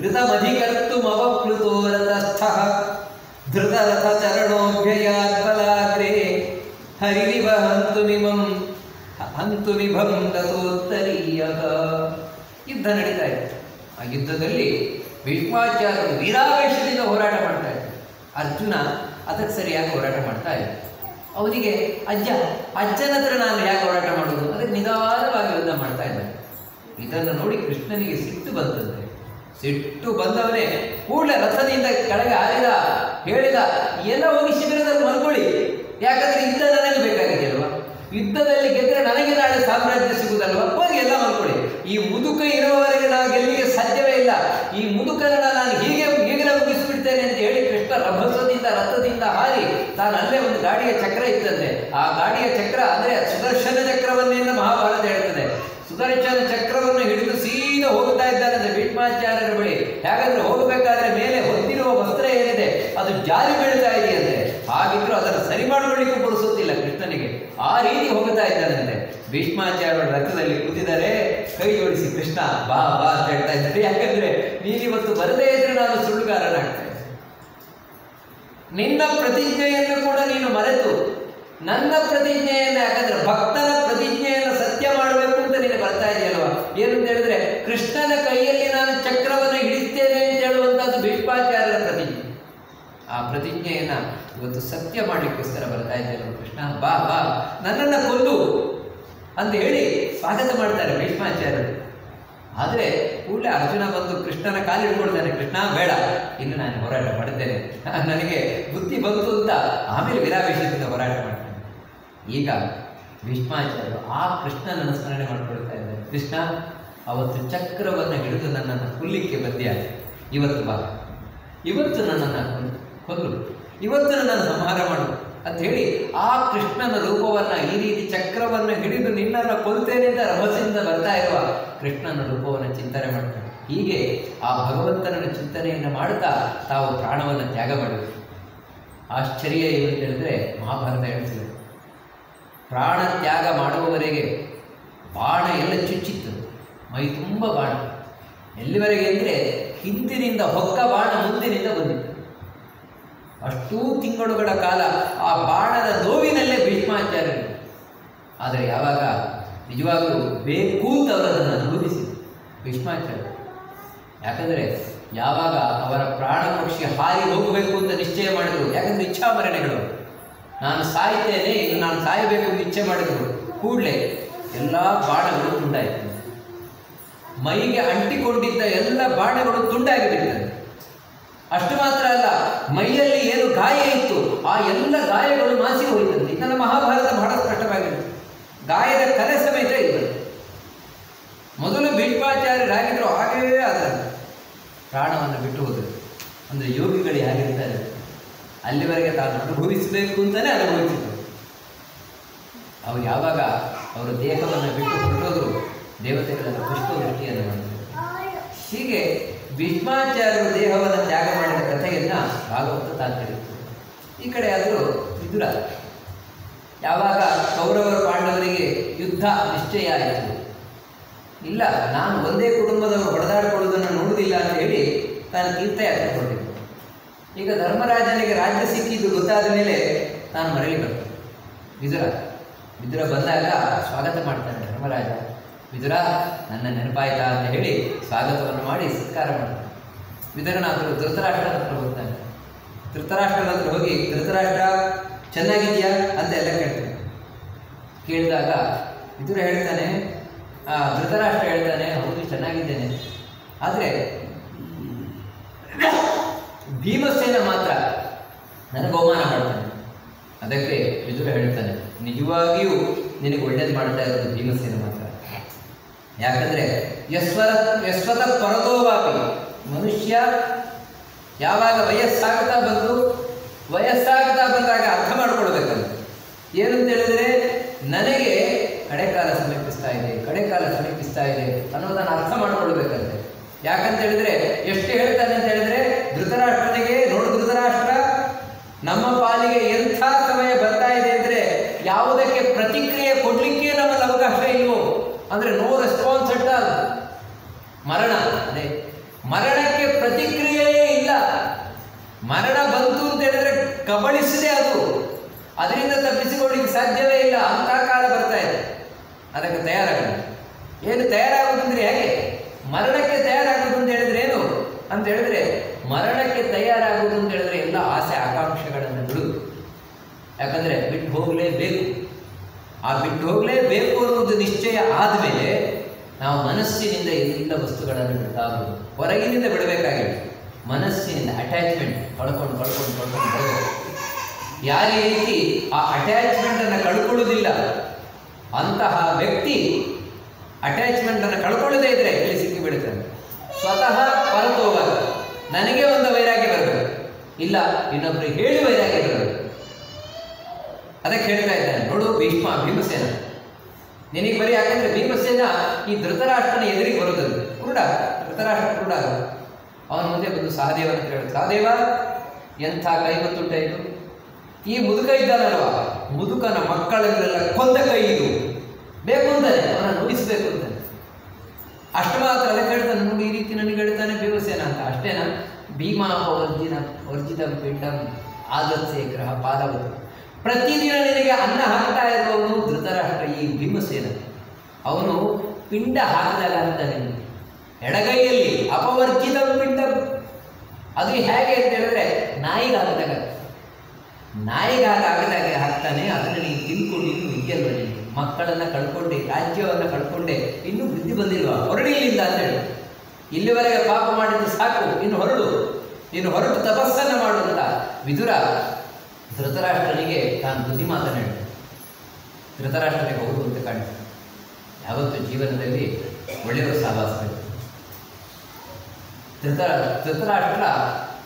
ಋತಮಧಿಕರ್ತುಮವಪ್ಲುತೋ ರಥಸ್ಥಃ ಧೃತರಥ ಹರಿವ ಹಂತುಮಿಮಂ ಹಂತುಮಿಭಂ ಗತೋತ್ತರೀಯಃ ಯುದ್ಧ ನಡೀತಾ ಇದೆ. ಆ ಯುದ್ಧದಲ್ಲಿ ಭೀಷ್ಮಾಚಾರ್ಯರು ವೀರಾವೇಶದಿಂದ ಹೋರಾಟ ಮಾಡ್ತಾ ಇದ್ದಾರೆ ಅರ್ಜುನ ಅದಕ್ಕೆ ಸರಿಯಾಗಿ ಹೋರಾಟ ಮಾಡ್ತಾ ಇದ್ದ ಅವನಿಗೆ, ಅಜ್ಜ, ಅಜ್ಜನ ಹತ್ರ ನಾನು ಯಾಕೆ ಹೋರಾಟ ಮಾಡೋದು? ಅದಕ್ಕೆ ನಿಧಾನವಾಗಿ ಯುದ್ಧ ಮಾಡ್ತಾ ಇದ್ದಾನೆ. ಇದನ್ನು ನೋಡಿ ಕೃಷ್ಣನಿಗೆ ಸಿಟ್ಟು ಬಂತಂತೆ. ಸಿಟ್ಟು ಬಂದವನೇ ಕೂಡಲೇ ರಥದಿಂದ ಕೆಳಗೆ ಹಾರಿದ, ಹೇಳಿದ, ಎಲ್ಲ ಹೋಗಿ ಶಿಬಿರದಲ್ಲಿ ಮಲ್ಕೊಳ್ಳಿ. ಯಾಕಂದ್ರೆ ಯುದ್ಧ ನನಗೆ ಬೇಕಾಗಿದೆ ಅಲ್ವಾ? ಯುದ್ಧದಲ್ಲಿ ಗೆದ್ದರೆ ನನಗೆ ನಾಳೆ ಸಾಮ್ರಾಜ್ಯ ಸಿಗುದಲ್ವಾ? ಹೋಗಿ ಎಲ್ಲ ಮಲ್ಕೊಳ್ಳಿ. ಈ ಮುದುಕ ಇರುವವರೆಗೆ ನಾವು ಗೆಲ್ಲಿಗೆ ಸಾಧ್ಯವೇ ಇಲ್ಲ. ಈ ಮುದುಕನ ನಾನು ಹೀಗೆ ಹೀಗೆ ಮುಗಿಸಿಬಿಡ್ತೇನೆ ಅಂತ ಹೇಳಿ ಕೃಷ್ಣ ರಭಸದಿಂದ ರಥದಿಂದ ಹಾರಿ ತಾನು ಅಲ್ಲೇ ಒಂದು ಗಾಡಿಯ ಚಕ್ರ ಇತ್ತಂತೆ. ಆ ಗಾಡಿಯ ಚಕ್ರ ಅಂದ್ರೆ ಸುದರ್ಶನ ಚಕ್ರವನ್ನೇನ ಮಹಾಭಾರತ ಹೇಳ್ತದೆ. ಸುದರ್ಶನ ಚಕ್ರವನ್ನು ಹಿಡಿದು ಸೀದಾ ಹೋಗ್ತಾ ಇದ್ದಾನಂತೆ ಭೀಷ್ಮಾಚಾರ್ಯರ ಬಳಿ. ಯಾಕಂದ್ರೆ ಹೋಗಬೇಕಾದ್ರೆ ಮೇಲೆ ಹೊತ್ತಿರುವ ವಸ್ತ್ರ ಏನಿದೆ, ಅದು ಜಾರಿ ಬೀಳ್ತಾ ಇದೆಯಂತೆ. ಹಾಗಿದ್ರು ಅದನ್ನು ಸರಿ ಮಾಡಿಕೊಳ್ಳಿಕ್ಕೂ ಬರುಸುತ್ತಿಲ್ಲ ಕೃಷ್ಣನಿಗೆ. ಆ ರೀತಿ ಹೋಗ್ತಾ ಇದ್ದಾನಂತೆ ಭೀಷ್ಮಾಚಾರ್ಯರ ರಥದಲ್ಲಿ ಕೂತಿದ್ದಾರೆ. ಕೈ ಜೋಡಿಸಿ, ಕೃಷ್ಣ, ಬಾ ಬಾ ಅಂತ ಹೇಳ್ತಾ ಇದ್ದಾರೆ. ಯಾಕಂದ್ರೆ ನೀನಿವತ್ತು ಬರದೇ ಇದ್ರೆ ನಾನು ಸುಳ್ಳುಗಾರನಾಗ್ತೇನೆ. ನಿನ್ನ ಪ್ರತಿಜ್ಞೆಯನ್ನು ಕೂಡ ನೀನು ಮರೆತು ನನ್ನ ಪ್ರತಿಜ್ಞೆಯನ್ನು ಯಾಕಂದ್ರೆ ಭಕ್ತನ ಪ್ರತಿಜ್ಞೆಯನ್ನು ಸತ್ಯ ಮಾಡಬೇಕು ಅಂತ ನೀನು ಬರ್ತಾ ಇದೆಯಲ್ವಾ? ಅಂತ ಹೇಳಿದ್ರೆ ಕೃಷ್ಣನ ಕೈಯಲ್ಲಿ ನಾನು ಚಕ್ರವನ್ನು ಹಿಡಿಸ್ತೇನೆ ಅಂತ ಹೇಳುವಂತಹದ್ದು ಭೀಷ್ಮಾಚಾರ್ಯರ ಪ್ರತಿಜ್ಞೆ. ಆ ಪ್ರತಿಜ್ಞೆಯನ್ನ ಇವತ್ತು ಸತ್ಯ ಮಾಡಲಿಕ್ಕೋಸ್ಕರ ಬರ್ತಾ ಇದ್ದೇನೆ ಕೃಷ್ಣ. ಬಾ ಬಾ, ನನ್ನನ್ನು ಕೊಲ್ಲು ಅಂತ ಹೇಳಿ ಸ್ವಾಗತ ಮಾಡ್ತಾರೆ ಭೀಷ್ಮಾಚಾರ್ಯರು. ಆದರೆ ಕೂಡಲೇ ಅರ್ಜುನ ಬಂದು ಕೃಷ್ಣನ ಕಾಲಿಡ್ಕೊಳ್ತಾನೆ, ಕೃಷ್ಣ, ಬೇಡ, ಇನ್ನು ನಾನು ಹೋರಾಟ ಮಾಡ್ತೇನೆ. ನನಗೆ ಬುದ್ಧಿ ಬಂತು ಅಂತ ಆಮೇಲೆ ವಿರಾವೇಶದಿಂದ ಹೋರಾಟ ಮಾಡ್ತಾನೆ. ಈಗ ಭೀಷ್ಮಾಚಾರ್ಯರು ಆ ಕೃಷ್ಣನನ್ನು ಸ್ಮರಣೆ ಮಾಡಿಕೊಳ್ತಾ ಇದ್ದಾರೆ. ಕೃಷ್ಣ, ಅವತ್ತು ಚಕ್ರವನ್ನು ಹಿಡಿದು ನನ್ನನ್ನು ಕೊಲ್ಲಿಕ್ಕೆ ಬಂದ್ಯ ಇವತ್ತು ಬಾ. ಇವತ್ತು ನನ್ನನ್ನು ಕೊಲ್ಲು ಇವತ್ತು ನನ್ನನ್ನು ಸಂಹಾರ ಮಾಡು ಅಂತ ಹೇಳಿ ಆ ಕೃಷ್ಣನ ರೂಪವನ್ನು ಈ ರೀತಿ ಚಕ್ರವನ್ನು ಹಿಡಿದು ನಿನ್ನನ್ನು ಕೊಲ್ತೇನೆ ಅಂತ ರಭಸದಿಂದ ಬರ್ತಾ ಇರುವ ಕೃಷ್ಣನ ರೂಪವನ್ನು ಚಿಂತನೆ ಮಾಡ್ತಾರೆ ಹೀಗೆ ಆ ಭಗವಂತನ ಚಿಂತನೆಯನ್ನು ಮಾಡುತ್ತಾ ತಾವು ಪ್ರಾಣವನ್ನು ತ್ಯಾಗ ಮಾಡಬೇಕು ಆಶ್ಚರ್ಯ ಏನು ಹೇಳಿದ್ರೆ ಮಹಾಭಾರತ ಹೇಳ್ತಿದೆ ಪ್ರಾಣ ತ್ಯಾಗ ಮಾಡುವವರೆಗೆ ಬಾಣ ಎಲ್ಲ ಚುಚ್ಚಿತ್ತು. ಮೈ ತುಂಬ ಬಾಣ. ಎಲ್ಲಿವರೆಗೆ ಅಂದರೆ ಹಿಂದಿನಿಂದ ಹೊಕ್ಕ ಬಾಣ ಮುಂದಿನಿಂದ ಬಂದಿತ್ತು. ಅಷ್ಟೂ ತಿಂಗಳುಗಳ ಕಾಲ ಆ ಬಾಣದ ನೋವಿನಲ್ಲೇ ಭೀಷ್ಮಾಚಾರ್ಯರು. ಆದರೆ ಯಾವಾಗ? ನಿಜವಾಗಲೂ ಬೇಕು ಅಂತ ಅವರನ್ನು ಅನುಭವಿಸಿದರು ಭೀಷ್ಮಾಚಾರ್ಯರು. ಯಾಕಂದರೆ ಯಾವಾಗ ಅವರ ಪ್ರಾಣ ಪಕ್ಷಿ ಹಾರಿ ಹೋಗಬೇಕು ಅಂತ ನಿಶ್ಚಯ ಮಾಡಿದರು, ಯಾಕಂದರೆ ಇಚ್ಛಾಮರಣೆಗಳು. ನಾನು ಸಾಯ್ತೇನೆ ಇನ್ನು ನಾನು ಸಾಯಬೇಕು ಇಚ್ಛೆ ಮಾಡಿದರು. ಕೂಡಲೇ ಎಲ್ಲ ಬಾಣಗಳು ತುಂಡಾಯಿತು. ಮೈಗೆ ಅಂಟಿಕೊಂಡಿದ್ದ ಎಲ್ಲ ಬಾಣಗಳು ತುಂಡಾಗಿ ಅಷ್ಟು ಮಾತ್ರ ಅಲ್ಲ, ಮೈಯಲ್ಲಿ ಏನು ಗಾಯ ಇತ್ತು, ಆ ಎಲ್ಲ ಗಾಯಗಳು ಮಾಸಿ ಹೋಯಿತಂತೆ ಇದನ್ನು ಮಹಾಭಾರತ ಬಹಳ ಸ್ಪಷ್ಟವಾಗಿದೆ ಗಾಯದ ಕಲೆ ಸಮೇತ ಇದೆ ಮೊದಲು ಭೀಷ್ಮಾಚಾರ್ಯರಾಗಿದ್ರು ಹಾಗೇ ಅದರ ಪ್ರಾಣವನ್ನು ಬಿಟ್ಟು ಹೋದರು. ಅಂದರೆ ಯೋಗಿಗಳು ಹೇಗಿರ್ತಾರೆ ಅಲ್ಲಿವರೆಗೆ ತಾನು ಅನುಭವಿಸಬೇಕು ಅಂತಲೇ ಅನುಭವಿಸಿದರು. ಅವ್ರು ಯಾವಾಗ ಅವರ ದೇಹವನ್ನು ಬಿಟ್ಟು ಹೊರಟೋದ್ರು, ದೇವತೆಗಳನ್ನು ಪುಷ್ಪವೃಷ್ಟಿಯನ್ನು ಮಾಡಿದರು. ಹೀಗೆ ಭೀಷ್ಮಾಚಾರ್ಯರು ದೇಹವನ್ನು ತ್ಯಾಗ ಮಾಡಿದ ಕಥೆಯನ್ನು ಭಾಗವತ ತಾತ್ಪರ್ಯ ಈ ಕಡೆ ಆದರೂ ವಿದುರ. ಯಾವಾಗ ಕೌರವರು ಪಾಂಡವರಿಗೆ ಯುದ್ಧ ನಿಶ್ಚಯ ಆಯಿತು. ಇಲ್ಲ, ನಾನು ಒಂದೇ ಕುಟುಂಬದವರು ಹೊಡೆದಾಡಿಕೊಳ್ಳುವುದನ್ನು ನೋಡುವುದಿಲ್ಲ ಅಂತ ಹೇಳಿ ತಾನು ತೀರ್ಥಯಾತ್ರೆ ಹೊರಟಿದ್ದ. ಈಗ ಧರ್ಮರಾಜನಿಗೆ ರಾಜ್ಯ ಸಿಕ್ಕಿದ್ದು ಗೊತ್ತಾದ ಮೇಲೆ ತಾನು ಮರಳಿ ಬರ್ತಾನೆ ವಿದುರ ವಿದುರ ಬಂದಾಗ ಸ್ವಾಗತ ಮಾಡ್ತಾನೆ ಧರ್ಮರಾಜ. ವಿದುರ ನನ್ನ ನೆನಪಾಯ್ತಾ ಅಂತ ಹೇಳಿ ಸ್ವಾಗತವನ್ನು ಮಾಡಿ ಸತ್ಕಾರ ಮಾಡ್ತಾನೆ. ವಿದುರನಾದರೂ ಧೃತರಾಷ್ಟ್ರ ಹತ್ರ ಹೋಗ್ತಾನೆ. ಧೃತರಾಷ್ಟ್ರನ ಹತ್ರ ಹೋಗಿ ಧೃತರಾಷ್ಟ್ರ ಚೆನ್ನಾಗಿದೆಯಾ ಅಂತ ಎಲ್ಲ ಕೇಳ್ತಾನೆ. ಕೇಳಿದಾಗ ವಿದುರ ಹೇಳ್ತಾನೆ ಆ, ಧೃತರಾಷ್ಟ್ರ ಹೇಳ್ತಾನೆ ಹೌದು ಚೆನ್ನಾಗಿದ್ದೇನೆ. ಆದರೆ ಭೀಮಸೇನ ಮಾತ್ರ ನನಗೆ ಅವಮಾನ ಮಾಡ್ತಾನೆ. ಅದಕ್ಕೆ ವಿದುರ ಹೇಳ್ತಾನೆ, ನಿಜವಾಗಿಯೂ ನಿನಗೆ ಒಳ್ಳೇದು ಮಾಡ್ತಾ ಇರೋದು ಭೀಮಸೇನ ಮಾತ್ರ. ಯಾಕಂದ್ರೆ ಯಸ್ವರ ಯಸ್ವತ ಪರದೋವಾಪಿ ಮನುಷ್ಯ ಯಾವಾಗ ವಯಸ್ಸಾಗ್ತಾ ಬಂದು, ವಯಸ್ಸಾಗ್ತಾ ಬಂದಾಗ ಅರ್ಥ ಮಾಡ್ಕೊಳ್ಬೇಕಂತ. ಏನಂತ ಹೇಳಿದ್ರೆ, ನನಗೆ ಕಡೆಕಾಲ ಸಮೀಪಿಸ್ತಾ ಇದೆ, ಕಡೆಕಾಲ ಸಮೀಪಿಸ್ತಾ ಇದೆ ಅನ್ನೋದನ್ನು ಅರ್ಥ ಮಾಡ್ಕೊಳ್ಬೇಕಂತೆ. ಯಾಕಂತ ಹೇಳಿದ್ರೆ, ಎಷ್ಟು ಹೇಳ್ತಾನೆ ಅಂತ ಹೇಳಿದ್ರೆ, ಧೃತರಾಷ್ಟ್ರನಿಗೆ ನೋಡು ಧೃತರಾಷ್ಟ್ರ, ನಮ್ಮ ಪಾಲಿಗೆ ಎಂಥ ಸಮಯ ಬರ್ತಾ ಇದೆ ಅಂದ್ರೆ ಯಾವುದಕ್ಕೆ ಪ್ರತಿಕ್ರಿಯೆ ಕೊಡ್ಲಿಕ್ಕೆ ನಮ್ಮಲ್ಲಿ ಅವಕಾಶ ಇಲ್ವೋ? ಅಂದ್ರೆ ನೋ ರೆಸ್ಪಾನ್ಸ್ ಅಂತ ಮರಣ, ಅದೇ. ಮರಣಕ್ಕೆ ಪ್ರತಿಕ್ರಿಯೆಯೇ ಇಲ್ಲ. ಮರಣ ಬಂತು ಅಂತ ಹೇಳಿದ್ರೆ ಕಬಳಿಸಿದೆ ಅದು. ಅದರಿಂದ ತಪ್ಪಿಸಿಕೊಳ್ಳಿಕ್ಕೆ ಸಾಧ್ಯವೇ ಇಲ್ಲ. ಅಂತ ಕಾಲ ಬರ್ತಾ ಇದೆ. ಅದಕ್ಕೆ ತಯಾರಾಗಲ್ಲ ಏನು ತಯಾರಾಗುತ್ತಂದ್ರೆ ಹೇಗೆ? ಮರಣಕ್ಕೆ ತಯಾರಾಗುವುದು ಅಂತ ಹೇಳಿದ್ರೆ ಏನು? ಅಂತ ಹೇಳಿದ್ರೆ ಮರಣಕ್ಕೆ ತಯಾರಾಗುವುದು ಅಂತ ಹೇಳಿದ್ರೆ ಎಲ್ಲ ಆಸೆ, ಆಕಾಂಕ್ಷೆಗಳನ್ನು ಬಿಡು. ಯಾಕಂದ್ರೆ ಬಿಟ್ಟು ಹೋಗಲೇಬೇಕು. ಆ ಬಿಟ್ಟು ಹೋಗಲೇಬೇಕು ಅನ್ನೋದು ನಿಶ್ಚಯ ಆದಮೇಲೆ ನಾವು ಮನಸ್ಸಿನಿಂದ ಎಲ್ಲ ವಸ್ತುಗಳನ್ನು ಬಿಡ್ತಾ ಹೋಗುದು ಹೊರಗಿನಿಂದ ಬಿಡಬೇಕಾಗಿಲ್ಲ. ಮನಸ್ಸಿನಿಂದ ಅಟ್ಯಾಚ್ಮೆಂಟ್ ಕಳ್ಕೊಂಡು ಕಳ್ಕೊಂಡು ಕಳ್ಕೊಂಡು ಬರಬೇಕು ಯಾರೇ ರೀತಿ ಆ ಅಟ್ಯಾಚ್ಮೆಂಟ್ ಅನ್ನು ಕಳ್ಕೊಳ್ಳುವುದಿಲ್ಲ, ಅಂತಹ ವ್ಯಕ್ತಿ ಅಟ್ಯಾಚ್ಮೆಂಟ್ ಅನ್ನು ಕಳ್ಕೊಳ್ಳದೇ ಇದ್ರೆ ಇಲ್ಲಿ ಸಿಕ್ಕಿ ಬಿಡುತ್ತಾನೆ ಸ್ವತಃ ಹೋಗಲ್ಲ ನನಗೆ ಒಂದು ವೈರಾಗ್ಯ ಬರಬೇಕು ಇಲ್ಲ, ಇನ್ನೊಬ್ರು ಹೇಳಿ ವೈರಾಗ್ಯ ಬರಬೇಕು ಅದಕ್ಕೆ ಹೇಳ್ತಾ ಇದ್ದಾನೆ, ನೋಡು, ಭೀಷ್ಮ, ಭೀಮಸೇನ. ನಿನಗೆ ಬರೀ ಯಾಕಂದ್ರೆ ಭೀಮಸೇನ ಈ ಧೃತರಾಷ್ಟ್ರನ ಎದುರಿಗೆ ಬರೋದಲ್ಲ ಕುರುಡ, ಧೃತರಾಷ್ಟ್ರ ಕುರುಡ ಅವನ ಮುಂದೆ ಬಂದು ಸಹದೇವನ ಹೇಳು ಸಹದೇವ, ಎಂಥ ಕೈ ಮತ್ತುಂಟ ಇದು ಈ ಮುದುಕ ಇದ್ದಾನಲ್ವ? ಮುದುಕನ ಮಕ್ಕಳನ್ನೆಲ್ಲ ಕೊಂದ ಕೈ ಇದು ಬೇಕು ಅಂತಾನೆ, ಅವನನ್ನು ನುಡಿಸ್ಬೇಕು ಅಂತಾನೆ. ಅಷ್ಟು ಮಾತ್ರ ಅದಕ್ಕೆ ಹೇಳ್ತಾನೆ, ನೋಡಿ ಈ ರೀತಿ ನನಗೆ ಹೇಳ್ತಾನೆ ಭೀಮಸೇನ ಅಂತ. ಅಷ್ಟೇನಾ? ಭೀಮಾಪವರ್ಜಿನ ವರ್ಜಿತ ಪಿಂಡಂ ಆದತ್ಸೆ ಗ್ರಹ ಪಾದವತು. ಪ್ರತಿದಿನ ನಿನಗೆ ಅನ್ನ ಹಾಕ್ತಾ ಇರುವವನು ಧೃತರಾಷ್ಟ್ರ, ಈ ಭೀಮಸೇನ. ಅವನು ಪಿಂಡ ಹಾಕಿದಾಗ ಅಂತ ನಿಮಗೆ. ಎಡಗೈಯಲ್ಲಿ ಅಪವರ್ಜಿತ ಪಿಂಡ ಅದು ಹೇಗೆ ಅಂತ ಹೇಳಿದ್ರೆ ನಾಯಿಗೆ ಹಾಕಿದಾಗ ಆಗದಾಗೆ ಹಾಕ್ತಾನೆ, ಅದನ್ನು ನೀನು ತಿನ್ಕೊಂಡು ಇನ್ನು ನೀನು ಮಕ್ಕಳನ್ನ ಕಳ್ಕೊಂಡೆ, ರಾಜ್ಯವನ್ನ ಕಳ್ಕೊಂಡೆ, ಇನ್ನೂ ಬುದ್ಧಿ ಬಂದಿಲ್ವಾ? ಹೊರಡಿ ಇಲ್ಲಿಂದ ಅಂತ ಹೇಳಿ. ಇಲ್ಲಿವರೆಗೆ ಪಾಪ ಮಾಡಿದ್ದು ಸಾಕು, ಇನ್ನು ಹೊರಡು. ಇನ್ನು ಹೊರಟು ತಪಸ್ಸನ್ನ ಮಾಡುವಂತ ವಿದುರ ಧೃತರಾಷ್ಟ್ರನಿಗೆ ತಾನು ಬುದ್ಧಿ ಮಾತನಾಡಿ ಧೃತರಾಷ್ಟ್ರನಿಗೆ ಹೌದು ಅಂತ ಕಾಣ್ತು ಯಾವತ್ತು ಜೀವನದಲ್ಲಿ ಒಳ್ಳೆಯವರು ಸಹವಾಸಬೇಕು ಧೃತ, ಧೃತರಾಷ್ಟ್ರ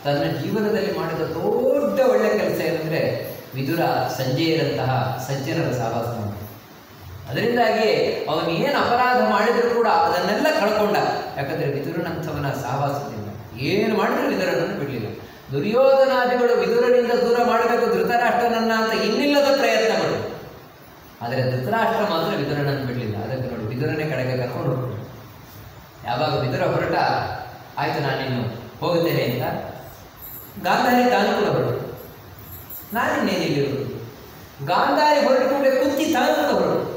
ತನ್ನ ಜೀವನದಲ್ಲಿ ಮಾಡಿದ ದೊಡ್ಡ ಒಳ್ಳೆ ಕೆಲಸ ಏನಂದ್ರೆ ವಿದುರ ಸಂಜೆಯರಂತಹ ಸಜ್ಜನರ ಸಹವಾಸ ಮಾಡಿದ ಅದರಿಂದಾಗಿ ಅವನು ಏನು ಅಪರಾಧ ಮಾಡಿದರೂ ಕೂಡ ಅದನ್ನೆಲ್ಲ ಕಳ್ಕೊಂಡ. ಯಾಕಂದ್ರೆ ವಿದುರನಂಥವನ ಸಹವಾಸದಿಂದ ಏನು ಮಾಡಿದ್ರು ವಿದುರನನ್ನು ಬಿಡಲಿಲ್ಲ. ದುರ್ಯೋಧನಾದಿಗಳು ವಿದುರನಿಂದ ದೂರ ಮಾಡಬೇಕು ಧೃತರಾಷ್ಟ್ರನನ್ನ ಅಂತ ಇನ್ನಿಲ್ಲದ ಪ್ರಯತ್ನಗಳು. ಆದರೆ ಧೃತರಾಷ್ಟ್ರ ಮಾತ್ರ ವಿದುರನನ್ನು ಬಿಡಲಿಲ್ಲ. ಅದಕ್ಕೆ ನೋಡಿ, ವಿದುರನೇ ಕಡೆಗೆ ಕರ್ಕೊಂಡು ಹೋಗ್ತಾರೆ ಯಾವಾಗ ವಿದುರ ಹೊರಟ, ಆಯಿತು, ನಾನಿನ್ನು ಹೋಗುತ್ತೇನೆ ಅಂತ ಗಾಂಧಾರಿ ತಾನು ಕೂಡ ಹೊರಟು. ನಾನಿನ್ನೇನಿಲ್ಲಿರುವುದು? ಗಾಂಧಾರಿ ಹೊರಟುಕೊಂಡೆ ಕುಂತಿ ತಾನು ಕೂಡ ಹೊರಟು.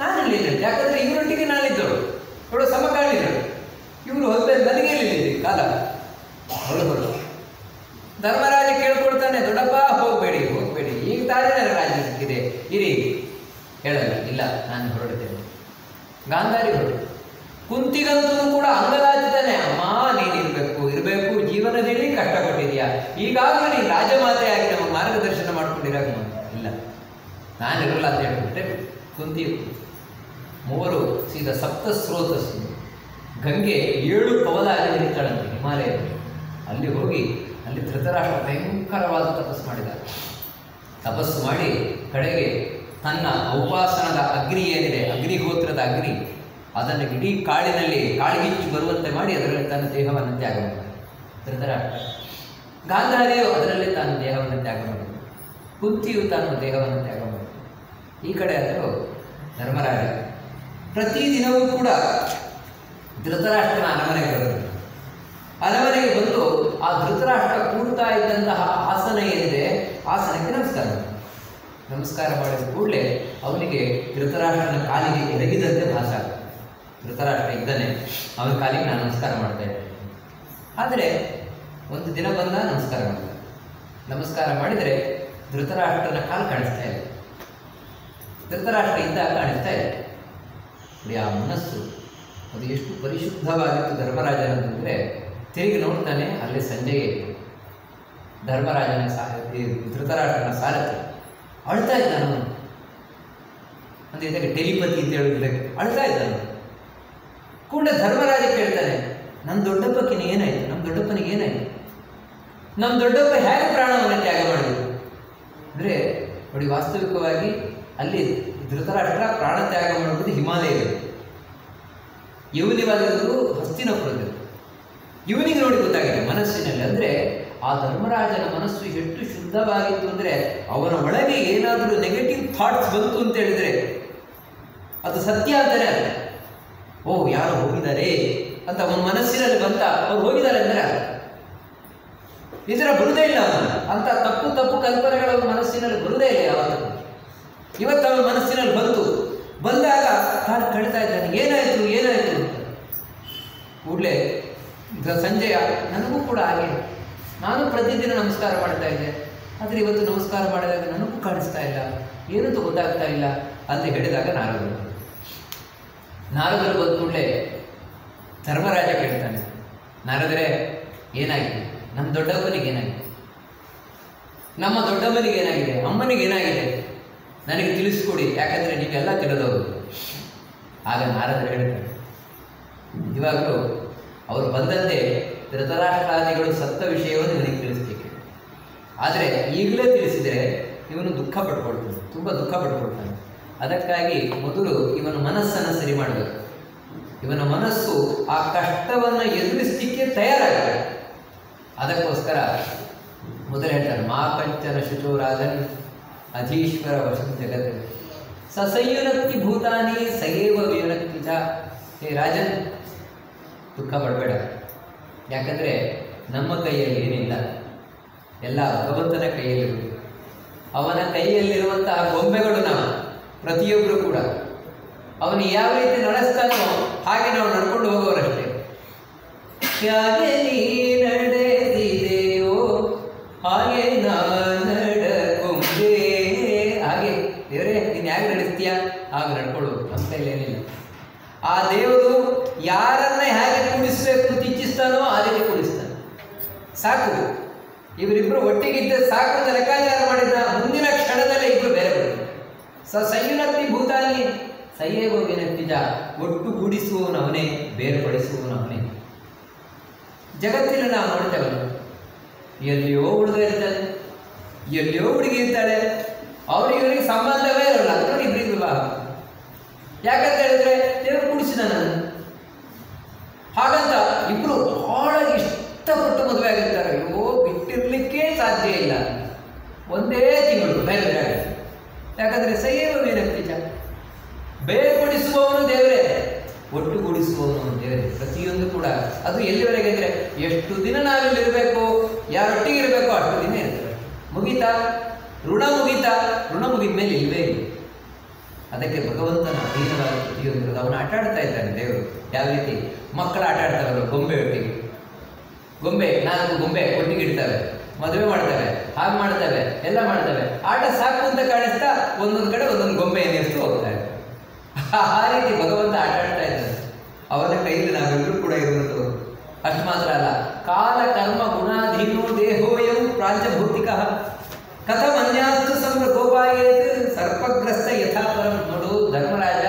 ನಾನಿಲ್ಲಿದ್ದೆ. ಯಾಕಂದ್ರೆ ಇವರೊಟ್ಟಿಗೆ ನಾನಿದ್ದಳು. ಇವಳು ಸಮಕಾಲೀನರು ಇವರು ಹೋದ್ಮೇಲೆ ನನಗೆ ಇಲ್ಲಿದೆ ಕಾಲ. ಹೊರಟು. ಧರ್ಮರಾಜ ಕೇಳ್ಕೊಳ್ತಾನೆ, ದೊಡ್ಡಪ್ಪ, ಹೋಗಬೇಡಿ ಹೋಗಬೇಡಿ. ಈಗ ತಾನೇ ರಾಜ ರಾಜ್ಯ ಸಿಕ್ಕಿದೆ. ಇರಿ ಹೇಳಲ್ಲ. ಇಲ್ಲ, ನಾನು ಹೊರಡ್ತೇನೆ ಗಾಂಧಾರಿ ಹೊರಡು ಕುಂತಿಗಂತೂ ಕೂಡ ಅಂಗಲಾಚಿತಾನೆ ಅಮ್ಮ ನೀನು ಇರಬೇಕು. ಜೀವನದಲ್ಲಿ ಕಷ್ಟಪಟ್ಟಿದೆಯಾ ಈಗಾಗಲೇ ನೀನು ರಾಜಮಾತೆಯಾಗಿ ನಮ್ಮ ಮಾರ್ಗದರ್ಶನ ಮಾಡ್ಕೊಂಡಿರಾಗ ಇಲ್ಲ. ನಾನಿರಲ್ಲ ಅಂತ ಹೇಳ್ಬಿಟ್ಟೆ ಕುಂತಿ ಮೂವರು ಸೀದಾ ಸಪ್ತ ಸ್ರೋತಸ್ಸು ಗಂಗೆ ಏಳು ಪವನ ಅಲ್ಲಿ ನಿಂತಾಳಂತೆ ಹಿಮಾಲಯದಲ್ಲಿ. ಅಲ್ಲಿ ಹೋಗಿ, ಅಲ್ಲಿ ಧೃತರಾಷ್ಟ್ರ ಭಯಂಕರವಾದ ತಪಸ್ಸು ಮಾಡಿದ ತಪಸ್ಸು ಮಾಡಿ ಕಡೆಗೆ ತನ್ನ ಉಪಾಸನದ ಅಗ್ನಿ ಏನಿದೆ ಅಗ್ನಿಹೋತ್ರದ ಅಗ್ನಿ, ಅದನ್ನು ಇಡೀ ಕಾಳಿನಲ್ಲಿ ಕಾಳಿಗಿಚ್ಚು ಬರುವಂತೆ ಮಾಡಿ ಅದರಲ್ಲಿ ತನ್ನ ದೇಹವನ್ನು ತ್ಯಾಗ ಧೃತರಾಷ್ಟ್ರ, ಗಾಂಧಾರಿಯು ಅದರಲ್ಲಿ ತಾನು ದೇಹವನ್ನು ತ್ಯಾಗ ಮಾಡಿದ. ಕುಂತಿಯು ತಾನು ದೇಹವನ್ನು ತ್ಯಾಗ ಮಾಡಿದ. ಈ ಕಡೆ ಆದರೂ ಧರ್ಮರಾಜ ಪ್ರತಿದಿನವೂ ಕೂಡ ಧೃತರಾಷ್ಟ್ರನ ಅರಮನೆಗೆ ಬರುತ್ತೆ ಅರಮನೆಗೆ ಬಂದು ಆ ಧೃತರಾಷ್ಟ್ರ ಕೂಡ್ತಾ ಇದ್ದಂತಹ ಆಸನ ಏನಿದೆ? ಆಸನಕ್ಕೆ ನಮಸ್ಕಾರ. ನಮಸ್ಕಾರ ಮಾಡಿದ ಕೂಡಲೇ ಅವನಿಗೆ ಧೃತರಾಷ್ಟ್ರನ ಕಾಲಿಗೆ ಎರಗಿದಂತೆ ಭಾಸ. ಧೃತರಾಷ್ಟ್ರ ಇದ್ದಾನೆ, ಅವನ ಕಾಲಿಗೆ ನಾನು ನಮಸ್ಕಾರ ಮಾಡ್ತೇನೆ ಆದರೆ ಒಂದು ದಿನ ಬಂದ ನಮಸ್ಕಾರ ಮಾಡ್ತಾರೆ ನಮಸ್ಕಾರ ಮಾಡಿದರೆ ಧೃತರಾಷ್ಟ್ರನ ಕಾಲು ಕಾಣಿಸ್ತಾ ಇದೆ ಧೃತರಾಷ್ಟ್ರ ಇದ್ದ ಕಾಣಿಸ್ತಾ ಇಲ್ಲ. ನೋಡಿ ಆ ಮನಸ್ಸು, ಅದು ಎಷ್ಟು ಪರಿಶುದ್ಧವಾಗಿತ್ತು ಧರ್ಮರಾಜನಂತಂದರೆ ತಿರುಗಿ ನೋಡ್ತಾನೆ ಅಲ್ಲಿ ಸಂಜೆಗೆ ಧರ್ಮರಾಜನ ಸಾ ಈ ಧೃತರಾಷ್ಟ್ರನ ಸಾರಥಿ. ಅಳ್ತಾ ಇದ್ದಾನು ಅಂದ್ರೆ ಇದಕ್ಕೆ ಟೆಲಿಪತಿ ಅಂತ ಹೇಳಿದ್ರೆ ಅಳ್ತಾ ಇದ್ದಾನು ಕೂಡ ಧರ್ಮರಾಜ ಕೇಳ್ತಾನೆ ನನ್ನ ದೊಡ್ಡಪ್ಪಕ್ಕಿನ ಏನಾಯಿತು? ನಮ್ಮ ದೊಡ್ಡಪ್ಪನಿಗೆ ಏನಾಯಿತು? ನಮ್ಮ ದೊಡ್ಡಪ್ಪ ಹೇಗೆ ಪ್ರಾಣವನ್ನು ತ್ಯಾಗ ಮಾಡಿದ್ರು? ಅಂದರೆ ನೋಡಿ ವಾಸ್ತವಿಕವಾಗಿ ಅಲ್ಲಿ ಧೃತರಾಷ್ಟ್ರ ಪ್ರಾಣ ತ್ಯಾಗ ಮಾಡುವುದು ಹಿಮಾಲಯದಲ್ಲಿ ಹಸ್ತಿನ ಹಸ್ತಿನಪುರದಲ್ಲಿ ಇವನಿಗೆ ನೋಡಿ ಗೊತ್ತಾಗಿದೆ, ಮನಸ್ಸಿನಲ್ಲಿ ಅಂದರೆ ಆ ಧರ್ಮರಾಜನ ಮನಸ್ಸು ಎಷ್ಟು ಶುದ್ಧವಾಗಿತ್ತು ಅಂದರೆ ಅವನ ಒಳಗೆ ಏನಾದರೂ ನೆಗೆಟಿವ್ ಥಾಟ್ಸ್ ಬಂತು ಅಂತ ಹೇಳಿದರೆ ಅದು ಸತ್ಯ ಆದರೆ ಓ, ಯಾರು ಹೋಗಿದ್ದಾರೆ ಅಂತ ಅವನ ಮನಸ್ಸಿನಲ್ಲಿ ಬಂತ, ಅವ್ರು ಹೋಗಿದ್ದಾರೆ ಅಂದರೆ. ಇದರ ಬರುವುದೇ ಇಲ್ಲ ಅಂತ ತಪ್ಪು ತಪ್ಪು ಕಲ್ಪನೆಗಳು ಅವನ ಮನಸ್ಸಿನಲ್ಲಿ ಬರುವುದೇ ಇಲ್ಲ ಯಾವತ್ತೂ. ಇವತ್ತು ಅವನ ಮನಸ್ಸಿನಲ್ಲಿ ಬಂತು ಬಂದಾಗ ತಾನು ಕಳ್ತಾ ಇದ್ದಾನೆ. ಏನಾಯಿತು ಏನಾಯಿತು ಕೂಡಲೇ ಸಂಜೆಯ ನನಗೂ ಕೂಡ ಹಾಗೆ. ನಾನು ಪ್ರತಿದಿನ ನಮಸ್ಕಾರ ಮಾಡ್ತಾ ಇದ್ದೆ. ಆದರೆ ಇವತ್ತು ನಮಸ್ಕಾರ ಮಾಡಿದಾಗ ನನಗೂ ಕಾಣಿಸ್ತಾ ಇಲ್ಲ. ಏನಂತೂ ಗೊತ್ತಾಗ್ತಾ ಇಲ್ಲ ಅಂತ ಹೇಳಿದಾಗ ನಾರದರು. ನಾರದರು ಬಂದ ಕೂಡಲೇ ಧರ್ಮರಾಜ ಕೇಳ್ತಾನೆ. ನಾರದರೆ ಏನಾಗಿದೆ ನಮ್ಮ ದೊಡ್ಡಪ್ಪನಿಗೆ ಏನಾಗಿದೆ ನಮ್ಮ ದೊಡ್ಡಮ್ಮನಿಗೆ ಏನಾಗಿದೆ? ಅಮ್ಮನಿಗೆ ಏನಾಗಿದೆ? ನನಗೆ ತಿಳಿಸ್ಕೊಡಿ, ಯಾಕಂದರೆ ನೀವೆಲ್ಲ ತಿಳಿದವರು. ಆಗ ನಾರದರು ಹೇಳ್ತಾರೆ, ಇವಾಗಲೂ ಅವರು ಬಂದಂತೆ ಧೃತರಾಷ್ಟ್ರಾದಿಗಳು ಸತ್ತ ವಿಷಯವನ್ನು ನನಗೆ ತಿಳಿಸ್ಬೇಕು ಆದರೆ ಈಗಲೇ ತಿಳಿಸಿದರೆ ಇವನು ದುಃಖ ಪಡ್ಕೊಳ್ತಾನೆ, ತುಂಬ ದುಃಖ ಪಡ್ಕೊಳ್ತಾನೆ. ಅದಕ್ಕಾಗಿ ಮೊದಲು ಇವನ ಮನಸ್ಸನ್ನು ಸರಿ ಮಾಡಬೇಕು. ಇವನ ಮನಸ್ಸು ಆ ಕಷ್ಟವನ್ನು ಎದುರಿಸಲಿಕ್ಕೆ ತಯಾರಾಗಬೇಕು. ಅದಕ್ಕೋಸ್ಕರ ಮೊದಲು ಹೇಳ್ತಾರೆ ಮಾ ಶುಚೋ ಶುಚೋರಾಜನ್ ಅಧೀಶ್ವರ ವಶಂ ಜಗತ್ ಸಸಂಯುನಕ್ತಿ ಭೂತಾನಿ, ಸಯೇವ ವಿರಕ್ತಿ ಹೇ ರಾಜನ್, ದುಃಖ ಪಡಬೇಡ. ಯಾಕಂದರೆ ನಮ್ಮ ಕೈಯಲ್ಲಿ ಏನಿಲ್ಲ, ಎಲ್ಲ ಭಗವಂತನ ಕೈಯಲ್ಲಿರುವುದು ಅವನ ಕೈಯಲ್ಲಿರುವಂತಹ ಗೊಂಬೆಗಳು ನಾವು ಪ್ರತಿಯೊಬ್ಬರು ಕೂಡ. ಅವನು ಯಾವ ರೀತಿ ನಡೆಸ್ತಾನೋ ಹಾಗೆ ನಾವು ನಡ್ಕೊಂಡು ಹೋಗೋರಷ್ಟೇ. ಸಾಕು. ಇವರಿಬ್ಬರು ಒಟ್ಟಿಗಿದ್ದ ಸಾಕು ಅಂತ ಲೆಕ್ಕಾಚಾರ ಮಾಡಿದ ಮುಂದಿನ ಕ್ಷಣದಲ್ಲೇ ಇಬ್ಬರು ಬೇರೆ ಬರುತ್ತೆ ಸ ಸಂಯುನಕ್ತಿ ಭೂತಾನಿ ಹೋಗಿ ಏನಪ್ಪಿದ್ದ ಒಟ್ಟು ಗೂಡಿಸುವವನವನೇ ಬೇರ್ಪಡಿಸುವವನವನೇ ಜಗತ್ತಿನ ನಾವು ನೋಡ್ತೇವಲ್ಲ, ಎಲ್ಲಿಯೋ ಹುಡುಗ ಇರ್ತಾನೆ, ಎಲ್ಲಿಯೋ ಹುಡುಗಿ ಇರ್ತಾಳೆ ಇವರಿಗೆ ಸಂಬಂಧವೇ ಇರಲ್ಲ ನೋಡಿ ಇಬ್ಬರಿಗೆ ವಿವಾಹ ಯಾಕಂತ ಹೇಳಿದ್ರೆ ದೇವರು ಕುಡಿಸಿದ ನಾನು. ಹಾಗಂತ ಇಬ್ರು ಬಹಳ ಇಷ್ಟಪಟ್ಟು ಮದುವೆ ಆಗಿರ್ತಾರೆ ಅಯ್ಯೋ ಬಿಟ್ಟಿರ್ಲಿಕ್ಕೆ ಸಾಧ್ಯ ಇಲ್ಲ ಒಂದೇ ತಿಂಗಳು ಬೇರೆ ಸೈವ ಯಾಕಂದ್ರೆ ಸೈಯವ ವಿನಕ್ತಿಜ ಬೇರ್ಪಡಿಸುವವನು ದೇವರೇ, ಒಟ್ಟುಗೂಡಿಸುವವನು ದೇವರೇ, ಪ್ರತಿಯೊಂದು ಕೂಡ. ಅದು ಎಲ್ಲಿವರೆಗೆ ಅಂದ್ರೆ ಎಷ್ಟು ದಿನ ನಾವಿಲ್ಲಿ ಇರಬೇಕು ಯಾರೊಟ್ಟಿಗೆ ಇರಬೇಕು, ಅಷ್ಟು ದಿನ ಇರ್ತವೆ ಮುಗೀತಾ? ಋಣ ಮುಗಿತಾ? ಋಣ ಮುಗಿದ ಮೇಲೆ ಇಲ್ಲವೇ ಇಲ್ಲ. ಅದಕ್ಕೆ ಭಗವಂತನ ಅಧೀನವಾದ ಪ್ರತಿಯೊಂದು ಅವನು ಆಟ ಆಡ್ತಾ ಇದ್ದಾನೆ, ದೇವರು. ಯಾವ ರೀತಿ? ಮಕ್ಕಳು ಆಟ ಆಡ್ತಾರಲ್ಲ ಗೊಂಬೆ ಒಟ್ಟಿಗೆ. ಗೊಂಬೆ, ನಾಲ್ಕು ಗೊಂಬೆ ಒಟ್ಟಿಗೆ ಇಡ್ತವೆ ಮದುವೆ ಮಾಡ್ತವೆ ಹಾಗೆ ಮಾಡ್ತವೆ ಎಲ್ಲ ಮಾಡ್ತವೆ ಆಟ ಸಾಕು ಅಂತ ಕಾಣಿಸ್ತಾ ಒಂದೊಂದು ಕಡೆ ಒಂದೊಂದು ಗೊಂಬೆ ಏನಿರ್ತು ಹೋಗ್ತಾರೆ ಆ ರೀತಿ ಭಗವಂತ ಆಟ ಆಡ್ತಾ ಇದ್ದಾರೆ ಅವನ ಕೈಯಲ್ಲಿ ನಾವೆಲ್ಲರೂ ಕೂಡ ಇರುವುದು ಅಷ್ಟು ಮಾತ್ರ ಅಲ್ಲ, ಕಾಲ, ಕರ್ಮ ಗುಣಾಧೀನು ದೇಹೋಯಂ ಪ್ರಾಂಚಭೌತಿಕ ಕಥಮನ್ಯಾಸ್ತು ಸಂಭ್ರ ಗೋಪಾಯೇತ್ ಸರ್ಪಗ್ರಸ್ತ ಯಥಾಪರಂ ನೋಡು ಧರ್ಮರಾಜ.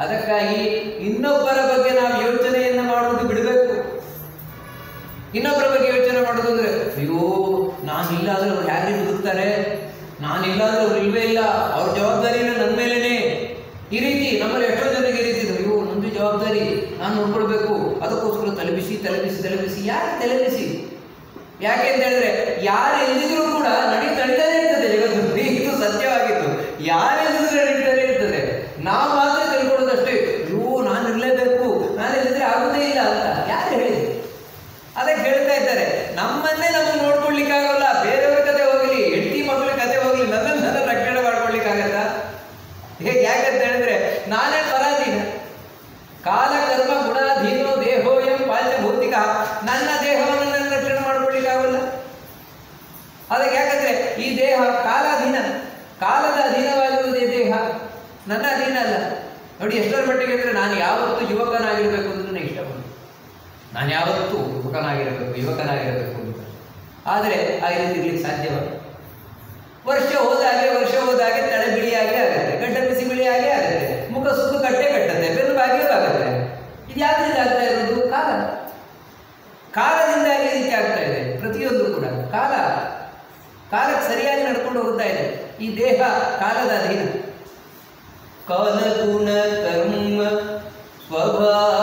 ಅದಕ್ಕಾಗಿ ಇನ್ನೊಬ್ಬರ ಬಗ್ಗೆ ನಾವು ಯೋಚನೆಯನ್ನು ಮಾಡುವುದು ಬಿಡಬೇಕು. ಇನ್ನೊಬ್ಬರ ಬಗ್ಗೆ ಯೋಚನೆ ಮಾಡೋದು ಅಂದ್ರೆ ಅಯ್ಯೋ ನಾನಿಲ್ಲ ಅಂದ್ರೆ ಅವ್ರು ಯಾರಿಗೆ ಬದುಕ್ತಾರೆ ನಾನಿಲ್ಲ ಅಂದ್ರೆ ಅವ್ರು ಇಲ್ವೇ ಇಲ್ಲ ಅವ್ರ ಜವಾಬ್ದಾರಿನ ನನ್ನ ಮೇಲೇನೆ ಈ ರೀತಿ ನಮ್ಮಲ್ಲಿ ಎಷ್ಟೋ ಜನರಿಗೆ ಈ ರೀತಿ ಅಯ್ಯೋ ನಂದು ಜವಾಬ್ದಾರಿ, ನಾನು ನೋಡ್ಕೊಳ್ಬೇಕು. ಅದಕ್ಕೋಸ್ಕರ ತಲೆಬಿಸಿ ತಲೆಬಿಸಿ ತಲೆಬಿಸಿ ಯಾಕೆ ತಲೆಬಿಸಿ? ಯಾಕೆ ಅಂತ ಹೇಳಿದ್ರೆ, ಯಾರು ಎಲ್ಲಿದ್ರು ಕೂಡ ನಡಿ ನಡೀತಾನೆ ಇರ್ತದೆ ಜಗತ್ತು ಇದು ಸತ್ಯವಾಗಿತ್ತು ಯಾರು ಎಲ್ಲಿದ್ರು ನಡೀತಾನೆ ಇರ್ತದೆ ನಾವು ಮಾತ್ರ ತಿಳ್ಕೊಳ್ಳೋದಷ್ಟೇ ಅಯ್ಯೋ ನಾನು ಇರಲೇಬೇಕು ನಾನು ಇಲ್ಲಿದ್ರೆ ಆಗೋದೇ ಇಲ್ಲ ಅಂತ ಯಾರು ಹೇಳಿದ್ರು ಅದಕ್ಕೆ ಹೇಳ್ತಾ ಇದ್ದಾರೆ ನಮ್ಮನ್ನೇ ನಮಗೆ ನೋಡ್ಕೊಳ್ಲಿಕ್ಕಾಗಲ್ಲ ಬೇರೆಯವ್ರ ಕತೆ ಹೋಗ್ಲಿ ಹೆಂಡತಿ ಮಕ್ಕಳ ಕತೆ ಹೋಗ್ಲಿ ನನ್ನನ್ನು ನನ್ನ ರಕ್ಷಣೆ ಮಾಡ್ಕೊಳ್ಲಿಕ್ಕಾಗತ್ತಾ ಹೇಗೆ ಯಾಕಂತ ಹೇಳಿದ್ರೆ ನಾನೇ ಪರಾಧೀನ ಕಾಲ ಕರ್ಮ ಗುಣಾಧೀನೋ ದೇಹೋಯಂ ಪಾಂಚಭೌತಿಕ ನನ್ನ ದೇಹವನ್ನು ನನ್ನ ರಕ್ಷಣೆ ಮಾಡ್ಕೊಳ್ಲಿಕ್ಕಾಗಲ್ಲ ಅದಕ್ಕೆ ಯಾಕಂದ್ರೆ ಈ ದೇಹ ಕಾಲಾಧೀನ ಕಾಲದ ಅಧೀನವಾಗಿರುವುದೇ ದೇಹ ನನ್ನ ಅಧೀನ ಅಲ್ಲ ನೋಡಿ ಎಷ್ಟರ ಮಟ್ಟಿಗೆ ಅಂದರೆ ನಾನು ಯಾವತ್ತೂ ಯುವಕನಾಗಿರಬೇಕು ಅಂತ ನನಗೆ ಇಷ್ಟಪಡ್ತೀನಿ ನಾನು ಯಾವತ್ತೂ ಯುವಕನಾಗಿರಬೇಕು ಯುವಕನಾಗಿರಬೇಕು ಅಂತ ಆದರೆ ಆ ರೀತಿ ಇರ್ಲಿಕ್ಕೆ ಸಾಧ್ಯವಲ್ಲ ವರ್ಷ ಹೋದಾಗೆ ವರ್ಷ ಹೋದಾಗೆ ತಲೆ ಬಿಳಿಯಾಗಿ ಆಗುತ್ತೆ ಗಡ್ಡ ಬಿಸಿ ಬಿಳಿಯಾಗಿ ಆಗುತ್ತೆ, ಮುಖ ಸುತ್ತು ಕಟ್ಟೆ ಕಟ್ಟುತ್ತೆ, ಬೆನ್ನು ಬಾಗಿಯೂ ಆಗುತ್ತೆ ಇದು ಯಾವ್ದ್ರಿಂದ ಆಗ್ತಾ ಇರೋದು? ಕಾಲ. ಕಾಲದಿಂದಾಗಿ ರೀತಿ ಆಗ್ತಾ ಇದೆ. ಪ್ರತಿಯೊಂದು ಕೂಡ ಕಾಲ. ಕಾಲಕ್ಕೆ ಸರಿಯಾಗಿ ನಡ್ಕೊಂಡು ಹೋಗ್ತಾ ಇದೆ. ಈ ದೇಹ ಕಾಲದ ಅಧೀನ. कवनगुण स्वभाव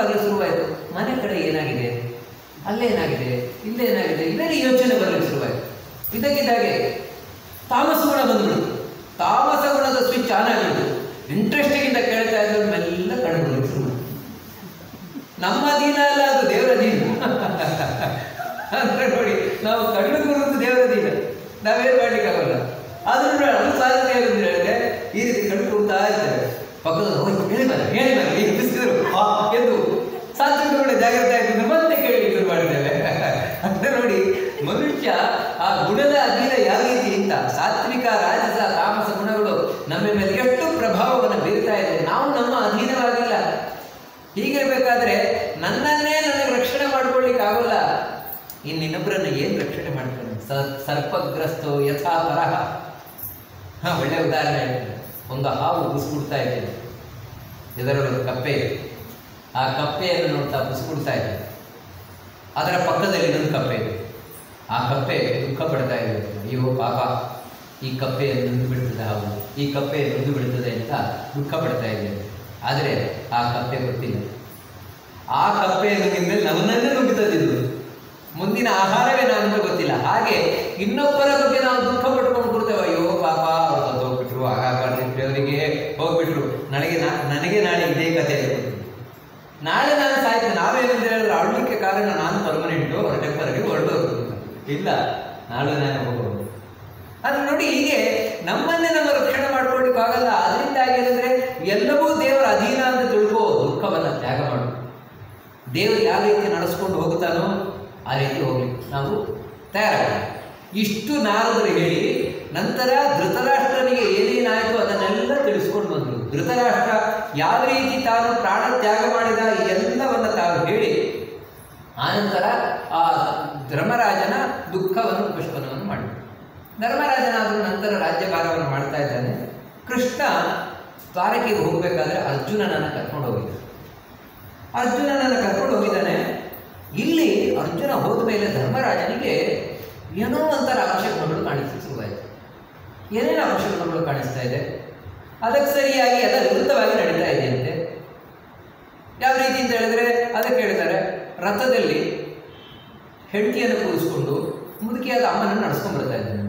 ಕೂಡಲೇ ನೆನಪಾಗಲು ಶುರುವಾಯಿತು. ಮನೆ ಕಡೆ ಏನಾಗಿದೆ? ಅಲ್ಲೇನಾಗಿದೆ ಇಲ್ಲೇನಾಗಿದೆ ಇಲ್ಲೇ ಯೋಚನೆ ಬರಲು ಶುರುವಾಯಿತು. ಇದಕ್ಕಿದ್ದಾಗೆ ತಾಮಸ ಗುಣ ಬಂದ್ಬಿಡ್ತು. ತಾಮಸ ಗುಣದ ಸ್ವಿಚ್ ಆನ್ ಆಗಿಬಿಡ್ತು. ಇಂಟ್ರೆಸ್ಟಿಂಗ್ ಇಂದ ಕೇಳ್ತಾ ಇದ್ರು ಮೆಲ್ಲ ಕಣ್ಣು ಬರ್ಲಿಕ್ಕೆ ಶುರು ನಮ್ಮ ದಿನ ಅಲ್ಲ ಅದು ದೇವರ ದಿನ. ಅಂದ್ರೆ ನೋಡಿ, ನಾವು ಕಣ್ಣು ಬರುವುದು ದೇವರ ದಿನ. ನಾವೇನು ಮಾಡ್ಲಿಕ್ಕಾಗಲ್ಲ ಆದ್ರೂ ಅದು ಸಾಧನೆ ಹೇಳಿದ್ರೆ, ಈ ರೀತಿ ಕಣ್ಣು ಕೊಡ್ತಾ ಇದ್ದಾರೆ ಪಕ್ಕದ ಹೇಳಿ ಬರ ಹೇಳಿ ಈಗ ಬಿಸಿದ್ರು ಎಂದು ಸಾತ್ವಿಕ ಕೂಡ ಜಾಗ್ರತೆ ಆಯ್ತು ಮತ್ತೆ ಕೇಳಿ ಶುರು ಮಾಡ್ತೇವೆ ಅಂದ್ರೆ ನೋಡಿ ಮನುಷ್ಯ ಆ ಗುಣದ ಅಧೀನ ಯಾವ ರೀತಿ ಅಂತ ಸಾತ್ವಿಕ ರಾಜಸ ತಾಮಸ ಗುಣಗಳು ನಮ್ಮ ಮೇಲೆ ಎಷ್ಟು ಪ್ರಭಾವವನ್ನು ಬೀರ್ತಾ ಇದೆ ನಾವು ನಮ್ಮ ಅಧೀನವಾಗಿಲ್ಲ ಹೀಗಿರ್ಬೇಕಾದ್ರೆ ನನ್ನನ್ನೇ ನನಗೆ ರಕ್ಷಣೆ ಮಾಡ್ಕೊಳ್ಲಿಕ್ಕೆ ಆಗೋಲ್ಲ. ಇನ್ನಿನ್ನೊಬ್ಬರನ್ನ ಏನು ರಕ್ಷಣೆ ಮಾಡ್ತಾರೆ ಸ, ಸರ್ಪಗ್ರಸ್ತು ಯಥಾ ತರಹ ಹಾ, ಒಳ್ಳೆ ಉದಾಹರಣೆ ಒಂದು ಹಾವು ಬುಸ್ಬಿಡ್ತಾ ಇದೆ. ಇದರೊಳಗೆ ಕಪ್ಪೆ. ಆ ಕಪ್ಪೆಯನ್ನು ನೋಡ್ತಾ ಬುಸ್ಬಿಡ್ತಾ ಇದೆ. ಅದರ ಪಕ್ಕದಲ್ಲಿ ಇನ್ನೊಂದು ಕಪ್ಪೆ ಇದೆ. ಆ ಕಪ್ಪೆ ದುಃಖ ಪಡ್ತಾ ಇದೆ. ಅಯ್ಯೋ, ಪಾಪ. ಈ ಕಪ್ಪೆಯನ್ನು ಬಿಡ್ತದೆ ಹಾವು. ಈ ಕಪ್ಪೆ ಬಿಡ್ತದೆ ಅಂತ ದುಃಖ ಪಡ್ತಾ ಇದೆ. ಆದರೆ ಆ ಕಪ್ಪೆ ಗೊತ್ತಿಲ್ಲ. ಆ ಕಪ್ಪೆಯನ್ನು ತಿಂದಲ್ಲಿ ನಮ್ಮನ್ನೇ ನುಗ್ಗುತ್ತದಿದ್ದು ಮುಂದಿನ ಆಹಾರವೇ ನನಗೆ ಗೊತ್ತಿಲ್ಲ. ಹಾಗೆ ಇನ್ನೊಬ್ಬರ ಬಗ್ಗೆ ನಾವು ದುಃಖ ಪಟ್ಕೊಂಡು ಕೊಡ್ತೇವೆ. ಅಯ್ಯೋ, ಪಾಪ, ಅವ್ರು ಸತ್ತು ಹೋಗ್ಬಿಟ್ರು. ಅವರಿಗೆ ಹೋಗ್ಬಿಟ್ರು. ನನಗೆ ನನಗೆ ನಾಳೆ ಇದೇ ಕಥೆ ನಾಳೆ ನಾನು ಸಾಯ್ತೇನೆ. ನಾವೇನಂತ ಹೇಳಿದ್ರೆ ಅಳ್ಲಿಕ್ಕೆ ಕಾರಣ ನಾನು ಪರ್ಮನೆಂಟು ಅವರ ಟೆಂಪರರಿ ಹೊರಡೋದು ಇಲ್ಲ, ನಾಳೆ ನಾನು ಹೋಗೋದು ಅದು ನೋಡಿ, ಹೀಗೆ ನಮ್ಮನ್ನೇ ನಮ್ಮ ರಕ್ಷಣೆ ಮಾಡ್ಕೊಳ್ಳಿಕ್ಕಾಗಲ್ಲ. ಅದರಿಂದ ಅದರಿಂದಾಗಿ ಏನಂದ್ರೆ ಎಲ್ಲವೂ ದೇವರ ಅಧೀನ ಅಂತ ತಿಳ್ಕೋ, ದುಃಖವನ್ನ ತ್ಯಾಗ ಮಾಡು. ದೇವರು ಯಾವ ರೀತಿ ನಡೆಸ್ಕೊಂಡು ಹೋಗ್ತಾನೋ ಆ ರೀತಿ ಹೋಗಲಿ. ನಾವು ತಯಾರಾಗ ಇಷ್ಟು ನಾರದರು ಹೇಳಿ, ನಂತರ ಧೃತರಾಷ್ಟ್ರನಿಗೆ ಏನೇನಾಯಿತು ಅದನ್ನೆಲ್ಲ ತಿಳಿಸ್ಕೊಂಡು ಬಂದರು. ಧೃತರಾಷ್ಟ್ರ ಯಾವ ರೀತಿ ತಾನು ಪ್ರಾಣ ತ್ಯಾಗ ಮಾಡಿದ ಎಲ್ಲವನ್ನ ತಾನು ಹೇಳಿ ಆನಂತರ ಆ ಧರ್ಮರಾಜನ ದುಃಖವನ್ನು ಪುಷ್ಪನವನ್ನು ಮಾಡಿದರು. ಧರ್ಮರಾಜನಾದರೂ ನಂತರ ರಾಜ್ಯಭಾರವನ್ನು ಮಾಡ್ತಾ ಇದ್ದಾನೆ. ಕೃಷ್ಣ ದ್ವಾರಕೆಗೆ ಹೋಗಬೇಕಾದ್ರೆ ಅರ್ಜುನನನ್ನು ಕರ್ಕೊಂಡು ಹೋಗಿದ್ದ ಅರ್ಜುನನನ್ನು ಕರ್ಕೊಂಡು ಹೋಗಿದ್ದಾನೆ. ಇಲ್ಲಿ ಅರ್ಜುನ ಹೋದ ಮೇಲೆ ಧರ್ಮರಾಜನಿಗೆ ಏನೋ ಒಂಥರ ಅವಶ್ಯಕತೆಗಳು ಕಾಣಿಸ್ತಾ ಶುರುವಾಯಿತು. ಏನೇನು ಅವಶ್ಯಕತೆಗಳು ಕಾಣಿಸ್ತಾ ಇದೆ? ಅದಕ್ಕೆ ಸರಿಯಾಗಿ ಎಲ್ಲ ವಿರುದ್ಧವಾಗಿ ನಡೀತಾ ಇದೆಯಂತೆ. ಯಾವ ರೀತಿ ಅಂತ ಹೇಳಿದ್ರೆ, ಅದಕ್ಕೆ ಹೇಳ್ತಾರೆ ರಥದಲ್ಲಿ ಹೆಂಡತಿಯನ್ನು ಕೂರಿಸ್ಕೊಂಡು ಮುದುಕಿಯಾದ ಅಮ್ಮನನ್ನು ನಡೆಸ್ಕೊಂಡು ಬರ್ತಾ ಇದ್ದಾನೆ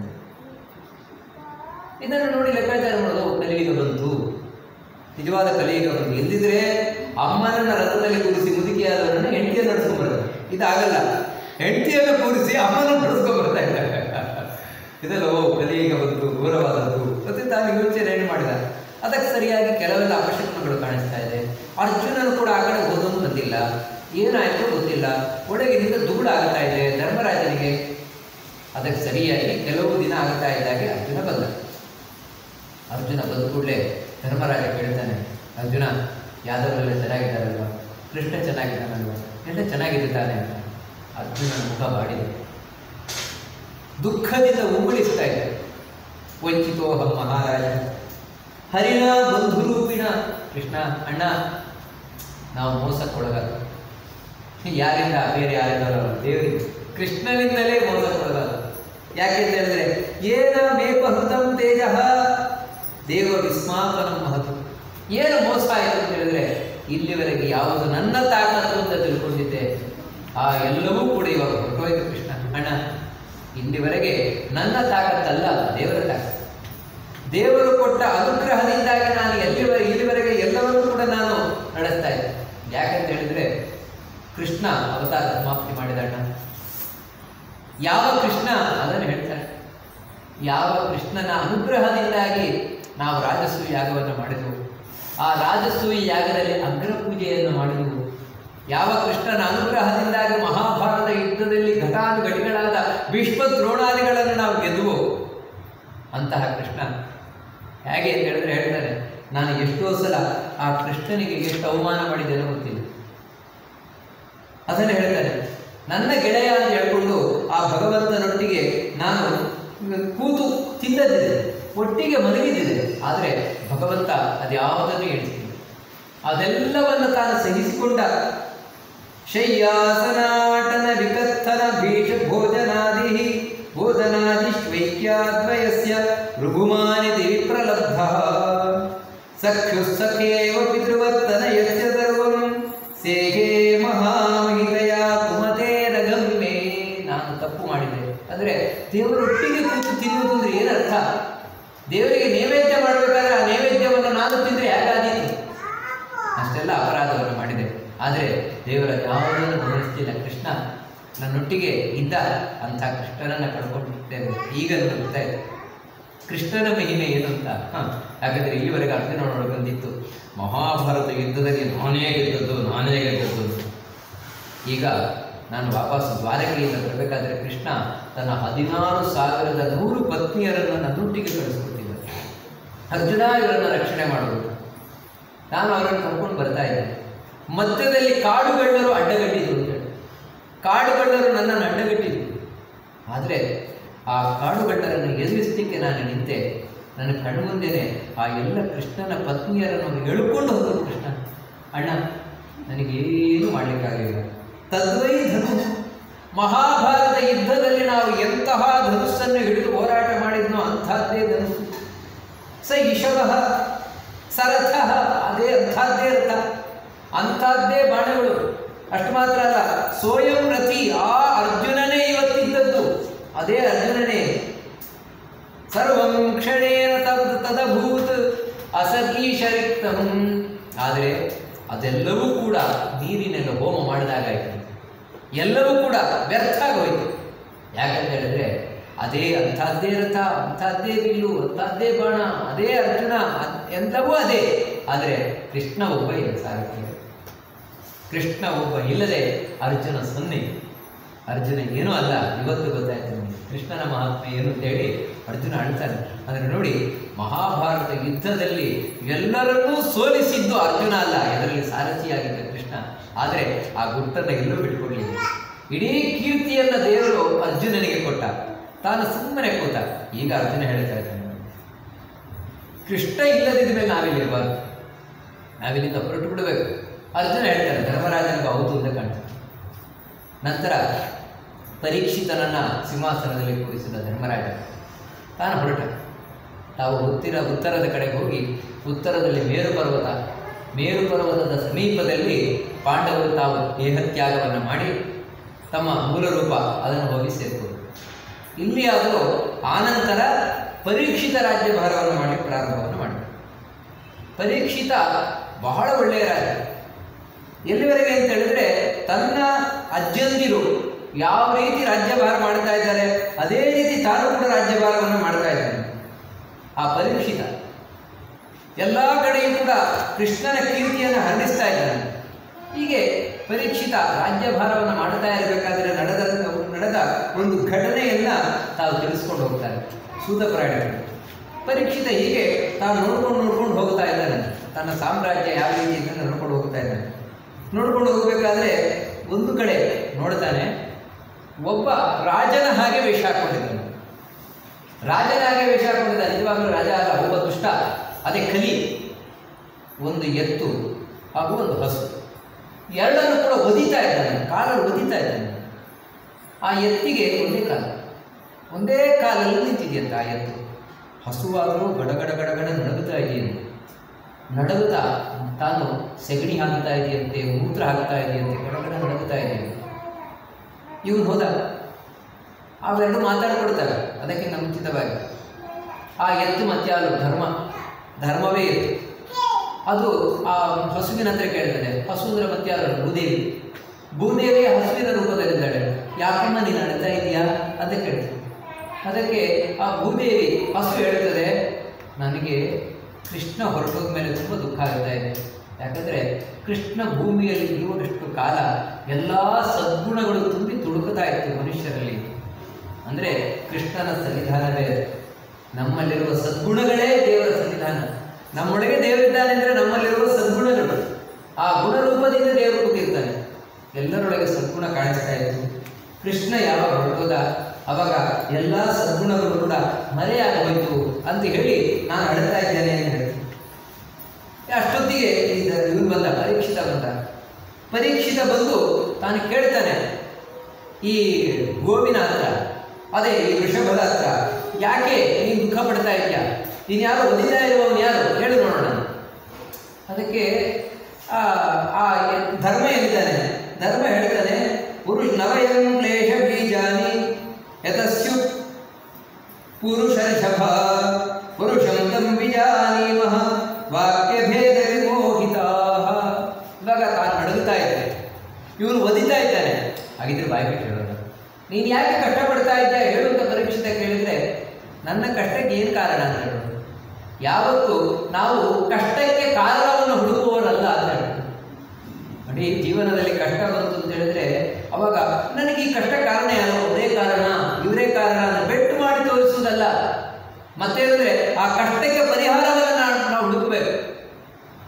ಇದನ್ನು ನೋಡಿ ಲೆಕ್ಕಾಚಾರ ಮಾಡೋದು ಕಲಿಯುಗ ಬಂತು. ನಿಜವಾದ ಕಲಿಯುಗ ಬಂತು ಎಲ್ಲಿದ್ರೆ ಅಮ್ಮನನ್ನ ರಥದಲ್ಲಿ ಕೂರಿಸಿ ಮುದುಕಿಯಾದವರನ್ನು ಹೆಂಡತಿಯನ್ನು ನಡೆಸ್ಕೊಂಡ್ಬರ್ತಾರೆ ಇದಾಗಲ್ಲ. ಹೆಂಡತಿಯನ್ನು ಕೂರಿಸಿ ಅಮ್ಮನನ್ನು ನಡೆಸ್ಕೊಂಡ್ಬರ್ತಾ ಇದ್ದಾರೆ ಇದೆಲ್ಲ, ಓ, ಕಲಿಯುಗ ಬಂತು, ಘೋರವಾದದ್ದು. ಮತ್ತೆ ತಾನು ಯೋಚನೆ ಏನು ಮಾಡಿದ? ಅದಕ್ಕೆ ಸರಿಯಾಗಿ ಕೆಲವೆಲ್ಲ ಅವಶ್ಯಕತೆಗಳು ಕಾಣಿಸ್ತಾ ಇದೆ. ಅರ್ಜುನನು ಕೂಡ ಆ ಕಡೆ ಓದೋದು ಬಂದಿಲ್ಲ. ಏನಾಯ್ತು ಗೊತ್ತಿಲ್ಲ. ಒಳಗಿನಿಂದ ಆಗ್ತಾ ಇದೆ, ಧರ್ಮರಾಜನಿಗೆ. ಅದಕ್ಕೆ ಸರಿಯಾಗಿ ಕೆಲವು ದಿನ ಆಗ್ತಾ ಇದ್ದಾಗೆ ಅರ್ಜುನ ಬಂದ. ಅರ್ಜುನ ಬಂದ ಕೂಡಲೇ ಧರ್ಮರಾಜ ಕೇಳ್ತಾನೆ, ಅರ್ಜುನ, ಯಾದವರೆಲ್ಲ ಚೆನ್ನಾಗಿದ್ದಾರಲ್ವ? ಕೃಷ್ಣ ಚೆನ್ನಾಗಿದ್ದಾನಲ್ವ? ಎಲ್ಲ ಚೆನ್ನಾಗಿದ್ದಾನೆ ಅಂತ ಅರ್ಜುನನ ಮುಖ ಬಾಡಿದೆ. ದುಃಖದಿಂದ ಉಂಗುಳಿಸ್ತಾ ಇದೆ. ವಂಚಿತೋಹಂ ಮಹಾರಾಜ. ಹರಿಣ ಬಂಧುರೂಪಿಣ ಕೃಷ್ಣ, ಅಣ್ಣ, ನಾವು ಮೋಸಕ್ಕೊಳಗಲ್ಲ ಯಾರಿಂದ ಬೇರೆ ಯಾರಿಗಾರ ದೇವರಿಗೆ. ಕೃಷ್ಣನಿಂದಲೇ ಮೋಸಕ್ಕೊಳಗಾದ ಯಾಕೆಂತ ಹೇಳಿದ್ರೆ ಏನ ಮೇಪಹೃತಂ ತೇಜ? ದೇವ ವಿಸ್ಮಾತ ಮಹತ್ವ. ಏನು ಮೋಸ ಆಯಿತು ಅಂತ ಹೇಳಿದ್ರೆ, ಇಲ್ಲಿವರೆಗೆ ಯಾವುದು ನನ್ನ ತಾಕತ್ತು ಅಂತ ತಿಳ್ಕೊಂಡಿದ್ದೆ, ಆ ಎಲ್ಲವೂ ಕೂಡ ಇವಾಗ ಹೊರಟೋಯ್ತು ಕೃಷ್ಣ. ಅಣ್ಣ, ಇಲ್ಲಿವರೆಗೆ ನನ್ನ ತಾಕತ್ತಲ್ಲ, ದೇವರ ತಾಕತ್ತು. ದೇವರು ಕೊಟ್ಟ ಅನುಗ್ರಹದಿಂದಾಗಿ ನಾನು ಎಲ್ಲಿವರೆಗೆ ಇಲ್ಲಿವರೆಗೆ ಎಲ್ಲವನ್ನೂ ಕೂಡ ನಾನು ನಡೆಸ್ತಾ ಇದ್ದೆ. ಯಾಕಂತ ಹೇಳಿದ್ರೆ, ಕೃಷ್ಣ ಅವತಾರ ಸಮಾಪ್ತಿ ಮಾಡಿದಣ್ಣ ಯಾವ ಕೃಷ್ಣ ಅದನ್ನು ಹೇಳ್ತಾರೆ? ಯಾವ ಕೃಷ್ಣನ ಅನುಗ್ರಹದಿಂದಾಗಿ ನಾವು ರಾಜಸ್ವಿ ಯಾಗವನ್ನು ಮಾಡಿದೆವು. ಆ ರಾಜಸ್ವಿ ಯಾಗದಲ್ಲಿ ಅಗ್ರ ಪೂಜೆಯನ್ನು ಮಾಡಿದೆವು. ಯಾವ ಕೃಷ್ಣನ ಅನುಗ್ರಹದಿಂದಾಗಿ ಮಹಾಭಾರತ ಯುದ್ಧದಲ್ಲಿ ಘಟಾನುಘಟಿಗಳಾದ ಭೀಷ್ಮ ದ್ರೋಣಾದಿಗಳನ್ನು ನಾವು ಗೆದ್ದುವು? ಅಂತಹ ಕೃಷ್ಣ ಹೇಗೆ ಅಂತ ಹೇಳಿದ್ರೆ ಹೇಳ್ತಾರೆ ನಾನು ಎಷ್ಟೋ ಸಲ ಆ ಕೃಷ್ಣನಿಗೆ ಎಷ್ಟು ಅವಮಾನ ಮಾಡಿದ್ದೇನೆ ಗೊತ್ತಿಲ್ಲ. ಅದನ್ನು ಹೇಳ್ತಾರೆ ನನ್ನ ಗೆಳೆಯ ಅಂತ ಹೇಳ್ಕೊಂಡು ಆ ಭಗವಂತನೊಟ್ಟಿಗೆ ನಾನು ಕೂತು ತಿನ್ನದಿದೆ ಒಟ್ಟಿಗೆ ಮಲಗಿದ್ದಿದೆ ಆದರೆ ಭಗವಂತ ಅದ್ಯಾವುದನ್ನು ಹೇಳ್ತಿದ್ದ ಅದೆಲ್ಲವನ್ನು ತಾನು ಸಹಿಸಿಕೊಂಡ. ಶಯ್ಯಾಸನಾಟನ ವಿಕತ್ತನ ಭೀಷ ಭೋಜನಾದಿ ಭೋಜನಾದಿಶ್ವೈಕ್ಯಾದ್ವಯಸ್ಯ ದಿವಿ ಪ್ರಲಬ್ಧ. ಸಖ್ಯುಸ್ಸಖೇವ ಪಿತೃವರ್ತನ ಯಸ್ಯ ಸರ್ವಂ. ಸೇಗೆ ಮಹಾಮಹಿತಯ ಕುಮತೆ ರಗಮ್ಮೆ ನಾನು ತಪ್ಪು ಮಾಡಿದೆ. ಅಂದರೆ ದೇವರೊಟ್ಟಿಗೆ ಕೂತು ತಿನ್ನುವುದು ಅಂದ್ರೆ ಏನರ್ಥ? ದೇವರಿಗೆ ನೈವೇದ್ಯ ಮಾಡಬೇಕಾದ್ರೆ ಆ ನೈವೇದ್ಯವನ್ನು ನಾನು ತಿಂದರೆ ಹೇಗಾದೀತು ಅಷ್ಟೆಲ್ಲ ಅಪರಾಧವನ್ನು ಮಾಡಿದೆ. ಆದರೆ ದೇವರ ಯಾವುದನ್ನು ಗಮನಿಸ್ತಿಲ್ಲ, ಕೃಷ್ಣ ನನ್ನೊಟ್ಟಿಗೆ ಇದ್ದ ಅಂಥ ಕೃಷ್ಣನನ್ನು ಕಳ್ಕೊಂಡಿರ್ತೇನೆ. ಈಗ ನೋಡ್ತಾ ಇದೆ ಕೃಷ್ಣನ ಮಹಿಮೆ ಏನು ಅಂತ? ಯಾಕಂದರೆ ಇಲ್ಲಿವರೆಗೆ ಅರ್ಜುನ ಬಂದಿತ್ತು. ಮಹಾಭಾರತ ಯುದ್ಧದಲ್ಲಿ ನಾನೇ ಗೆದ್ದದ್ದು ನಾನೇ ಗೆದ್ದದ್ದು. ಈಗ ನಾನು ವಾಪಸ್ ದ್ವಾರಕೆಯಿಂದ ಬರಬೇಕಾದ್ರೆ ಕೃಷ್ಣ ತನ್ನ ಹದಿನಾರು ಸಾವಿರದ ನೂರು ಪತ್ನಿಯರನ್ನು ನನ್ನೊಟ್ಟಿಗೆ ಕಳಿಸ್ಕೊಟ್ಟಿದ್ದ ಅರ್ಜುನ ಇವರನ್ನು ರಕ್ಷಣೆ ಮಾಡುವುದು. ನಾನು ಅವರನ್ನು ಕರ್ಕೊಂಡು ಬರ್ತಾ ಇದ್ದೆ ಮಧ್ಯದಲ್ಲಿ ಕಾಡುಗಳ್ಳರು ಅಡ್ಡಗಟ್ಟಿದ್ರು ಅಂತ ಹೇಳಿ. ಕಾಡುಗಳ್ಳರು ನನ್ನನ್ನು ಅಡ್ಡಗಟ್ಟಿದ್ರು. ಆದರೆ ಆ ಕಾಡುಗಳ್ಳರನ್ನು ಎದುರಿಸಲಿಕ್ಕೆ ನಾನು ನಿಂತೆ. ನನ್ನ ಕಣ್ಮುಂದೆನೆ ಆ ಎಲ್ಲ ಕೃಷ್ಣನ ಪತ್ನಿಯರನ್ನು ಎಳ್ಕೊಂಡು ಹೋದರು ಕೃಷ್ಣ. ಅಣ್ಣ, ನನಗೇನು ಮಾಡಲಿಕ್ಕಾಗಲಿಲ್ಲ. ತದ್ವೈ ಧನು. ಮಹಾಭಾರತ ಯುದ್ಧದಲ್ಲಿ ನಾವು ಎಂತಹ ಧನುಸ್ಸನ್ನು ಹಿಡಿದು ಹೋರಾಟ ಮಾಡಿದ್ನೋ ಅಂಥದ್ದೇ ಧನುಸ್ಸು ಸ ಇಶವಃ ಸರಥ, ಅದೇ ಅಂಥದ್ದೇ ಅರ್ಥ. ಅಂಥದ್ದೇ ಬಾಣಗಳು. ಅಷ್ಟು ಮಾತ್ರ ಅಲ್ಲ ಸೋಯಂ ರತಿ ಆ ಅರ್ಜುನನೇ ಇವತ್ತಿದ್ದದ್ದು. ಅದೇ ಅರ್ಜುನನೇ. ಸರ್ವಂ ಕ್ಷಣೇನ ತದ್ ತದಭೂತ್ ಅಸದೀಶರಿಕ್ತಂ ಆದರೆ ಅದೆಲ್ಲವೂ ಕೂಡ ನೀರಿನಲ್ಲಿ ಹೋಮ ಮಾಡಿದಾಗಾಯಿತು. ಎಲ್ಲವೂ ಕೂಡ ವ್ಯರ್ಥ ಆಗೋಯ್ತು ಯಾಕಂತ ಹೇಳಿದ್ರೆ ಅದೇ ಅಂಥದ್ದೇ ರಥ, ಅಂಥದ್ದೇ ಬಿಲ್ಲು ಅಂಥದ್ದೇ ಬಾಣ, ಅದೇ ಅರ್ಜುನ ಎಲ್ಲವೂ ಅದೇ. ಆದರೆ ಕೃಷ್ಣ ಒಬ್ಬ ಇಲ್ಲ ಸಾರಥಿ ಕೃಷ್ಣ ಒಬ್ಬ ಇಲ್ಲದೆ ಅರ್ಜುನ ಸೊನ್ನೆ ಅರ್ಜುನ ಏನೂ ಅಲ್ಲ. ಇವತ್ತು ಗೊತ್ತಾಯ್ತು ಕೃಷ್ಣನ ಮಹಾತ್ಮೆ ಏನು ಅಂತೇಳಿ ಅರ್ಜುನ ಅಳ್ತಾನೆ ಅಂದರೆ ನೋಡಿ, ಮಹಾಭಾರತ ಯುದ್ಧದಲ್ಲಿ ಎಲ್ಲರನ್ನೂ ಸೋಲಿಸಿದ್ದು ಅರ್ಜುನ ಅಲ್ಲ. ಇದರಲ್ಲಿ ಸಾರಥಿಯಾಗಿದ್ದ ಕೃಷ್ಣ. ಆದರೆ ಆ ಗುಟ್ಟನ್ನು ಎಲ್ಲೂ ಬಿಟ್ಕೊಡ್ಲಿಲ್ಲ. ಇಡೀ ಕೀರ್ತಿಯನ್ನು ದೇವರು ಅರ್ಜುನನಿಗೆ ಕೊಟ್ಟ. ತಾನು ಸುಮ್ಮನೆ ಕೂತ, ಈಗ ಅರ್ಜುನ ಹೇಳ್ತಾ ಇದ್ದಾನೆ. ಕೃಷ್ಣ ಇಲ್ಲದಿದ್ದ ಮೇಲೆ ನಾವಿಲ್ಲಿರ್ಬಾರ್ದು ನಾವಿಲ್ಲಿಂದ ಹೊರಟು ಬಿಡಬೇಕು. ಅರ್ಜುನ ಹೇಳ್ತಾರೆ ಧರ್ಮರಾಜನಿಗೆ ಹೌದು ಅಂತ ಕಾಣ್ತಾರೆ ನಂತರ ಪರೀಕ್ಷಿತನನ್ನ ಸಿಂಹಾಸನದಲ್ಲಿ ಕೂರಿಸಿದ ಧರ್ಮರಾಜ, ತಾನು ಹೊರಟ. ತಾವು ಉತ್ತರ, ಉತ್ತರದ ಕಡೆಗೆ ಹೋಗಿ, ಉತ್ತರದಲ್ಲಿ ಮೇರು ಪರ್ವತ ಮೇರು ಪರ್ವತದ ಸಮೀಪದಲ್ಲಿ ಪಾಂಡವರು ತಾವು ದೇಹತ್ಯಾಗವನ್ನು ಮಾಡಿ, ತಮ್ಮ ಮೂಲ ರೂಪ ಅದನ್ನು ಹೋಗಿ ಸೇರಿಕೊಂಡರು. ಇಲ್ಲಿ ಆದರೂ ಆನಂತರ ಪರೀಕ್ಷಿತ ರಾಜ್ಯಭಾರವನ್ನು ಮಾಡಿ ಪ್ರಾರಂಭವನ್ನು ಮಾಡಿದರು. ಪರೀಕ್ಷಿತ ಬಹಳ ಒಳ್ಳೆಯ ರಾಜ ಎಲ್ಲಿವರೆಗೆ ಅಂತ ಹೇಳಿದ್ರೆ ತನ್ನ ಅಜ್ಜಂದಿರು ಯಾವ ರೀತಿ ರಾಜ್ಯಭಾರ ಮಾಡ್ತಾ ಇದ್ದಾರೆ, ಅದೇ ರೀತಿ ತಾನು ಕೂಡ ರಾಜ್ಯಭಾರವನ್ನು ಮಾಡ್ತಾ ಇದ್ದಾನೆ. ಆ ಪರೀಕ್ಷಿತ ಎಲ್ಲ ಕಡೆಯೂ ಕೂಡ ಕೃಷ್ಣನ ಕೀರ್ತಿಯನ್ನು ಹರಡಿಸ್ತಾ ಇದ್ದಾನೆ. ಹೀಗೆ ಪರೀಕ್ಷಿತ ರಾಜ್ಯಭಾರವನ್ನು ಮಾಡ್ತಾ ಇರಬೇಕಾದ್ರೆ ನಡೆದ ನಡೆದ ಒಂದು ಘಟನೆಯನ್ನ ತಾವು ತಿಳಿಸ್ಕೊಂಡು ಹೋಗ್ತಾರೆ. ಸೂತಪುರಾಣಿಗಳು ಪರೀಕ್ಷಿತ ಹೀಗೆ ತಾನು ನೋಡ್ಕೊಂಡು ನೋಡ್ಕೊಂಡು ಹೋಗ್ತಾ ಇದ್ದಾನೆ. ತನ್ನ ಸಾಮ್ರಾಜ್ಯ ಯಾವ ರೀತಿ ಅಂತ ನೋಡ್ಕೊಂಡು ಹೋಗ್ತಾ ಇದ್ದಾನೆ. ನೋಡ್ಕೊಂಡು ಹೋಗಬೇಕಾದ್ರೆ ಒಂದು ಕಡೆ ನೋಡ್ತಾನೆ, ಒಬ್ಬ ರಾಜನ ಹಾಗೆ ವೇಷ ಹಾಕೊಂಡಿದ್ದಾನೆ ರಾಜನ ಹಾಗೆ ವೇಷ ಹಾಕೊಂಡಿದ್ದ ನಿಜವಾಗ್ಲೂ ರಾಜ ಅಲ್ಲ, ಒಬ್ಬ ದುಷ್ಟ, ಅದೇ ಕಲಿ, ಒಂದು ಎತ್ತು ಹಾಗೂ ಒಂದು ಹಸು. ಎರಡನ್ನು ಕೂಡ ಒದಿತಾ ಇದ್ದಾನೆ, ಕಾಲಲ್ಲಿ ಒದಿತಾ ಇದ್ದಾನೆ. ಆ ಎತ್ತಿಗೆ ಒಂದೇ ಕಾಲ. ಒಂದೇ ಕಾಲಲ್ಲಿ ನಿಂತಿದೆಯಂತೆ ಆ ಎತ್ತು. ಹಸುವಾದರೂ ಗಡಗಡ ಗಡಗಡ ನಡುಗುತ್ತಾ ಇದೆಯಂತೆ ನಡಗುತ್ತಾ? ತಾನು ಸೆಗಣಿ ಹಾಕ್ತಾ ಇದೆಯಂತೆ, ಮೂತ್ರ ಹಾಕ್ತಾ ಇದೆಯಂತೆ, ಗಡಗಡ ನಡುಗುತ್ತಾ ಇದೆಯಂತೆ ಇವನು ಹೋದ. ಅವೆರಡು ಮಾತಾಡ್ಕೊಡ್ತಾರೆ ನಮ್ಮ ಉಚಿತವಾಗಿ ಆ ಎತ್ತು ಮತ್ತೆ ಧರ್ಮ. ಧರ್ಮವೇ ಎತ್ತು. ಅದು ಆ ಹಸುವಿನ ಹತ್ರ ಕೇಳ್ತದೆ ಹಸು ಮತ್ತೆ ಅದರ ಭೂದೇವಿ. ಭೂದೇವಿ ಹಸುವಿನ ರೂಪದಲ್ಲಿದ್ದಾಳೆ. ಯಾಕಮ್ಮ ನೀನು ಅಳ್ತಾ ಇದೆಯಾ ಅಂತ ಕೇಳ್ತೀನಿ ಅದಕ್ಕೆ ಆ ಭೂದೇವಿ ಹಸು ಹೇಳ್ತದೆ ನನಗೆ ಕೃಷ್ಣ ಹೊರಟೋದ ಮೇಲೆ ತುಂಬ ದುಃಖ ಆಗ್ತಾ ಇದೆ. ಯಾಕಂದರೆ ಕೃಷ್ಣ ಭೂಮಿಯಲ್ಲಿ ಇರುವಷ್ಟು ಕಾಲ ಎಲ್ಲ ಸದ್ಗುಣಗಳು ತುಂಬಿ ತುಳುಕುತ್ತಾ ಇತ್ತು ಮನುಷ್ಯರಲ್ಲಿ. ಅಂದರೆ ಕೃಷ್ಣನ ಸನ್ನಿಧಾನವೇ. ನಮ್ಮಲ್ಲಿರುವ ಸದ್ಗುಣಗಳೇ ದೇವರ ಸನ್ನಿಧಾನ. ನಮ್ಮೊಳಗೆ ದೇವರಿದ್ದಾನೆ ಅಂದರೆ ನಮ್ಮಲ್ಲಿರುವ ಸದ್ಗುಣಗಳು. ಆ ಗುಣರೂಪದಿಂದ ದೇವರು ಕೂತಿರ್ತಾನೆ. ಎಲ್ಲರೊಳಗೆ ಸದ್ಗುಣ ಕಾಣಿಸ್ತಾ ಇತ್ತು. ಕೃಷ್ಣ ಯಾವಾಗ ಹೊರಟೋದ? ಅವಾಗ ಎಲ್ಲ ಸದ್ಗುಣಗಳು ಕೂಡ ಮರೆಯಾಗಬೇಕು ಅಂತ ಹೇಳಿ ನಾನು ಅಳ್ತಾ ಇದ್ದೇನೆ ಅಂತ ಹೇಳ್ತೀನಿ ಅಷ್ಟೊತ್ತಿಗೆ ಇವನು ಬಂದ ಪರೀಕ್ಷಿತ ಬಂದ. ಪರೀಕ್ಷಿತ ಬಂದು ತಾನು ಕೇಳ್ತಾನೆ, ಈ ಗೋವಿನ ಹತ್ರ, ಅದೇ ಈ ವೃಷಭದ ಹತ್ರ, ಯಾಕೆ ನೀನು ದುಃಖ ಪಡ್ತಾ ಇದೆಯಾ? ನೀನು ಯಾರು ಒದಿತಾ ಇರುವವನು ಯಾರು? ಹೇಳು ನೋಡೋಣ. ಅದಕ್ಕೆ, ಆ ಆ ಧರ್ಮ ಹೇಳ್ತಾನೆ ಧರ್ಮ ಹೇಳ್ತಾನೆ ಪುರುಷ ನವಯಂ ಕ್ಲೇಶ ಬೀಜಾನಿ ಯತಸ್ಯು ಪುರುಷರ್ಷಭ ಪುರುಷಂ ತಂ ವಿಜಾನೀಮಃ ವಾಕ್ಯ ಭೇದ ವಿಮೋಹಿತಾ ಇವಾಗ ತಾನು ನಡುಗ್ತಾ ಇದ್ದಾನೆ. ಇವನು ಒದಿತಾ ಇದ್ದಾನೆ. ಹಾಗಿದ್ರೆ ಬಾಯಿ ಬಿಟ್ಟು ನೀನು ಯಾಕೆ ಕಷ್ಟಪಡ್ತಾ ಇದ್ದೆ ಹೇಳುವಂತ ಪರೀಕ್ಷಿತ ಕೇಳಿದ್ರೆ ನನ್ನ ಕಷ್ಟಕ್ಕೆ ಏನು ಕಾರಣ ಅಂತ ಹೇಳೋದು. ಯಾವತ್ತು ನಾವು ಕಷ್ಟಕ್ಕೆ ಕಾರಣವನ್ನು ಹುಡುಕುವವರಲ್ಲ ಅಂತ ಹೇಳ್ತಾರೆ ನೋಡಿ ಜೀವನದಲ್ಲಿ ಕಷ್ಟ ಬಂತು ಅಂತ ಹೇಳಿದ್ರೆ, ಅವಾಗ ನನಗೆ ಈ ಕಷ್ಟ ಕಾರಣ ಯಾರು? ಅವರೇ ಕಾರಣ. ಇವರೇ ಕಾರಣ ಅಂತ ಬೆಟ್ಟು ಮಾಡಿ ತೋರಿಸುವುದಲ್ಲ. ಮತ್ತೆ ಹೇಳಿದ್ರೆ, ಆ ಕಷ್ಟಕ್ಕೆ ಪರಿಹಾರವನ್ನು ನಾವು ನಾವು ಹುಡುಕಬೇಕು.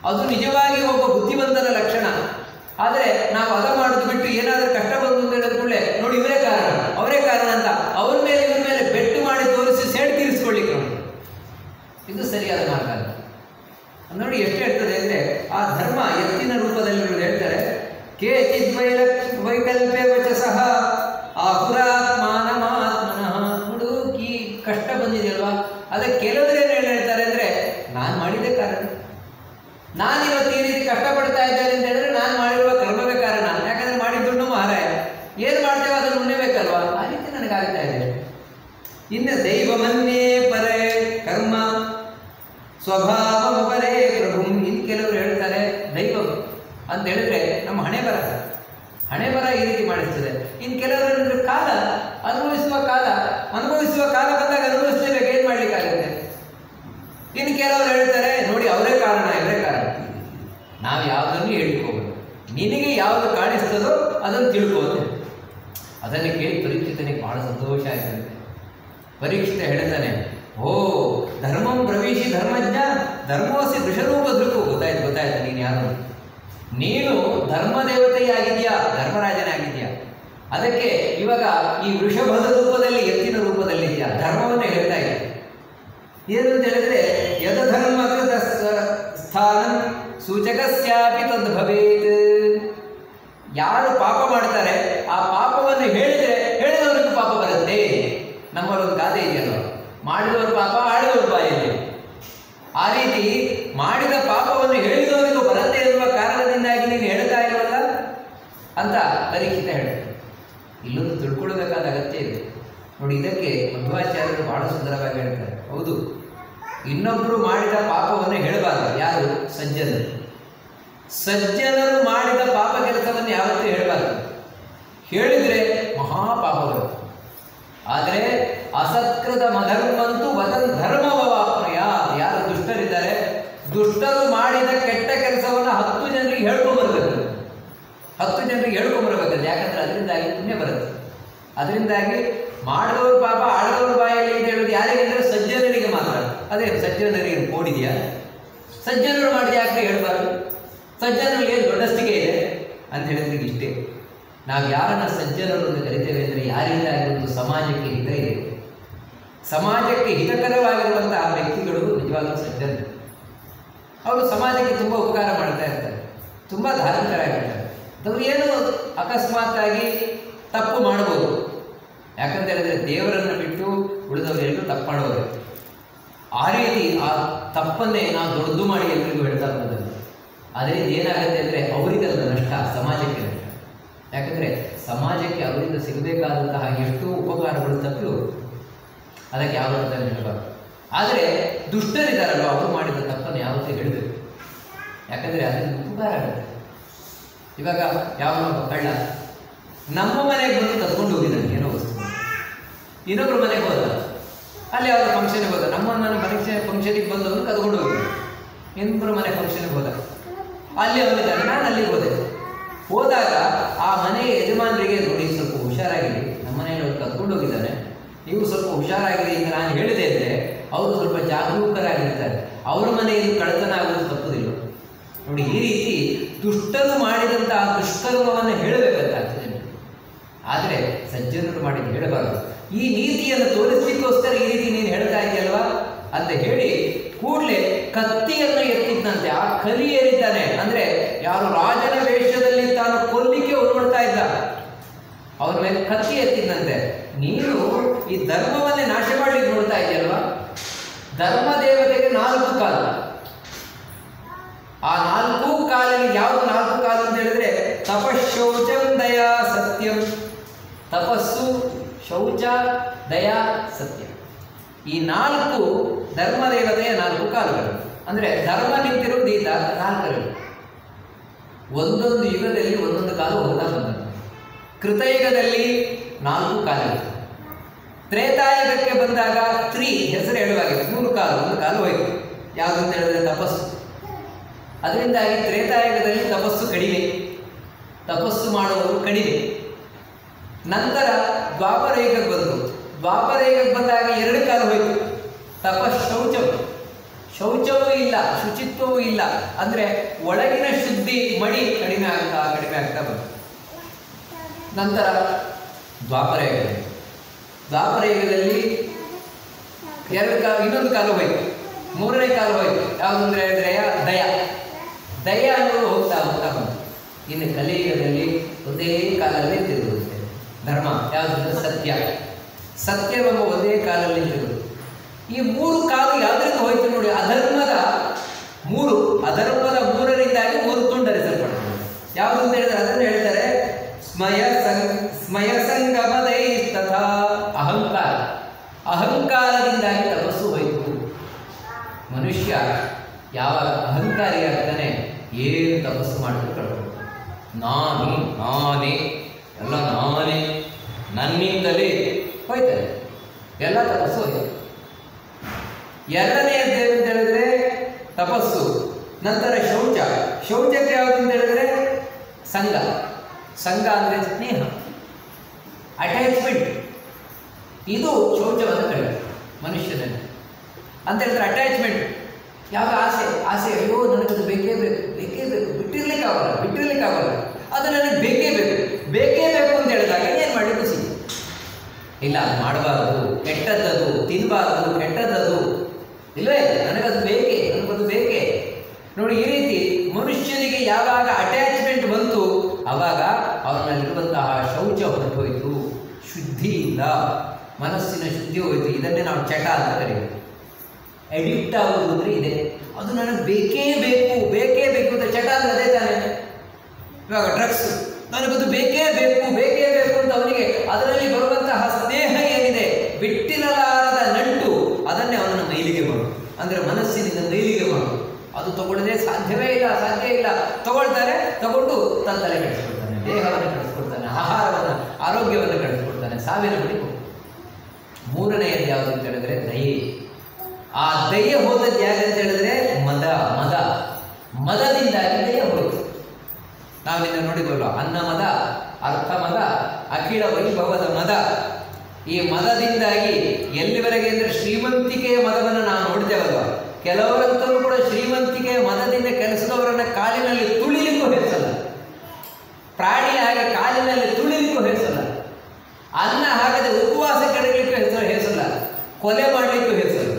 ಅದು ನಿಜವಾಗಿ ಒಬ್ಬ ಬುದ್ಧಿವಂತನ ಲಕ್ಷಣ. ಆದರೆ ನಾವು ಅದ ಮಾಡೋದು ಬಿಟ್ಟು ಏನಾದರೂ ಕಷ್ಟ ಬಂತು ಅಂತ ಹೇಳಿದ ಕೂಡಲೇ, ನೋಡಿ ಇವರೇ ಕಾರಣ. ಅವರೇ ಕಾರಣ ಅಂತ ಅವ್ರ ಮೇಲೆ, ಇವ್ರ ಮೇಲೆ ಬೆಟ್ಟು ಮಾಡಿ ತೋರಿಸಿ ಸೇಡ್ ತೀರಿಸ್ಕೊಳ್ಳಿಕ್ಕೆ ನೋಡಿ ಇದು ಸರಿಯಾದ ಮಾರ್ಗ ಅಲ್ಲ. ನೋಡಿ ಎಷ್ಟು ಹೇಳ್ತದೆ ಅಂದರೆ ಆ ಧರ್ಮ ಎತ್ತಿನ ರೂಪದಲ್ಲಿ ಹೇಳ್ತಾರೆ ಕೇಚಿತ್ ವೈಲ ಸಹ ಆ ಆಹುರಾತ್ಮಾನಮಾತ್ಮನಃ ನೋಡು ಈ ಕಷ್ಟ ಬಂದಿದೆಯಲ್ವಾ ಅದಕ್ಕೆ ಕೆಲವರು ಏನು ಹೇಳ್ತಾರೆ ಅಂದರೆ ನಾನು ಮಾಡಿದ್ದೇ ಕಾರಣ ನಾನು ಇವತ್ತು ಈ ರೀತಿ ಕಷ್ಟಪಡ್ತಾ ಇದ್ದೇನೆ ಅಂತ ಹೇಳಿದ್ರೆ ನಾನು ಮಾಡಿರುವ ಕರ್ಮವೇ ಕಾರಣ ಯಾಕಂದ್ರೆ ಮಾಡಿದ್ದು ಮಹಾರಾಯ ಏನು ಮಾಡ್ತೇವೆ ಅದನ್ನು ಉಣ್ಣಬೇಕಲ್ವಾ ಆ ರೀತಿ ನನಗಾಗ್ತಾ ಇದೆ ಇನ್ನು ದೈವಮನ್ನೇ ಪರೇ ಕರ್ಮ ಸ್ವಭಾವ ಪರೇ ಪ್ರಭು ಇನ್ನು ಕೆಲವರು ಹೇಳ್ತಾರೆ ದೈವ ಅಂತ ಹೇಳಿದ್ರೆ ನಮ್ಮ ಹಣೆ ಬರ ಹಣೆ ಬರ ಈ ರೀತಿ ಮಾಡಿಸ್ತದೆ ಇನ್ನು ಕೆಲವರು ಹೇಳಿದ್ರೆ ಕಾಲ ಅನುಭವಿಸುವ ಕಾಲ ಅನುಭವಿಸುವ ಕಾಲ ಬಂದಾಗ ಅನುಭವಿಸ್ಲೇಬೇಕು ಏನು ಮಾಡ್ಲಿಕ್ಕಾಗುತ್ತೆ ಇನ್ನು ಕೆಲವರು ಹೇಳ್ತಾರೆ ನೋಡಿ ಅವರೇ ಕಾರಣ ಇವರೇ ಕಾರಣ ನಾವು ಯಾವುದನ್ನು ಹೇಳಿಕೋಬೋದು ನಿನಗೆ ಯಾವುದು ಕಾಣಿಸ್ತದೋ ಅದನ್ನು ತಿಳ್ಕೋದು ಅದನ್ನು ಕೇಳಿ ಪರೀಕ್ಷಿತನಿಗೆ ಬಹಳ ಸಂತೋಷ ಆಯಿತು ಪರೀಕ್ಷಿತ ಹೇಳ್ತಾನೆ ಓ, ಧರ್ಮಂ ಪ್ರವೇಶಿ ಧರ್ಮಜ್ಞ, ಧರ್ಮೋಸಿ ದೃಶರೂಪ ದೃಕು. ಗೊತ್ತಾಯ್ತು ಗೊತ್ತಾಯ್ತು, ನೀನು ಯಾರು? ನೀನು ಧರ್ಮ ದೇವತೆಯಾಗಿದ್ಯಾ ಧರ್ಮರಾಜನಾಗಿದ್ಯಾ? ಅದಕ್ಕೆ ಇವಾಗ ಈ ವೃಷಭದ ರೂಪದಲ್ಲಿ ಎತ್ತಿನ ರೂಪದಲ್ಲಿದ್ಯಾ? ಧರ್ಮವನ್ನು ಹೇಳ್ತಾ ಇದೆ ಏನಂತ ಹೇಳಿದ್ರೆ ಯದ ಧರ್ಮ ಸ್ಥಾನ ಸೂಚಕಸ್ಯಾಪಿ ತಂದು ಭವೇತ್. ಯಾರು ಪಾಪ ಮಾಡ್ತಾರೆ, ಆ ಪಾಪವನ್ನು ಹೇಳಿದ್ರೆ ಹೇಳಿದವರಿಗೂ ಪಾಪ ಬರುತ್ತೆ. ನಮ್ಮಲ್ಲೊಂದು ಗಾದೆ ಇದೆಯಲ್ಲ ಮಾಡಿದವರು ಪಾಪ ಆಡಿದವರು ಬಾಯಲ್ಲಿ ಆ ರೀತಿ ಮಾಡಿದ ಪಾಪವನ್ನು ಹೇಳಿದವರಿಗೂ ಬರುತ್ತೆ ಎನ್ನುವ ಕಾರಣದಿಂದಾಗಿ ನೀನು ಹೇಳ್ತಾ ಇರಲ್ಲ ಅಂತ ಪರೀಕ್ಷಿತ ಹೇಳ್ತಾರೆ ಇಲ್ಲೊಂದು ತಿಳ್ಕೊಳ್ಬೇಕಾದ ಅಗತ್ಯ ಇದೆ. ನೋಡಿ, ಇದಕ್ಕೆ ಮಧ್ವಾಚಾರ್ಯರು ಬಹಳ ಸುಂದರವಾಗಿ ಹೇಳ್ತಾರೆ. ಹೌದು ಇನ್ನೊಬ್ಬರು ಮಾಡಿದ ಪಾಪವನ್ನು ಹೇಳಬಾರದು. ಯಾರು? ಸಜ್ಜನರು. ಸಜ್ಜನರು ಮಾಡಿದ ಪಾಪ ಕೆಲಸವನ್ನು ಯಾವತ್ತೂ ಹೇಳಬಾರದು. ಹೇಳಿದ್ರೆ ಮಹಾಪಾಪ ಬರುತ್ತೆ. ಆದರೆ ಅಸತ್ಕೃತ ಮಧರ್ಮಂತೂ ವದನ್ ಧರ್ಮ ಯಾರು? ದುಷ್ಟರಿದ್ದಾರೆ. ದುಷ್ಟರು ಮಾಡಿದ ಕೆಟ್ಟ ಕೆಲಸವನ್ನು ಹತ್ತು ಜನರಿಗೆ ಹೇಳ್ಕೊಂಬರ್ಬೇಕು ಹತ್ತು ಜನರಿಗೆ ಹೇಳ್ಕೊಂಬರ್ಬೇಕು ಯಾಕಂದ್ರೆ ಅದರಿಂದಾಗಿ ಪುಣ್ಯ ಬರುತ್ತೆ. ಅದರಿಂದಾಗಿ ಮಾಡಿದವರು ಪಾಪ ಆಡದವ್ರ ಬಾಯಲ್ಲಿ ಅಂತ ಹೇಳೋದು ಯಾರಿಗೆ ಅಂದರೆ ಮಾತ್ರ ಅದೇ ಸಜ್ಜನರಿಗೆ ಕೋಡಿದೆಯಾ ಸಜ್ಜನರು ಮಾಡಿದ ಯಾಕೆ ಹೇಳ್ಬಾರ್ದು ಸಜ್ಜನರಿಗೆ ಏನು ದೊಡ್ಡಸ್ತಿಗೆ ಇದೆ? ಅಂತ ಹೇಳಿದ್ರೆ ಇಷ್ಟೇ. ನಾವು ಯಾರನ್ನ ಸಜ್ಜನರು ಅಂತ ಕರಿತೇವೆ ಅಂದರೆ ಯಾರಿಂದ ಆಗಿರುವುದು ಸಮಾಜಕ್ಕೆ ಹಿತ ಇದೆ? ಸಮಾಜಕ್ಕೆ ಹಿತಕರವಾಗಿರುವಂತಹ ವ್ಯಕ್ತಿಗಳು ನಿಜವಾಗ್ಲೂ ಸಜ್ಜನರು. ಅವರು ಸಮಾಜಕ್ಕೆ ತುಂಬ ಉಪಕಾರ ಮಾಡ್ತಾ ಇರ್ತಾರೆ. ತುಂಬ ಧಾರ್ಮಿಕರಾಗಿರ್ತಾರೆ. ಅವರು ಏನು ಅಕಸ್ಮಾತ್ತಾಗಿ ತಪ್ಪು ಮಾಡಬಹುದು? ಯಾಕಂತ ಹೇಳಿದ್ರೆ ದೇವರನ್ನು ಬಿಟ್ಟು ಉಳಿದವರೆಲ್ಲರೂ ತಪ್ಪು ಮಾಡೋರು ಆ ರೀತಿ ಆ ತಪ್ಪನ್ನೇ ನಾವು ದೊಡ್ಡದು ಮಾಡಿ ಎಲ್ರಿಗೂ ಹೇಳ್ತಾ ಇರ್ತದೆ ಅದರಿಂದ ಏನಾಗುತ್ತೆ ಅಂದರೆ ಅವರಿಗಲ್ಲ ನಷ್ಟ ಸಮಾಜಕ್ಕೆ ಯಾಕಂದರೆ ಸಮಾಜಕ್ಕೆ ಅವರಿಂದ ಸಿಗಬೇಕಾದಂತಹ ಎಷ್ಟೋ ಉಪಕಾರಗಳು ತಪ್ಪಲು ಅದಕ್ಕೆ ಯಾವ ಅರ್ಥದಲ್ಲಿ ಹೇಳಬಾರ್ದು. ಆದರೆ ದುಷ್ಟರಿದ್ದಾರಲ್ವ ಅವರು ಮಾಡಿದ ತಪ್ಪನ್ನು ಯಾವತ್ತೂ ಹೇಳಬೇಕು. ಯಾಕಂದರೆ ಅದರಿಂದ ಉಪಕಾರ ಆಗುತ್ತೆ. ಇವಾಗ ಯಾವ ಕಳ್ಳ, ನಮ್ಮ ಮನೆಗೆ ಬಂದು ತಗೊಂಡು ಹೋಗಿದ್ದಾನೆ, ಏನೋ ವಸ್ತು. ಇನ್ನೊಬ್ಬರು ಮನೆಗೆ ಹೋದ. ಅಲ್ಲಿ ಅವರ ಫಂಕ್ಷನ್ಗೆ ಹೋದ. ನಮ್ಮ ನನ್ನ ಪರೀಕ್ಷೆ ಫಂಕ್ಷನಿಗೆ ಬಂದವನು ಕದ್ಕೊಂಡು ಹೋಗಿದ್ದ ಇನ್ನೊಬ್ಬರು ಮನೆ ಫಂಕ್ಷನ್ಗೆ ಹೋದ. ಅಲ್ಲಿ ಅವನಿದ್ದಾನೆ ನಾನು ಅಲ್ಲಿಗೆ ಹೋದೆ. ಹೋದಾಗ ಆ ಮನೆಯ ಯಜಮಾನರಿಗೆ ನೋಡಿ ಸ್ವಲ್ಪ ಹುಷಾರಾಗಿರಿ. ನಮ್ಮ ಮನೆಯಲ್ಲಿ ಕದ್ಕೊಂಡು ಹೋಗಿದ್ದಾನೆ ನೀವು ಸ್ವಲ್ಪ ಹುಷಾರಾಗಿರಿ. ಅಂತ ನಾನು ಹೇಳಿದೆ ಅಂದರೆ ಅವರು ಸ್ವಲ್ಪ ಜಾಗರೂಕರಾಗಿರ್ತಾರೆ. ಅವರ ಮನೆಯಲ್ಲಿ ಕಳ್ಳತನ ಆಗೋದು ತಪ್ಪುದಿಲ್ಲ. ನೋಡಿ, ಈ ರೀತಿ ದುಷ್ಟರು ಮಾಡಿದಂತಹ ದುಷ್ಕರ್ಮವನ್ನು ಆಗ್ತದೆ ಆದರೆ ಸಜ್ಜನರು ಮಾಡಿದ್ದು ಹೇಳಬಾರದು. ಈ ನೀತಿಯನ್ನು ತೋರಿಸ್ಲಿಕ್ಕೋಸ್ಕರ ಈ ರೀತಿ ನೀನು ಹೇಳ್ತಾ ಇದೆಯಲ್ವಾ? ಅಂತ ಹೇಳಿ ಕೂಡಲೇ ಕತ್ತಿಯನ್ನು ಎತ್ತಿದ್ದಂತೆ ಆ ಕಲಿ ಏರಿದ್ದಾನೆ ಅಂದ್ರೆ ಯಾರು ರಾಜನ ವೇಷದಲ್ಲಿ ತಾನು ಕೊಲ್ಲಿಕ್ಕೆ ಹೊರಡ್ತಾ ಇದ್ದ. ಅವ್ರ ಮೇಲೆ ಕತ್ತಿ ಎತ್ತಿದ್ದಂತೆ. ನೀನು ಈ ಧರ್ಮವನ್ನೇ ನಾಶ ಮಾಡಲಿಕ್ಕೆ ನೋಡ್ತಾ ಇದೆಯಲ್ವಾ? ಧರ್ಮ ದೇವತೆಗೆ ನಾಲ್ಕು ಕಾಲ. ಆ ನಾಲ್ಕು ಕಾಲಿಗೆ ಯಾವುದು ನಾಲ್ಕು ಕಾಲ ಅಂತ ಹೇಳಿದ್ರೆ ತಪಶೌಚಂ ದಯಾ ಸತ್ಯಂ. ತಪಸ್ಸು ಶೌಚ, ದಯಾ, ಸತ್ಯ. ಈ ನಾಲ್ಕು ಧರ್ಮದೇವತೆಯ ನಾಲ್ಕು ಕಾಲಗಳು. ಅಂದ್ರೆ ಧರ್ಮ ನಿಂತಿರುವುದು ಈ ನಾಲ್ಕರಲ್ಲಿ. ಒಂದೊಂದು ಯುಗದಲ್ಲಿ ಒಂದೊಂದು ಕಾಲ ಹೋಗ್ತಾ ಬಂದದ್ದು. ಕೃತಯುಗದಲ್ಲಿ ನಾಲ್ಕು ಕಾಲಗಳು. ತ್ರೇತಾಯುಗಕ್ಕೆ ಬಂದಾಗ ತ್ರೀ, ಹೆಸರು ಹೇಳುವಾಗಿದೆ ಮೂರು ಕಾಲು, ಒಂದು ಕಾಲು ಹೋಯಿತು. ಯಾವುದು ಅಂತ ಹೇಳಿದ್ರೆ ತಪಸ್ಸು. ಅದರಿಂದಾಗಿ ತ್ರೇತಾಯುಗದಲ್ಲಿ ತಪಸ್ಸು ಕಡಿಮೆ. ತಪಸ್ಸು ಮಾಡುವವರು ಕಡಿಮೆ. ನಂತರ ದ್ವಾಪರ ಯುಗಕ್ಕೆ ಬಂತು ಬಂದಾಗ ಎರಡು ಕಾಲ ಹೋಯಿತು. ತಪಸ್ ಶೌಚವು. ಶೌಚವೂ ಇಲ್ಲ, ಶುಚಿತ್ವವೂ ಇಲ್ಲ. ಅಂದರೆ ಒಳಗಿನ ಶುದ್ಧಿ ಮಡಿ ಕಡಿಮೆ ಆಗ್ತಾ ಕಡಿಮೆ ಆಗ್ತಾ ಬಂತು. ನಂತರ ದ್ವಾಪರ ಯುಗ ದ್ವಾಪರ ಯುಗದಲ್ಲಿ ಎರಡು ಕಾಲ, ಇನ್ನೊಂದು ಕಾಲ ಹೋಯಿತು. ಮೂರನೇ ಕಾಲ ಹೋಯಿತು. ಯಾವುದಂದ್ರೆ ಹೇಳಿದ್ರೆ ದಯ. ದಯ ಅನ್ನೋದು ಹೋಗ್ತಾ ಹೋಗ್ತಾ ಬಂತು. ಇನ್ನು ಕಲಿಯುಗದಲ್ಲಿ ಒಂದೇ ಕಾಲದಲ್ಲಿ ತಿರುಗುತ್ತೆ ಧರ್ಮ ಯಾವುದು ಸತ್ಯ? ಸತ್ಯವೆಂಬ ಒಂದೇ ಕಾಲದಲ್ಲಿ ಇರುವುದು ಈ ಮೂರು ಕಾಲು ಯಾವುದರಿಂದ ಹೋಯ್ತು ನೋಡಿ, ಅಧರ್ಮದ ಮೂರು, ಅಧರ್ಮದ ಮೂರರಿಂದಾಗಿ ಮೂರು ತುಂಡರಿಸಲ್ಪಡ್ತದೆ ಯಾವುದು ಅಂತ ಹೇಳಿದ್ರೆ ಅದನ್ನು ಹೇಳ್ತಾರೆ, ಸ್ಮಯ ಸಂ, ಸ್ಮಯ ಸಂಗಮದೈ ತಥಾ. ಅಹಂಕಾರ. ಅಹಂಕಾರದಿಂದಾಗಿ ತಪಸ್ಸು ಹೋಯಿತು. ಮನುಷ್ಯ ಯಾವ ಅಹಂಕಾರಿಯಾಗ್ತಾನೆ, ಏನು ತಪಸ್ಸು ಕಳ್ಕೊಂಡು ನಾನು, ನಾನೇ. ಎಲ್ಲ ನಾನೇ ನನ್ನಿಂದಲೇ ಹೋಯ್ತಾನೆ ಎಲ್ಲ ತಪಸ್ಸು ಹೋಯ್ತು. ಅಂತ ಹೇಳಿದ್ರೆ ತಪಸ್ಸು, ನಂತರ ಶೌಚ. ಶೌಚಕ್ಕೆ ಯಾವುದು ಅಂತ ಹೇಳಿದ್ರೆ ಸಂಘ. ಸಂಘ ಅಂದರೆ ಸ್ನೇಹ. ಅಟ್ಯಾಚ್ಮೆಂಟ್ ಇದು ಶೌಚವನ್ನು ಕಡಿಮೆ ಮನುಷ್ಯನಲ್ಲಿ. ಅಂತ ಹೇಳಿದ್ರೆ ಅಟ್ಯಾಚ್ಮೆಂಟ್ ಯಾವ ಆಸೆ? ಆಸೆ, ಅಯ್ಯೋ, ನನಗದು ಬೇಕೇ ಬೇಕು ಬೇಕೇ ಬೇಕು. ಬಿಟ್ಟಿರ್ಲಿಕ್ಕೆ ಆಗಲ್ಲ ಬಿಟ್ಟಿರ್ಲಿಕ್ಕೆ ಆಗಲ್ಲ. ಅದು ನನಗೆ ಬೇಕೇ ಬೇಕು. ಬೇಕೇ ಬೇಕು ಅಂತ ಹೇಳಿದಾಗ ಏನು ಮಾಡಿ ಖುಷಿ? ಇಲ್ಲ ಮಾಡಬಾರದು. ಕೆಟ್ಟದ್ದದು ತಿನ್ನಬಾರದು ಕೆಟ್ಟದ್ದದು. ಇಲ್ಲವೇ ನನಗದು ಬೇಕೇ ನನಗದು ಬೇಕೇ. ನೋಡಿ, ಈ ರೀತಿ ಮನುಷ್ಯನಿಗೆ ಯಾವಾಗ ಅಟ್ಯಾಚ್ಮೆಂಟ್ ಬಂತು, ಅವಾಗ ಅವನಲ್ಲಿರುವಂತಹ ಶೌಚ ಹೊರಟೋಯ್ತು. ಹೋಯಿತು ಶುದ್ಧಿ ಇಲ್ಲ ಮನಸ್ಸಿನ ಶುದ್ಧಿ ಹೋಯಿತು. ಇದನ್ನೇ ನಾವು ಚಟ ಅಂತ ಕರೀತೀವಿ. ಎಡಿಕ್ಟ್ ಆಗೋದು ಅಂದರೆ ಇದೆ. ಅದು ನನಗೆ ಬೇಕೇ ಬೇಕು ಬೇಕೇ ಬೇಕು ಅಂತ ಚಟ ಅಂದ್ರೆ ಅದೇ ತಾನೇ. ಇವಾಗ ಡ್ರಗ್ಸ್ ನನಗದು ಬೇಕೇ ಬೇಕು ಬೇಕೇ ಬೇಕು ಅಂತ ಅವನಿಗೆ ಅದರಲ್ಲಿ ಬರುವಂತಹ ಸ್ನೇಹ ಏನಿದೆ? ಬಿಟ್ಟಿರಲಾರದ ನಂಟು ಅದನ್ನೇ ಅವನನ್ನು ಮೈಲಿಗೆ ಮಾಡು. ಅಂದರೆ ಮನಸ್ಸಿನಿಂದ ಮೈಲಿಗೆ ಮಾಡು. ಅದು ತಗೊಳ್ಳದೆ ಸಾಧ್ಯವೇ ಇಲ್ಲ ಸಾಧ್ಯ ಇಲ್ಲ. ತಗೊಳ್ತಾರೆ ತಗೊಂಡು ತನ್ನ ತಲೆ ಕಳಿಸ್ಕೊಡ್ತಾನೆ ದೇಹವನ್ನು ಕಳಿಸ್ಕೊಡ್ತಾನೆ ಆಹಾರವನ್ನು, ಆರೋಗ್ಯವನ್ನು ಕಳಿಸ್ಕೊಡ್ತಾನೆ ಸಾವಿನ ಬಳಿ. ಮೂರನೆಯದು ಯಾವುದು ಅಂತ ಹೇಳಿದ್ರೆ ದಯೆ. ಆ ದಯೆ ಹೋದದ್ದು ಯಾಕೆ ಅಂತ ಹೇಳಿದ್ರೆ ಮದ ಮದ. ಮದದಿಂದಾಗಿ ದಯೆ ಹೋಯಿತು. ನಾವಿನ್ನ ನೋಡಿದ್ವಲ್ಲ ಅನ್ನ ಮದ, ಅರ್ಥ ಮದ, ಅಖಿಲ ವೈಭವದ ಮದ. ಈ ಮದದಿಂದಾಗಿ ಎಲ್ಲಿವರೆಗೆ ಅಂದರೆ ಶ್ರೀಮಂತಿಕೆಯ ಮದವನ್ನು ನಾವು ನೋಡ್ತೇವಲ್ವ ಕೆಲವರಂತರೂ ಕೂಡ ಶ್ರೀಮಂತಿಕೆಯ ಮದದಿಂದ ಕೆಲಸದವರನ್ನ ಕಾಲಿನಲ್ಲಿ ತುಳಿಲಿಕ್ಕೂ ಹೆಸಲ್ಲ ಪ್ರಾಣಿಯ ಹಾಗೆ ಕಾಲಿನಲ್ಲಿ ತುಳಿಲಿಕ್ಕೂ ಹೆಸಲ್ಲ ಅನ್ನ ಹಾಗೆ ಉಪವಾಸ ಕೆಡಲಿಕ್ಕೂ ಹೆಸರು ಹೆಸಲ್ಲ ಕೊಲೆ ಮಾಡಲಿಕ್ಕೂ ಹೆಸರು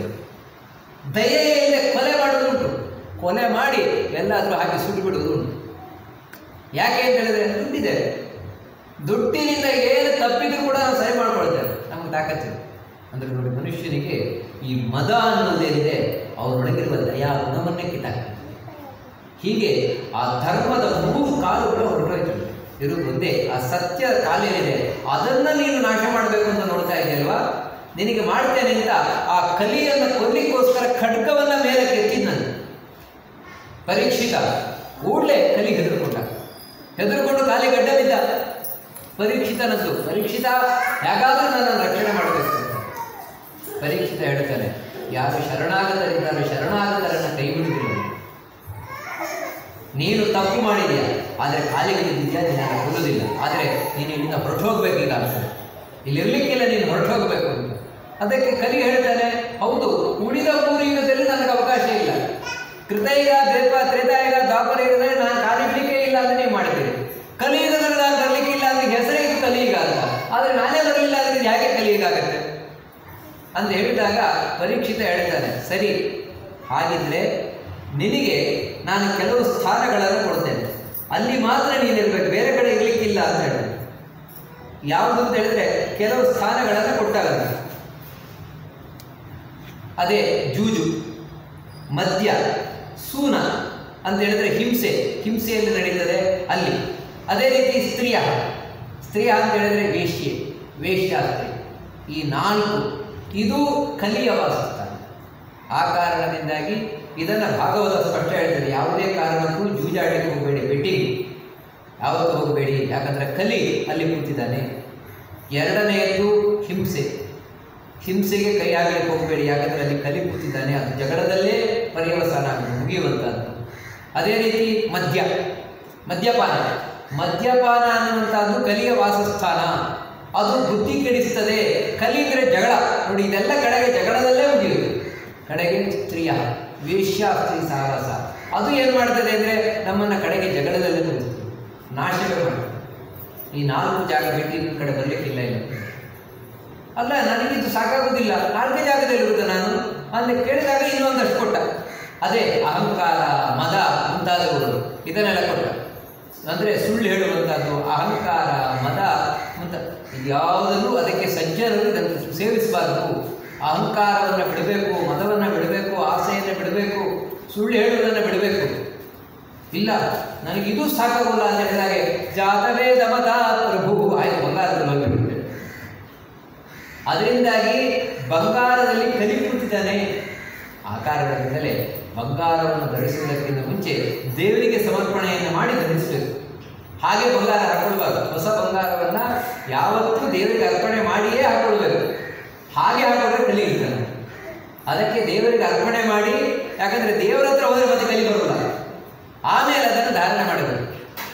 ದಯೆಯಿಂದ ಕೊಲೆ ಮಾಡೋದುಂಟು ಕೊಲೆ ಮಾಡಿ ಎಲ್ಲಾದರೂ ಹಾಕಿ ಸುಟ್ಟು ಬಿಡುವುದು ಉಂಟು ಯಾಕೆ ಅಂತ ಹೇಳಿದ್ರೆ ದುಡ್ಡಿದೆ. ದುಡ್ಡಿನಿಂದ ಏನು ತಪ್ಪಿದ್ರು ಕೂಡ ನಾವು ಸರಿ ಮಾಡ್ಕೊಳ್ತೇವೆ. ನಮ್ಗೆ ತಾಕತ್ತಿದೆ ಅಂದ್ರೆ ನೋಡಿ, ಮನುಷ್ಯನಿಗೆ ಈ ಮದ ಅನ್ನೋದೇನಿದೆ, ಅವರೊಳಗಿರುವ ದಯಾ ಗುಣವನ್ನೇ ಕಿತ್ತಾಕ ಹೀಗೆ ಆ ಧರ್ಮದ ಮೂರು ಕಾಲುಗಳು ಹೊರಟೋಯ್ತು ಇರುವುದು ಒಂದೇ, ಆ ಸತ್ಯ ಕಾಲೇನಿದೆ, ಅದನ್ನ ನೀನು ನಾಶ ಮಾಡಬೇಕು ಅಂತ ನೋಡ್ತಾ ಇದೆಯಲ್ವಾ? ನಿನಗೆ ಮಾಡ್ತೇನೆ ಅಂತ ಆ ಕಲಿಯನ್ನು ಕೊಲ್ಲಿಕ್ಕೋಸ್ಕರ ಖಡ್ಗವನ್ನ ಮೇಲೆ ನಾನು. ಪರೀಕ್ಷಿತ, ಕೂಡಲೇ ಕಲಿ ಹೆದರ್ಕೊಂಡ ಹೆದರ್ಕೊಂಡು ಖಾಲಿ ಗಡ್ಡ ಪರೀಕ್ಷಿತನದ್ದು ಪರೀಕ್ಷಿತ, ಯಾಕಾದರೂ ನನ್ನನ್ನು ರಕ್ಷಣೆ ಮಾಡಬೇಕು. ಪರೀಕ್ಷಿತ ಹೇಳ್ತಾನೆ, ಯಾರು ಶರಣಾಗತರಿದ್ದಾರೆ ಶರಣಾಗತರನ್ನು ಕೈ ಬಿಡುವುದಿಲ್ಲ ನೀನು ತಪ್ಪು ಮಾಡಿದೆಯಾ? ಆದರೆ ಕಾಲಿಗೆ ಬಿದ್ದಿದ್ಯಾ ನಿನ್ನನ್ನು ಕೊಲ್ಲುವುದಿಲ್ಲ ಆದರೆ ನೀನು ಇಲ್ಲಿಂದ ಹೊರಟು ಹೋಗ್ಬೇಕೀಗ ಅಂತ ಇಲ್ಲಿ ಇರ್ಲಿಕ್ಕಿಲ್ಲ, ನೀನು ಹೊರಟು ಹೋಗಬೇಕು ಅಂತ. ಅದಕ್ಕೆ ಕಲಿ ಹೇಳ್ತಾನೆ, ಹೌದು, ಉಳಿದ ಮೂರು ನನಗೆ ಅವಕಾಶ ಇಲ್ಲ. ಕೃತಯುಗ ದ್ರೇಪ ತ್ರೇತಾಯುಗ ದ್ವಾಪರ ಯುಗದಲ್ಲಿ ನಾನು ಕಾಲಿ ಬಿಡಲಿಕ್ಕೆ ಇಲ್ಲ ಅಂತ ನೀವು ಮಾಡ್ತೀರಿ ಕಲಿಯುಗದಲ್ಲಿ ನಾನು ಬರಲಿಕ್ಕಿಲ್ಲ ಅಂದ್ರೆ ಹೆಸರೇ ಇದು ಕಲಿಯುಗ ಅಂತ ಆದರೆ ನಾನೇ ಬರಲಿಲ್ಲ ಅಂದ್ರೆ ಇದು ಹೇಗೆ ಕಲಿಯುಗ ಆಗುತ್ತೆ ಅಂತ ಹೇಳಿದಾಗ ಪರೀಕ್ಷಿತ ಹೇಳ್ತಾನೆ, ಸರಿ, ಹಾಗಿದ್ರೆ ನಿನಗೆ ನಾನು ಕೆಲವು ಸ್ಥಾನಗಳನ್ನು ಕೊಡ್ತೇನೆ. ಅಲ್ಲಿ ಮಾತ್ರ ನೀನಿರ್ಬೇಕು, ಬೇರೆ ಕಡೆ ಇರ್ಲಿಕ್ಕಿಲ್ಲ ಅಂತ ಹೇಳಿ. ಯಾವುದು ಅಂತ ಹೇಳಿದ್ರೆ, ಕೆಲವು ಸ್ಥಾನಗಳನ್ನು ಕೊಟ್ಟಾಗ ಅದೇ ಜೂಜು, ಮದ್ಯ, ಸೂನ ಅಂತ ಹೇಳಿದ್ರೆ ಹಿಂಸೆ. ಹಿಂಸೆಯಲ್ಲಿ ನಡೀತದೆ ಅಲ್ಲಿ. ಅದೇ ರೀತಿ ಸ್ತ್ರೀಯ. ಸ್ತ್ರೀಯ ಅಂತ ಹೇಳಿದ್ರೆ ವೇಶ್ಯೆ. ವೇಶ್ಯಾಸ್ತ್ರಿ. ಈ ನಾಲ್ಕು ಇದು ಕಲಿಯ ವಾಸಸ್ಥಾನ ಆ ಕಾರಣದಿಂದಾಗಿ ಇದನ್ನು ಭಾಗವತ ಸ್ಪಷ್ಟ ಹೇಳ್ತಾರೆ ಯಾವುದೇ ಕಾರಣಕ್ಕೂ ಜೂಜಾಡಲಿಕ್ಕೆ ಹೋಗಬೇಡಿ ಬೆಟ್ಟಿ ಯಾವತ್ತೂ ಹೋಗಬೇಡಿ. ಯಾಕಂದರೆ ಕಲಿ ಅಲ್ಲಿ ಕೂತಿದ್ದಾನೆ. ಎರಡನೆಯದು ಹಿಂಸೆ. ಹಿಂಸೆಗೆ ಕೈ ಹಾಕಲಿಕ್ಕೆ ಹೋಗಬೇಡಿ. ಯಾಕಂದರೆ ಅಲ್ಲಿ ಕಲಿ ಕೂತಿದ್ದಾನೆ. ಅದು ಜಗಳದಲ್ಲೇ ಪರ್ಯವಸಾನ ಮುಗಿಯುವಂಥದ್ದು. ಅದೇ ರೀತಿ ಮದ್ಯ. ಮದ್ಯಪಾನ. ಮದ್ಯಪಾನ ಅನ್ನುವಂಥದ್ದು ಕಲಿಯ ವಾಸಸ್ಥಾನ. ಅದು ಬುದ್ಧಿ ಕೆಡಿಸ್ತದೆ, ಕಲಿದ್ರೆ ಜಗಳ. ನೋಡಿ, ಇದೆಲ್ಲ ಕಡೆಗೆ ಜಗಳದಲ್ಲೇ ಮುಗಿಯುವುದು ಕಡೆಗೆ ಸ್ತ್ರೀಯ ವೇಷ್ಯ ಸ್ತ್ರೀ ಸಹವಾಸ ಅದು ಏನು ಮಾಡ್ತದೆ ಅಂದರೆ ನಮ್ಮನ್ನು ಕಡೆಗೆ ಜಗಳದಲ್ಲೇ ಮುಗಿಸ್ತದೆ ನಾಶವೇ ಮಾಡ್ತದೆ. ಈ ನಾಲ್ಕು ಜಾಗ ಬಿಟ್ಟು ಇನ್ನೊಂದು ಕಡೆ ಬರಲಿಕ್ಕಿಲ್ಲ ಇಲ್ಲ ಅಲ್ಲ ನನಗಿದ್ದು ಸಾಕಾಗುವುದಿಲ್ಲ ನಾಲ್ಕೇ ಜಾಗದಲ್ಲಿರುವುದು ನಾನು. ಅಂತ ಕೇಳಿದಾಗ ಇನ್ನೊಂದಷ್ಟು ಕೊಟ್ಟ. ಅದೇ ಅಹಂಕಾರ, ಮದ ಮುಂತಾದವುಗಳು. ಇದನ್ನೆಲ್ಲ ಕೊಟ್ಟ. ಅಂದರೆ ಸುಳ್ಳು ಹೇಳುವಂಥದ್ದು ಅಹಂಕಾರ, ಮದ ಅಂತ ಯಾವುದನ್ನು ಅದಕ್ಕೆ ಸಜ್ಜನರು ಇದನ್ನು ಸೇವಿಸಬಾರದು. ಅಹಂಕಾರವನ್ನು ಬಿಡಬೇಕು, ಮದವನ್ನು ಬಿಡಬೇಕು, ಆಸೆಯನ್ನು ಬಿಡಬೇಕು, ಸುಳ್ಳು ಹೇಳುವುದನ್ನು ಬಿಡಬೇಕು. ಇಲ್ಲ, ನನಗಿದು ಸಾಕಾಗಲ್ಲ ಅಂತ ಹೇಳಿದಾಗೆ ಜಾತವೇ ದಮದ ಪ್ರಭು ಆಯ್ತು ಬಂಗಾರದಲ್ಲಿ ಹೋಗಿಬಿಡುತ್ತೆ ಅದರಿಂದಾಗಿ ಬಂಗಾರದಲ್ಲಿ ಕಲಿ ಕೂತಿದ್ದಾನೆ. ಆ ಕಾರಣದಿಂದಲೇ ಬಂಗಾರವನ್ನು ಧರಿಸುವುದಕ್ಕಿಂತ ಮುಂಚೆ ದೇವರಿಗೆ ಸಮರ್ಪಣೆಯನ್ನು ಮಾಡಿ ಧರಿಸಬೇಕು. ಹಾಗೆ ಬಂಗಾರ ಹಾಕೊಳ್ಬಾರ್ದು. ಹೊಸ ಬಂಗಾರವನ್ನ ಯಾವತ್ತೂ ದೇವರಿಗೆ ಅರ್ಪಣೆ ಮಾಡಿಯೇ ಹಾಕೊಳ್ಬೇಕು. ಹಾಗೆ ಹಾಕೊಂಡ್ರೆ ಕಲಿಯುತ್ತಾನೆ ಅದಕ್ಕೆ ದೇವರಿಗೆ ಅರ್ಪಣೆ ಮಾಡಿ, ಯಾಕಂದ್ರೆ ದೇವರ ಹತ್ರ ಹೋದ್ರೆ ಮತ್ತೆ ಕಲಿ ಬರೋಲ್ಲ ಆಮೇಲೆ ಅದನ್ನು ಧಾರಣೆ ಮಾಡಬೇಕು.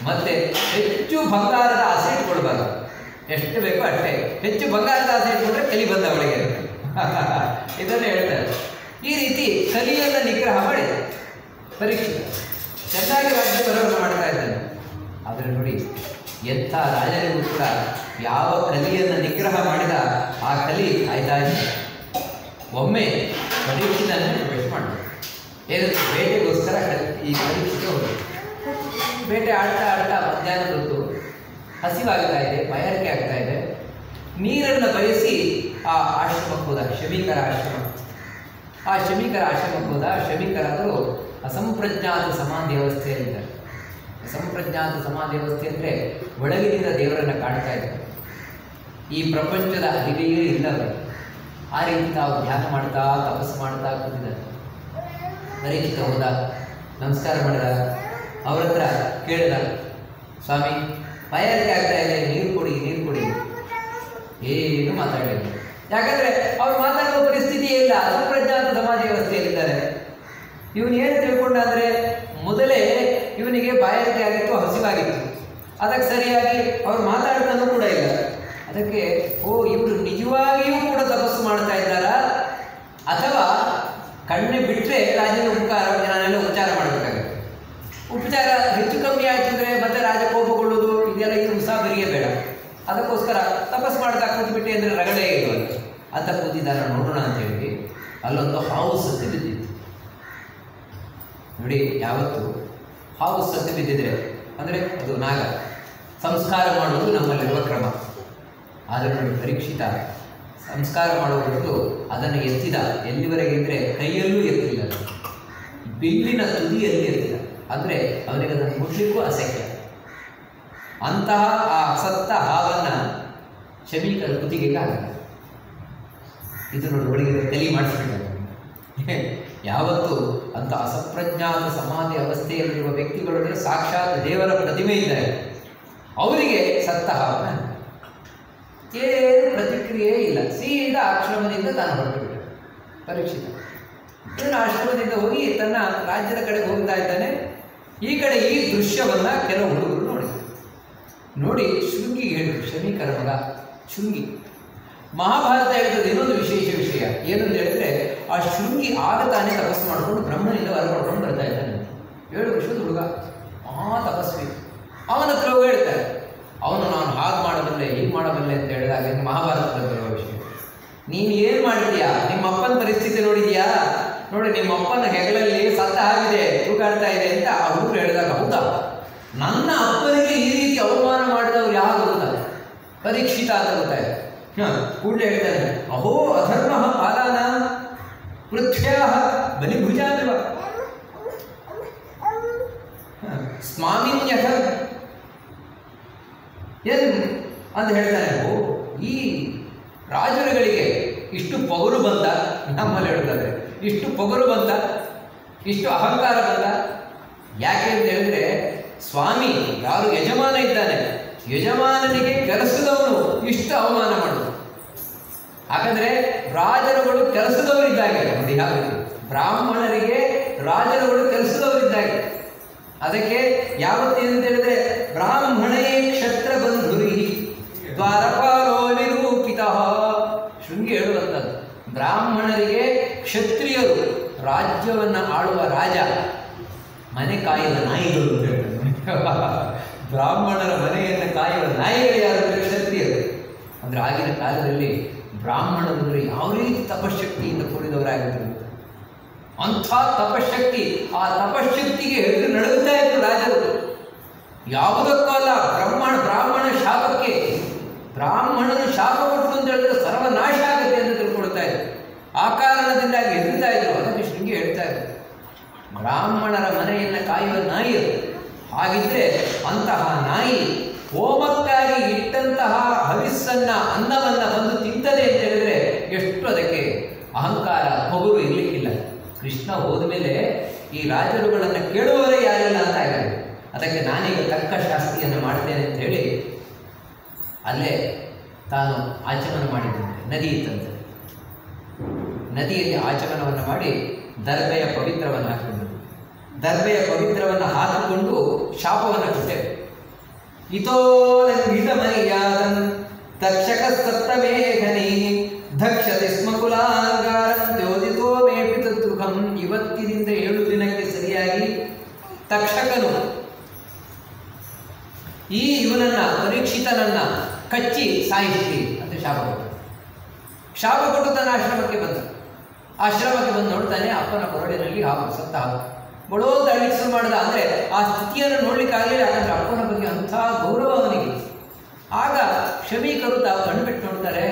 ಮತ್ತೆ ಹೆಚ್ಚು ಬಂಗಾರದ ಆಸೆ ಇಟ್ಕೊಳ್ಬಾರ್ದು. ಎಷ್ಟು ಬೇಕೋ ಅಷ್ಟೇ. ಹೆಚ್ಚು ಬಂಗಾರದ ಆಸೆ ಇಟ್ಕೊಂಡ್ರೆ ಕಲಿ ಬಂದ ಅವಳಿಗೆ. ಇದನ್ನು ಹೇಳ್ತಾರೆ ಈ ರೀತಿ ಕಲಿಯನ್ನು ನಿಗ್ರಹ ಮಾಡಿ, ಪರೀಕ್ಷೆ. ಚೆನ್ನಾಗಿ ರಾಜ್ಯ ಬರೋಣ ಮಾಡ್ತಾ ಇದ್ದಾನೆ. ಆದರೆ ನೋಡಿ, ಎಂಥ ರಾಜನಿಗೂ ಕೂಡ ಯಾವ ಕಲಿಯನ್ನು ನಿಗ್ರಹ ಮಾಡಿದ ಆ ಕಲಿ ಆಯ್ತಾ ಒಮ್ಮೆ ಪರೀಕ್ಷೆಯನ್ನು ಪ್ರವೇಶ ಮಾಡಬೇಕು. ಏನು, ಬೇಟೆಗೋಸ್ಕರ ಈ ಪರೀಕ್ಷೆಗೆ ಹೋಗಿ ಬೇಟೆ ಆಡ್ತಾ ಆಡ್ತಾ ಮಧ್ಯಾಹ್ನ ಹೊತ್ತು ಹಸಿವಾಗ್ತಾ ಇದೆ, ಬಯಾರಿಕೆ ಆಗ್ತಾ ಇದೆ. ನೀರನ್ನು ಬಯಸಿ ಆ ಆಶ್ರಮಕ್ಕೆ ಹೋದ, ಶಮೀಕರ ಆಶ್ರಮ. ಆ ಶಮೀಕರ ಆಶ್ರಮಕ್ಕೆ ಹೋದ, ಶಮೀಕರಾದರು ಅಸಂಪ್ರಜ್ಞಾತ ಸಮಾಧಿ ಅವಸ್ಥೆಯಲ್ಲಿದ್ದಾರೆ ಅಸಂಪ್ರಜ್ಞಾತ ಸಮಾಧಿ ವ್ಯವಸ್ಥೆ ಅಂದರೆ ಒಳಗಿನಿಂದ ದೇವರನ್ನು ಕಾಣ್ತಾ ಇದ್ದಾರೆ. ಈ ಪ್ರಪಂಚದ ಅರಿವೆಯೇ ಇಲ್ಲವೇ? ಆ ರೀತಿ ತಾವು ಧ್ಯಾನ ಮಾಡ್ತಾ, ತಪಸ್ಸು ಮಾಡ್ತಾ ಕೂತಿದ್ದಾರೆ. ಪರೀಕ್ಷಿತ ಹೋದ ನಮಸ್ಕಾರ ಮಾಡಿದ ಅವ್ರ ಹತ್ರ ಕೇಳಿದ, ಸ್ವಾಮಿ ಬಾಯಾರಿಕೆ ಆಗ್ತಾ ಇದೆ, ನೀರು ಕೊಡಿ ನೀರು ಕೊಡಿ. ಏನು ಮಾತಾಡಲಿಲ್ಲ ಯಾಕಂದ್ರೆ ಅವ್ರು ಮಾತಾಡುವ ಪರಿಸ್ಥಿತಿಯೇ ಇಲ್ಲ ಅಸಂಪ್ರಜ್ಞಾತ ಸಮಾಜ ವ್ಯವಸ್ಥೆಯಲ್ಲಿದ್ದಾರೆ. ಇವನು ಏನು ತಿಳ್ಕೊಂಡ ಅಂದ್ರೆ ಮೊದಲೇ ಇವನಿಗೆ ಬಾಯಾರಿಕೆ ಆಗಿತ್ತು ಹಸಿವಾಗಿತ್ತು. ಅದಕ್ಕೆ ಸರಿಯಾಗಿ ಅವ್ರು ಮಾತಾಡ್ತಾನೂ ಕೂಡ ಇಲ್ಲ. ಅದಕ್ಕೆ, ಓ, ಇವರು ನಿಜವಾಗಿಯೂ ಕೂಡ ತಪಸ್ಸು ಮಾಡ್ತಾ ಇದ್ದಾರಾ? ಅಥವಾ ಕಣ್ಣು ಬಿಟ್ಟರೆ ರಾಜನ ಉಪಕಾರ, ಜನನೆಲ್ಲ ಉಪಚಾರ ಮಾಡಬೇಕಾಗುತ್ತೆ. ಉಪಚಾರ ಹೆಚ್ಚು ಕಮ್ಮಿ ಆಯ್ತಂದ್ರೆ ಮತ್ತೆ ರಾಜ ಕೋಪಗೊಳ್ಳೋದು ಇದೆಲ್ಲ ಇದು ಮುಸಾಫರಿಗೆ ಬೇಡ ಅದಕ್ಕೋಸ್ಕರ ತಪಸ್ಸು ಮಾಡ್ತಾ ಕೂತ್ಬಿಟ್ಟೆ ಅಂದರೆ ರಗಡೆ ಇರುವಲ್ಲ ಅಂತ. ಕೂತಿದ್ದಾರ ನೋಡೋಣ ಅಂತ ಹೇಳಿ. ಅಲ್ಲೊಂದು ಹಾವು ತಿಳಿದಿತ್ತು ನೋಡಿ, ಯಾವತ್ತು ಹಾವು ಸತ್ತು ಬಿದ್ದಿದ್ರೆ ಅಂದರೆ ಅದು ನಾಗ. ಸಂಸ್ಕಾರ ಮಾಡುವುದು ನಮ್ಮಲ್ಲಿರುವ ಕ್ರಮ. ಆದರೆ ನೋಡಿ, ಪರೀಕ್ಷಿತ. ಸಂಸ್ಕಾರ ಮಾಡುವುದು ಅದನ್ನು ಎತ್ತಿದ. ಎಲ್ಲಿವರೆಗೆ ಅಂದರೆ ಕೈಯಲ್ಲೂ ಎತ್ತಿಲ್ಲ. ಬಿಲ್ಲಿನ ತುದಿಯಲ್ಲಿ ಎತ್ತಿಲ್ಲ ಅಂದರೆ ಅವನಿಗೆ ಅದನ್ನು ಮುಟ್ಲಿಕ್ಕೂ ಅಸಹ್ಯ. ಅಂತಹ ಆ ಸತ್ತ ಹಾವನ್ನು ಶಮೀಕರ ಕುತ್ತಿಗೆಗೆ ಆಗಲ್ಲ. ಇದು ನೋಡಿ ಒಳಗೆ ಕಲಿ ಮಾಡಿಸ್ಬಿಟ್ಟ ಯಾವತ್ತು ಅಂತ ಅಸಪ್ರಜ್ಞಾತ ಸಮಾಧಿ ಅವಸ್ಥೆಯಲ್ಲಿರುವ ವ್ಯಕ್ತಿಗಳೊಡನೆ ಸಾಕ್ಷಾತ್ ದೇವರ ಪ್ರತಿಮೆ ಇದ್ದಾರೆ ಅವರಿಗೆ ಸತ್ತ ಹಾವನ ಏನು ಪ್ರತಿಕ್ರಿಯೆ ಇಲ್ಲ. ಸೀದಾ ಆಶ್ರಮದಿಂದ ತಾನು ಹೊರಟುಬಿಟ್ಟೆ. ಪರೀಕ್ಷಿತ. ಇವನು ಆಶ್ರಮದಿಂದ ಹೋಗಿ ತನ್ನ ರಾಜ್ಯದ ಕಡೆಗೆ ಹೋಗ್ತಾ ಇದ್ದಾನೆ. ಈ ಕಡೆ ಈ ದೃಶ್ಯವನ್ನ ಕೆಲವು ಹುಡುಗರು ನೋಡಿ ನೋಡಿ ಶೃಂಗಿ ಹೇಳಿದ್ರು ಶಮೀಕರ ಮಗ ಶೃಂಗಿ. ಮಹಾಭಾರತ ಹೇಳಿದ್ರೆ ಇನ್ನೊಂದು ವಿಶೇಷ ವಿಷಯ. ಏನಂತ ಹೇಳಿದ್ರೆ ಆ ಶೃಂಗಿ ಆಗ ತಾನೇ ತಪಸ್ಸು ಮಾಡಿಕೊಂಡು ಬ್ರಹ್ಮನಿಂದ ವರ ಮಾಡ್ಕೊಂಡು ಬರ್ತಾ ಇದ್ದಾನೆ. ಏಳು ವರ್ಷದ ಹುಡುಗ. ಮಹಾ ತಪಸ್ವಿ. ಅವನ ಹತ್ರ ಹೇಳ್ತಾರೆ ಅವನು, ನಾನು ಹಾಗೆ ಮಾಡಬಲ್ಲೆ, ಹೀಗೆ ಮಾಡಬಲ್ಲೆ ಅಂತ ಹೇಳಿದಾಗ ಮಹಾಭಾರತದ ಮಹಾಭಾರತದಲ್ಲಿ ಬರುವ ವಿಷಯ. ನೀನು ಏನು ಮಾಡಿದ್ಯಾ? ನಿಮ್ಮ ಅಪ್ಪನ ಪರಿಸ್ಥಿತಿ ನೋಡಿದ್ಯಾ? ನೋಡಿ, ನಿಮ್ಮ ಅಪ್ಪನ ಹೆಗಲಲ್ಲಿ ಸತ್ತ ಆಗಿದೆ ತೂಗಾಡ್ತಾ ಇದೆ ಅಂತ ಆ ಹುಡುಗರು ಹೇಳಿದಾಗ, ಹೌದಾ? ನನ್ನ ಅಪ್ಪನಿಗೆ ಈ ರೀತಿ ಅವಮಾನ ಮಾಡಿದವರು ಯಾರು ಪರೀಕ್ಷಿತ ಅಂತ ಗೊತ್ತಾಯ್ತು. ಹ, ಕೂಡಲೇ ಹೇಳ್ತಾನೆ, ಅಹೋ, ಅಧರ್ಮ ಪಾಲಾನ. ಪೃಥ್ವ್ಯಾ ಬಲಿಭುಜಾನಿವ ಸ್ವಾಮಿನ್ಯ. ಏನು ಅಂತ ಹೇಳ್ತಾನೆ ಓ, ಈ ರಾಜರುಗಳಿಗೆ ಇಷ್ಟು ಪೊಗರು ಬಂದ, ನಮ್ಮಲ್ಲಿ ಹೇಳ್ತಾರೆ ಇಷ್ಟು ಪೊಗರು ಬಂದ, ಇಷ್ಟು ಅಹಂಕಾರ ಬಂದ, ಯಾಕೆ ಅಂತ ಹೇಳಿದ್ರೆ, ಸ್ವಾಮಿ ಯಾರು ಯಜಮಾನ ಇದ್ದಾನೆ, ಯಜಮಾನನಿಗೆ ಕೆಲಸದವನು ಇಷ್ಟು ಅವಮಾನ ಮಾಡುದು. ಹಾಗಾದ್ರೆ ರಾಜರುಗಳು ಕೆಲಸದವರಿದ್ದಾಗೆ. ನೋಡಿ ಯಾವ ಬ್ರಾಹ್ಮಣರಿಗೆ ರಾಜರುಗಳು ಕೆಲಸದವರಿದ್ದಾಗೆ. ಅದಕ್ಕೆ ಯಾವತ್ತೇ ಅಂತ ಹೇಳಿದ್ರೆ ಬ್ರಾಹ್ಮಣೇ ಕ್ಷತ್ರ ಬಂಧುರಿ ದ್ವಾರಪಾಲೋ ನಿರೂಪಿತ. ಶೃಂಗಿ ಹೇಳುವಂಥದ್ದು. ಬ್ರಾಹ್ಮಣರಿಗೆ ಕ್ಷತ್ರಿಯರು, ರಾಜ್ಯವನ್ನ ಆಳುವ ರಾಜ, ಮನೆ ಕಾಯುವ ನಾಯಿಗಳು. ಬ್ರಾಹ್ಮಣರ ಮನೆಯನ್ನು ಕಾಯುವ ನಾಯಿಗಳು ಯಾರು ಅಂದ್ರೆ ಆಗಿನ ಕಾಲದಲ್ಲಿ ಬ್ರಾಹ್ಮಣರು ಯಾವ ರೀತಿ ತಪಶಕ್ತಿಯಿಂದ ಕೂಡಿದವರಾಗಿದ್ದರು ಅಂಥ ತಪಶಕ್ತಿ ಆ ತಪಶಕ್ತಿಗೆ ಎದುರು ನಡೆಯುತ್ತಾ ಇತ್ತು ರಾಜರು. ಯಾವುದಕ್ಕೂ ಅಲ್ಲ ಬ್ರಾಹ್ಮಣ ಬ್ರಾಹ್ಮಣ ಶಾಪಕ್ಕೆ ಬ್ರಾಹ್ಮಣನ ಶಾಪ ಕೊಟ್ಟು ಅಂತ ಹೇಳಿದ್ರೆ ಸರ್ವನಾಶ ಆಗುತ್ತೆ ಅಂತ ತಿಳ್ಕೊಳ್ತಾ ಇದ್ರು. ಆ ಕಾರಣದಿಂದಾಗಿ ಹೆದರ್ತಾ ಇದ್ರು ಅದಕ್ಕೆ ಶೃಂಗಿ ಹೇಳ್ತಾ ಇದ್ರು. ಬ್ರಾಹ್ಮಣರ ಮನೆಯನ್ನು ಕಾಯುವ ನಾಯಿ. ಹಾಗಿದ್ರೆ ಅಂತಹ ನಾಯಿ ಹೋಮಕ್ಕಾಗಿ ಇಟ್ಟಂತಹ ಹವಿಸ್ಸನ್ನ ಅನ್ನವನ್ನ ಬಂದು ತಿಂತದೆ ಅಂತ ಹೇಳಿದ್ರೆ ಎಷ್ಟು ಅದಕ್ಕೆ ಅಹಂಕಾರ, ಹೊಗರು ಇರ್ಲಿಕ್ಕಿಲ್ಲ. ಕೃಷ್ಣ ಹೋದ್ಮೇಲೆ ಈ ರಾಜರುಗಳನ್ನು ಕೇಳುವವರೇ ಯಾರಿಲ್ಲ ಅಂತ ಆಗಿದೆ ಅದಕ್ಕೆ ನಾನೀಗ ತಕ್ಕ ಶಾಸ್ತಿಯನ್ನು ಮಾಡ್ತೇನೆ ಅಂತ ಹೇಳಿ ಅಲ್ಲೇ ತಾನು ಆಚಮನ ಮಾಡಿದ್ದಂತೆ ನದಿ ಇತ್ತಂತೆ. ನದಿಯಲ್ಲಿ ಆಚಮನವನ್ನು ಮಾಡಿ ದರ್ಬೆಯ ಪವಿತ್ರವನ್ನು ಹಾಕಿಕೊಂಡು ದರ್ಬೆಯ ಪವಿತ್ರವನ್ನು ಹಾಕಿಕೊಂಡು ಶಾಪವನ್ನು ಕೊಟ್ಟೆವು ಇತೋ ಮರ್ಯಾದಂ ತಕ್ಷಕ ಸಪ್ತಮೇಘನಿ ದಕ್ಷತೆ ಸ್ಮ ಕುಲಾಂಗಾರಂ ದ್ಯೋದಿತೋ ಮೇ ಪಿತೃಗಂ ಇವತ್ತಿನಿಂದ ಏಳು ದಿನಕ್ಕೆ ಸರಿಯಾಗಿ ತಕ್ಷಕನು ಈ ಇವನನ್ನ ಪರೀಕ್ಷಿತನನ್ನ ಕಚ್ಚಿ ಸಾಯಿಸಿ ಅಂತ ಶಾಪ ಕೊಟ್ಟು. ಶಾಪ ಕೊಟ್ಟು ತನ್ನ ಆಶ್ರಮಕ್ಕೆ ಬಂದ. ಆಶ್ರಮಕ್ಕೆ ಬಂದು ನೋಡ್ತಾನೆ, ಅಪ್ಪನ ಕೊರಳಿನಲ್ಲಿ ಹಾವು ಸತ್ತ ಬಡೋ ತಳ್ಳಿಕ್ಕೆ ಶುರು ಮಾಡಿದ. ಅಂದರೆ ಆ ಸ್ಥಿತಿಯನ್ನು ನೋಡ್ಲಿಕ್ಕೆ ಆಗಲಿಲ್ಲ ಯಾಕಂದ್ರೆ ಅಪ್ಪನ ಬಗ್ಗೆ ಅಂಥ ಗೌರವ ಅವನಿಗೆ. ಆಗ ಕ್ಷಮೀಕರು ತಾವು ಕಣ್ಣು ಬಿಟ್ಟು ನೋಡ್ತಾರೆ.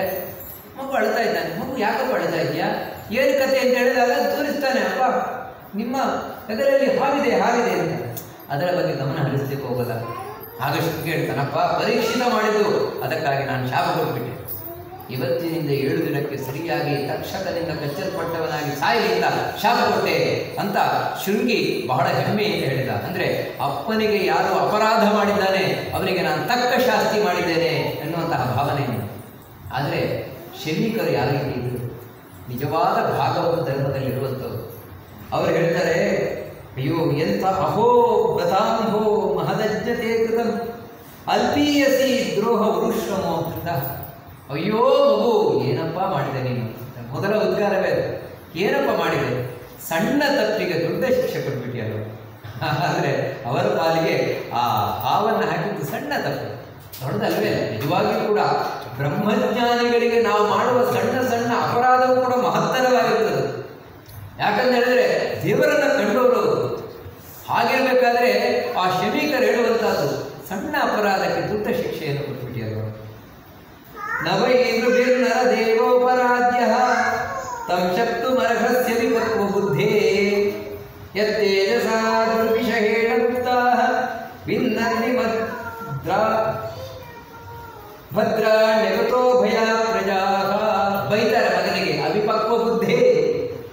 ಮಗು ಅಳ್ತಾ ಇದ್ದಾನೆ. ಮಗು ಯಾಕಪ್ಪ ಅಳ್ತಾ ಇದೆಯಾ ಏನು ಕತೆ ಅಂತ ಹೇಳಿದಾಗ ತೋರಿಸ್ತಾನೆ, ಅಪ್ಪ, ನಿಮ್ಮ ಹೆಗಲಲ್ಲಿ ಹಾವಿದೆ ಹಾವಿದೆ ಅಂತ. ಅದರ ಬಗ್ಗೆ ಗಮನ ಹರಿಸ್ಲಿಕ್ಕೆ ಹೋಗಲ್ಲ. ಆಗ ಕೇಳ್ತಾನಪ್ಪ ಹೇಳ್ತಾನಪ್ಪ ಪರೀಕ್ಷಿತ ಮಾಡಿದ್ದು. ಅದಕ್ಕಾಗಿ ನಾನು ಶಾಪ ಕೊಟ್ಬಿಟ್ಟೆ. ಇವತ್ತಿನಿಂದ ಏಳು ದಿನಕ್ಕೆ ಸರಿಯಾಗಿ ತಕ್ಷಕದಿಂದ ಕಚ್ಚಲ್ಪಟ್ಟವನಾಗಿ ಸಾಯಲಿಂದ ಶಾಪ ಕೊಟ್ಟೆ ಅಂತ ಶೃಂಗಿ ಬಹಳ ಹೆಮ್ಮೆಯಿಂದ ಹೇಳಿದ. ಅಂದ್ರೆ ಅಪ್ಪನಿಗೆ ಯಾರು ಅಪರಾಧ ಮಾಡಿದ್ದಾನೆ, ಅವನಿಗೆ ನಾನು ತಕ್ಕ ಶಾಸ್ತಿ ಮಾಡಿದ್ದೇನೆ ಎನ್ನುವಂತಹ ಭಾವನೆ ಆದರೆ ಶನಿಕರು ಯಾರಿಗೆ ರೀತಿ ನಿಜವಾದ ಭಾಗವತ ಧರ್ಮದಲ್ಲಿರುವಂಥವ್ರು. ಅವರು ಹೇಳ್ತಾರೆ, ಅಯ್ಯೋ, ಎಂಥ ಅಹೋ ಗತಾಂಹೋ ಮಹದಜ್ಜತೆ ಕೃತಂ, ಅಲ್ಪೀಯಸಿ ದ್ರೋಹ ವೃಷ್ಣಮೋ ಕೃತ. ಅಯ್ಯೋ ಮಗು, ಏನಪ್ಪ ಮಾಡಿದೆ ನೀನು? ಮೊದಲ ಉದ್ಗಾರವೇ ಅದು. ಏನಪ್ಪ ಮಾಡಿದೆ? ಸಣ್ಣ ತಪ್ಪಿಗೆ ದೊಡ್ಡ ಶಿಕ್ಷೆ ಕೊಟ್ಬಿಟ್ಟಿಯಲ್ಲ. ಆದರೆ ಅವರ ಪಾಲಿಗೆ ಆ ಹಾವನ್ನು ಹಾಕಿದ್ದು ಸಣ್ಣ ತಪ್ಪು. ದೊಡ್ಡದಲ್ವೇ. ನಿಜವಾಗಿಯೂ ಕೂಡ ಬ್ರಹ್ಮಜ್ಞಾನಿಗಳಿಗೆ ನಾವು ಮಾಡುವ ಸಣ್ಣ ಸಣ್ಣ ಅಪರಾಧವೂ ಕೂಡ ಮಹತ್ತರವಾಗಿರ್ತದೆ ಯಾಕಂತ ಹೇಳಿದ್ರೆ ದೇವರನ್ನ ಕಂಡವರು ಹಾಗಿರಬೇಕಾದ್ರೆ ಆ ಶಮೀಕರು ಹೇಳುವಂತಹದ್ದು ಸಣ್ಣ ಅಪರಾಧಕ್ಕೆ ದೊಡ್ಡ ಶಿಕ್ಷೆಯನ್ನು ಕೊಟ್ಬಿಟ್ಟಿದ್ದಾರೆ ಶಕ್ತುಮರ್ಹಸ್ಯ ವಿಪಕ್ವ ಬುದ್ಧೇ. ಯತ್ತೇಜಸಾ ದುರ್ವಿಷಹೇಣ ಮುಕ್ತಾಃ. ವಿನ್ನನ್ನಿ ಭದ್ರಾ ಭದ್ರಾಣ್ಯಗತೋ ಭಯ ಪ್ರಜಾ. ಬೈತಾರ ಮಗನಿಗೆ, ಅವಿಪಕ್ವ ಬುದ್ಧಿ.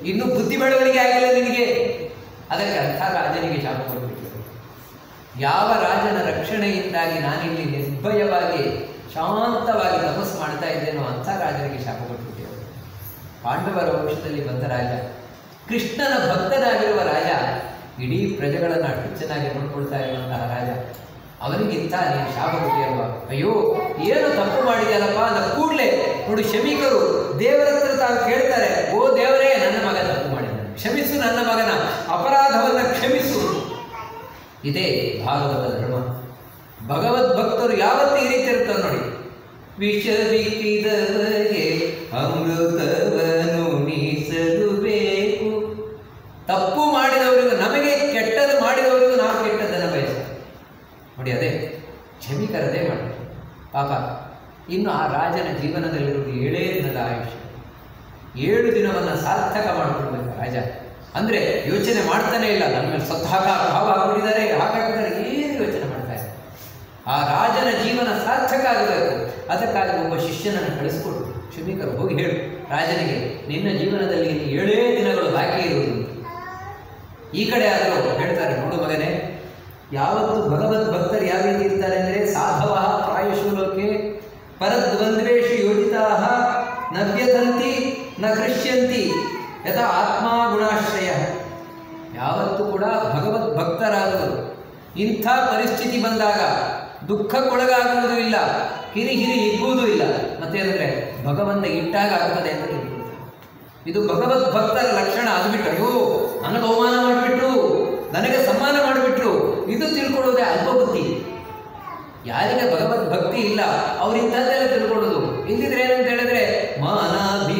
ಇನ್ನು ಬುದ್ಧಿ ಬೆಳವಣಿಗೆ ಆಗಿಲ್ಲ ನಿನಗೆ. ಅದಕ್ಕೆ ಅರ್ಥ ರಾಜನಿಗೆ ಶಾಪ ಕೊಡಬೇಕು. ಯಾವ ರಾಜನ ರಕ್ಷಣೆಯಿಂದಾಗಿ ನಾನಿಲ್ಲಿ ನಿರ್ಭಯವಾಗಿ ಶಾಂತವಾಗಿ ತಪಸ್ ಮಾಡ್ತಾ ಇದ್ದೇನೋ ಅಂತ ರಾಜನಿಗೆ ಶಾಪ ಕೊಟ್ಬಿಟ್ಟೆವು ಪಾಂಡವರ ವಂಶದಲ್ಲಿ ಬಂದ ರಾಜ, ಕೃಷ್ಣನ ಭಕ್ತನಾಗಿರುವ ರಾಜ, ಇಡೀ ಪ್ರಜೆಗಳನ್ನು ಅಷ್ಟು ಚೆನ್ನಾಗಿ ನೋಡ್ಕೊಳ್ತಾ ಇರುವಂತಹ ರಾಜ. ಅವನಿಗಿಂತ ನೀನು ಶಾಪ ಕೊಟ್ಟಿಯಲ್ವ? ಅಯ್ಯೋ, ಏನು ತಪ್ಪು ಮಾಡಿದೆಯಲ್ಲಪ್ಪ ಅಂದ ಕೂಡಲೇ ನೋಡು ಶಮಿಕರು ದೇವರ ಹತ್ರ ತಾವು ಕೇಳ್ತಾರೆ, ಓ ದೇವರೇ, ನನ್ನ ಮಗ ತಪ್ಪು ಮಾಡಿದ್ದಾನೆ. ಕ್ಷಮಿಸು ನನ್ನ ಮಗನ, ಅಪರಾಧವನ್ನು ಕ್ಷಮಿಸು. ಇದೇ ಭಾಗವತ ಧರ್ಮ. ಭಗವದ್ ಭಕ್ತರು ಯಾವತ್ತೂ ಈ ರೀತಿ ಇರ್ತಾರೆ ನೋಡಿ. ವಿಷವಿಕ್ಕಿದವರಿಗೆ ಅಮೃತವನು ಮೀಸಲು ಬೇಕು. ತಪ್ಪು ಮಾಡಿದವರಿಗೂ ನಮಗೆ ಕೆಟ್ಟದ್ದು ಮಾಡಿದವರಿಗೂ ನಾವು ಕೆಟ್ಟದ್ದನ್ನು ಬಯಸ ನೋಡಿ ಅದೇ ಕ್ಷಮಿಕರದೇ ಮಾಡಿ ಪಾಪ, ಇನ್ನು ಆ ರಾಜನ ಜೀವನದಲ್ಲಿರುವುದು ಏಳೇ ದಿನದ ಆಯುಷ್ಯ. ಏಳು ದಿನವನ್ನು ಸಾರ್ಥಕ ಮಾಡಿಕೊಡ್ಬೇಕು ರಾಜ. ಅಂದರೆ ಯೋಚನೆ ಮಾಡ್ತಾನೆ ಇಲ್ಲ, ನನ್ನ ಮೇಲೆ ಸ್ವತಃ ಭಾವ ಹಾಕಿದ್ದಾರೆ ಹಾಗಾಗಿದ್ದಾರೆ, ಏನು ಯೋಚನೆ ಆ ರಾಜನ ಜೀವನ ಸಾರ್ಥಕ ಆಗಬೇಕು. ಅದಕ್ಕಾಗಿ ಒಬ್ಬ ಶಿಷ್ಯನನ್ನು ಕಳಿಸ್ಕೊಡು. ಕ್ಷಮಿಕರು, ಹೋಗಿ ಹೇಳು. ರಾಜನಿಗೆ, ನಿನ್ನ ಜೀವನದಲ್ಲಿ ಏಳೇ ದಿನಗಳು ಬಾಕಿ ಇರುವುದು. ಈ ಕಡೆ ಆದರೂ ಹೇಳ್ತಾರೆ, ನೋಡು ಮಗನೇ, ಯಾವತ್ತು ಭಗವದ್ ಭಕ್ತರು ಯಾವ ರೀತಿ ಇರ್ತಾರೆ ಅಂದರೆ, ಸಾಧವ ಪ್ರಾಯಶು ಲೋಕೆ ಪರದ್ವಂದ್ವೇಷು ಯೋಜಿತಾ, ನ ನ ಕೃಷ್ಯಂತಿ, ಯಥ ಆತ್ಮ ಗುಣಾಶ್ರಯ. ಯಾವತ್ತೂ ಕೂಡ ಭಗವದ್ ಭಕ್ತರಾದರು ಇಂಥ ಪರಿಸ್ಥಿತಿ ಬಂದಾಗ ದುಃಖಕ್ಕೊಳಗಾಗುವುದೂ ಇಲ್ಲ ಹಿರಿ ಹಿರಿ ಹಿಗ್ಗುವುದೂ ಇಲ್ಲ ಮತ್ತೇನಂದ್ರೆ ಭಗವಂತ ಇಟ್ಟಾಗ ಆಗ್ತದೆ ಅಂತ ಇದು ಭಗವದ್ ಭಕ್ತರ ಲಕ್ಷಣ ಅದು ಬಿಟ್ಟು ಅಯ್ಯೋ, ನನಗೆ ಅವಮಾನ ಮಾಡಿಬಿಟ್ರು, ನನಗೆ ಸಮ್ಮಾನ ಮಾಡಿಬಿಟ್ರು, ಇದು ತಿಳ್ಕೊಳ್ಳೋದೇ ಅಲ್ಪ ಬುದ್ಧಿ ಯಾರಿಗೆ ಭಗವದ್ ಭಕ್ತಿ ಇಲ್ಲ, ಅವ್ರು ಇಂಥದ್ದೆಲ್ಲ ತಿಳ್ಕೊಳ್ಳೋದು. ಇಲ್ಲಿದ್ರೆ ಏನಂತ ಹೇಳಿದ್ರೆ ಮಾನಾಭಿಮಾನವು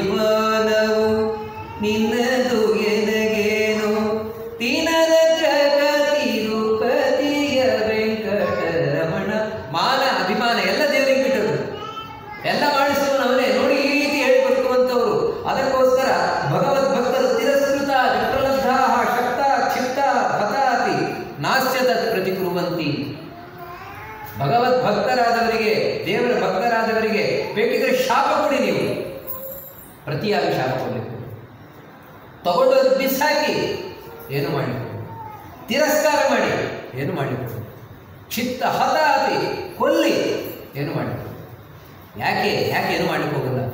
ಕ್ಷಿಪ್ತ ಹತಾತಿ ಕೊಲ್ಲಿ. ಏನು ಮಾಡಿ ಯಾಕೆ ಯಾಕೆ ಏನು ಮಾಡಲಿಕ್ಕೆ ಹೋಗಲ್ಲ?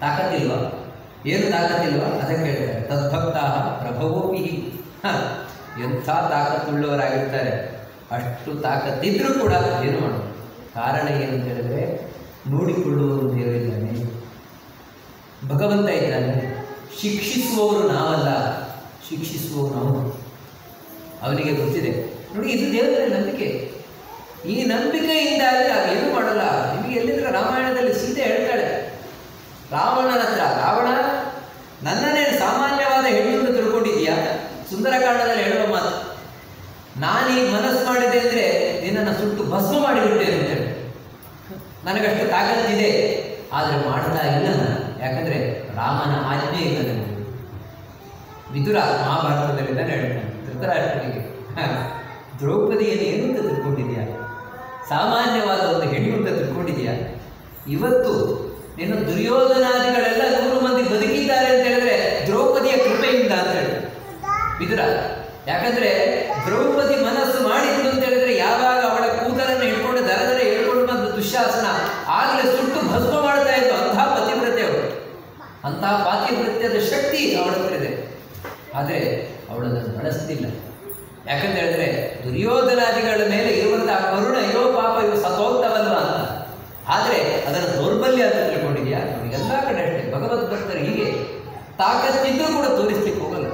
ತಾಕತ್ತಿಲ್ವ? ಏನು ತಾಕತ್ತಿಲ್ವ? ಅದಕ್ಕೆ ಹೇಳ್ತಾರೆ ತದ್ಭಕ್ತ ಪ್ರಭವೋಪಿ ಎಂಥ ತಾಕತ್ತುಳ್ಳವರಾಗಿರ್ತಾರೆ. ಅಷ್ಟು ತಾಕತ್ತಿದ್ರೂ ಕೂಡ ಏನು ಮಾಡೋದು? ಕಾರಣ ಏನು ಅಂತ ಹೇಳಿದ್ರೆ, ನೋಡಿಕೊಳ್ಳುವವರು ದೇವರಿದ್ದಾನೆ ಭಗವಂತ ಇದ್ದಾನೆ. ಶಿಕ್ಷಿಸುವವರು ನಾವಲ್ಲ. ಶಿಕ್ಷಿಸುವವರು ನಾವು ಅವನಿಗೆ ಗೊತ್ತಿದೆ. ನೋಡಿ, ಇದು ದೇವರ ನಂಬಿಕೆ. ಈ ನಂಬಿಕೆಯಿಂದಾಗಿ ಏನು ಮಾಡಲ್ಲ ನಿಮಗೆ ಎಲ್ಲಿದ್ರೆ ರಾಮಾಯಣದಲ್ಲಿ ಸೀತೆ ಹೇಳ್ತಾಳೆ, ರಾವಣನ ಹತ್ರ, ರಾವಣ, ನನ್ನನ್ನೇ ಸಾಮಾನ್ಯವಾದ ಹೆಣ್ಣು ಅಂತ ತಿಳ್ಕೊಂಡಿದ್ಯಾ ಸುಂದರಕಾಂಡದಲ್ಲಿ ಹೇಳುವ ಮಾತು, ನಾನೀಗ ಮನಸ್ಸು ಮಾಡಿದೆ ಅಂದರೆ ನಿನ್ನನ್ನು ಸುಟ್ಟು ಭಸ್ಮ ಮಾಡಿಬಿಟ್ಟೇನೆ ಅಂತೇಳಿ ನನಗಷ್ಟು ತಾಕತ್ತಿದೆ ಆದರೆ ಮಾಡ್ತಾ ಇಲ್ಲ ನಾನು. ಯಾಕಂದ್ರೆ ರಾಮನ ಆಜ್ಞೆ ಇಲ್ಲ ನನಗೆ. ವಿದುರ ಮಹಾಭಾರತದಲ್ಲಿದ್ದಾನೆ ಹೇಳ್ತಾನೆ ಧೃತರಾಷ್ಟ್ರನಿಗೆ ದ್ರೌಪದಿಯನ್ನು ಏನು ಅಂತ ತಿಳ್ಕೊಂಡಿದ್ಯಾ ಸಾಮಾನ್ಯವಾದ ಒಂದು ಹೆಣ್ಣು ಅಂತ ತಿಳ್ಕೊಂಡಿದ್ಯಾ ಇವತ್ತು ನಿನ್ನ ದುರ್ಯೋಧನಾದಿಗಳೆಲ್ಲ ನೂರು ಮಂದಿ ಬದುಕಿದ್ದಾರೆ ಅಂತ ಹೇಳಿದ್ರೆ ದ್ರೌಪದಿಯ ಕೃಪೆಯಿಂದ ಅಂತ ಹೇಳಿ. ವಿದುರ ಯಾಕಂದ್ರೆ ದ್ರೌಪದಿ ಮನಸ್ಸು ಮಾಡಿದ್ದು ಅಂತ ಹೇಳಿದ್ರೆ ಯಾವಾಗ ಅವಳ ಕೂದಲನ್ನು ಹಿಡ್ಕೊಂಡು ದರ ದರ ಹಿಡ್ಕೊಂಡು ಬಂದ ದುಶ್ಯಾಸನ ಆಗಲೇ ಸುಟ್ಟು ಭಸ್ಮ ಮಾಡ್ತಾ ಇತ್ತು ಅಂತಹ ಪತಿವ್ರತೆ ಅವಳು. ಅಂತಹ ಪಾತಿವೃತ್ಯದ ಶಕ್ತಿ ಅವಳ ಹತ್ರ ಇದೆ. ಆದರೆ ಅವಳನ್ನು ಬಳಸ್ತಿಲ್ಲ ಯಾಕಂತ ಹೇಳಿದ್ರೆ ದುರ್ಯೋಧನಾದಿಗಳ ಮೇಲೆ ಇರುವಂತಹ ಕರುಣ ಇರೋ ಪಾಪ ಇವು ಸತೋತ್ತವಲ್ವ ಅಂತ. ಆದರೆ ಅದರ ದೌರ್ಬಲ್ಯ ಅಂತ ತಿಳ್ಕೊಂಡಿದ್ಯಾ? ಎಲ್ಲ ಕಡೆ ಅಷ್ಟೇ. ಭಗವದ್ ಭಕ್ತರು ಹೀಗೆ ತಾಕತ್ತಿದ್ದರೂ ಕೂಡ ತೋರಿಸ್ಲಿಕ್ಕೆ ಹೋಗಲ್ಲ.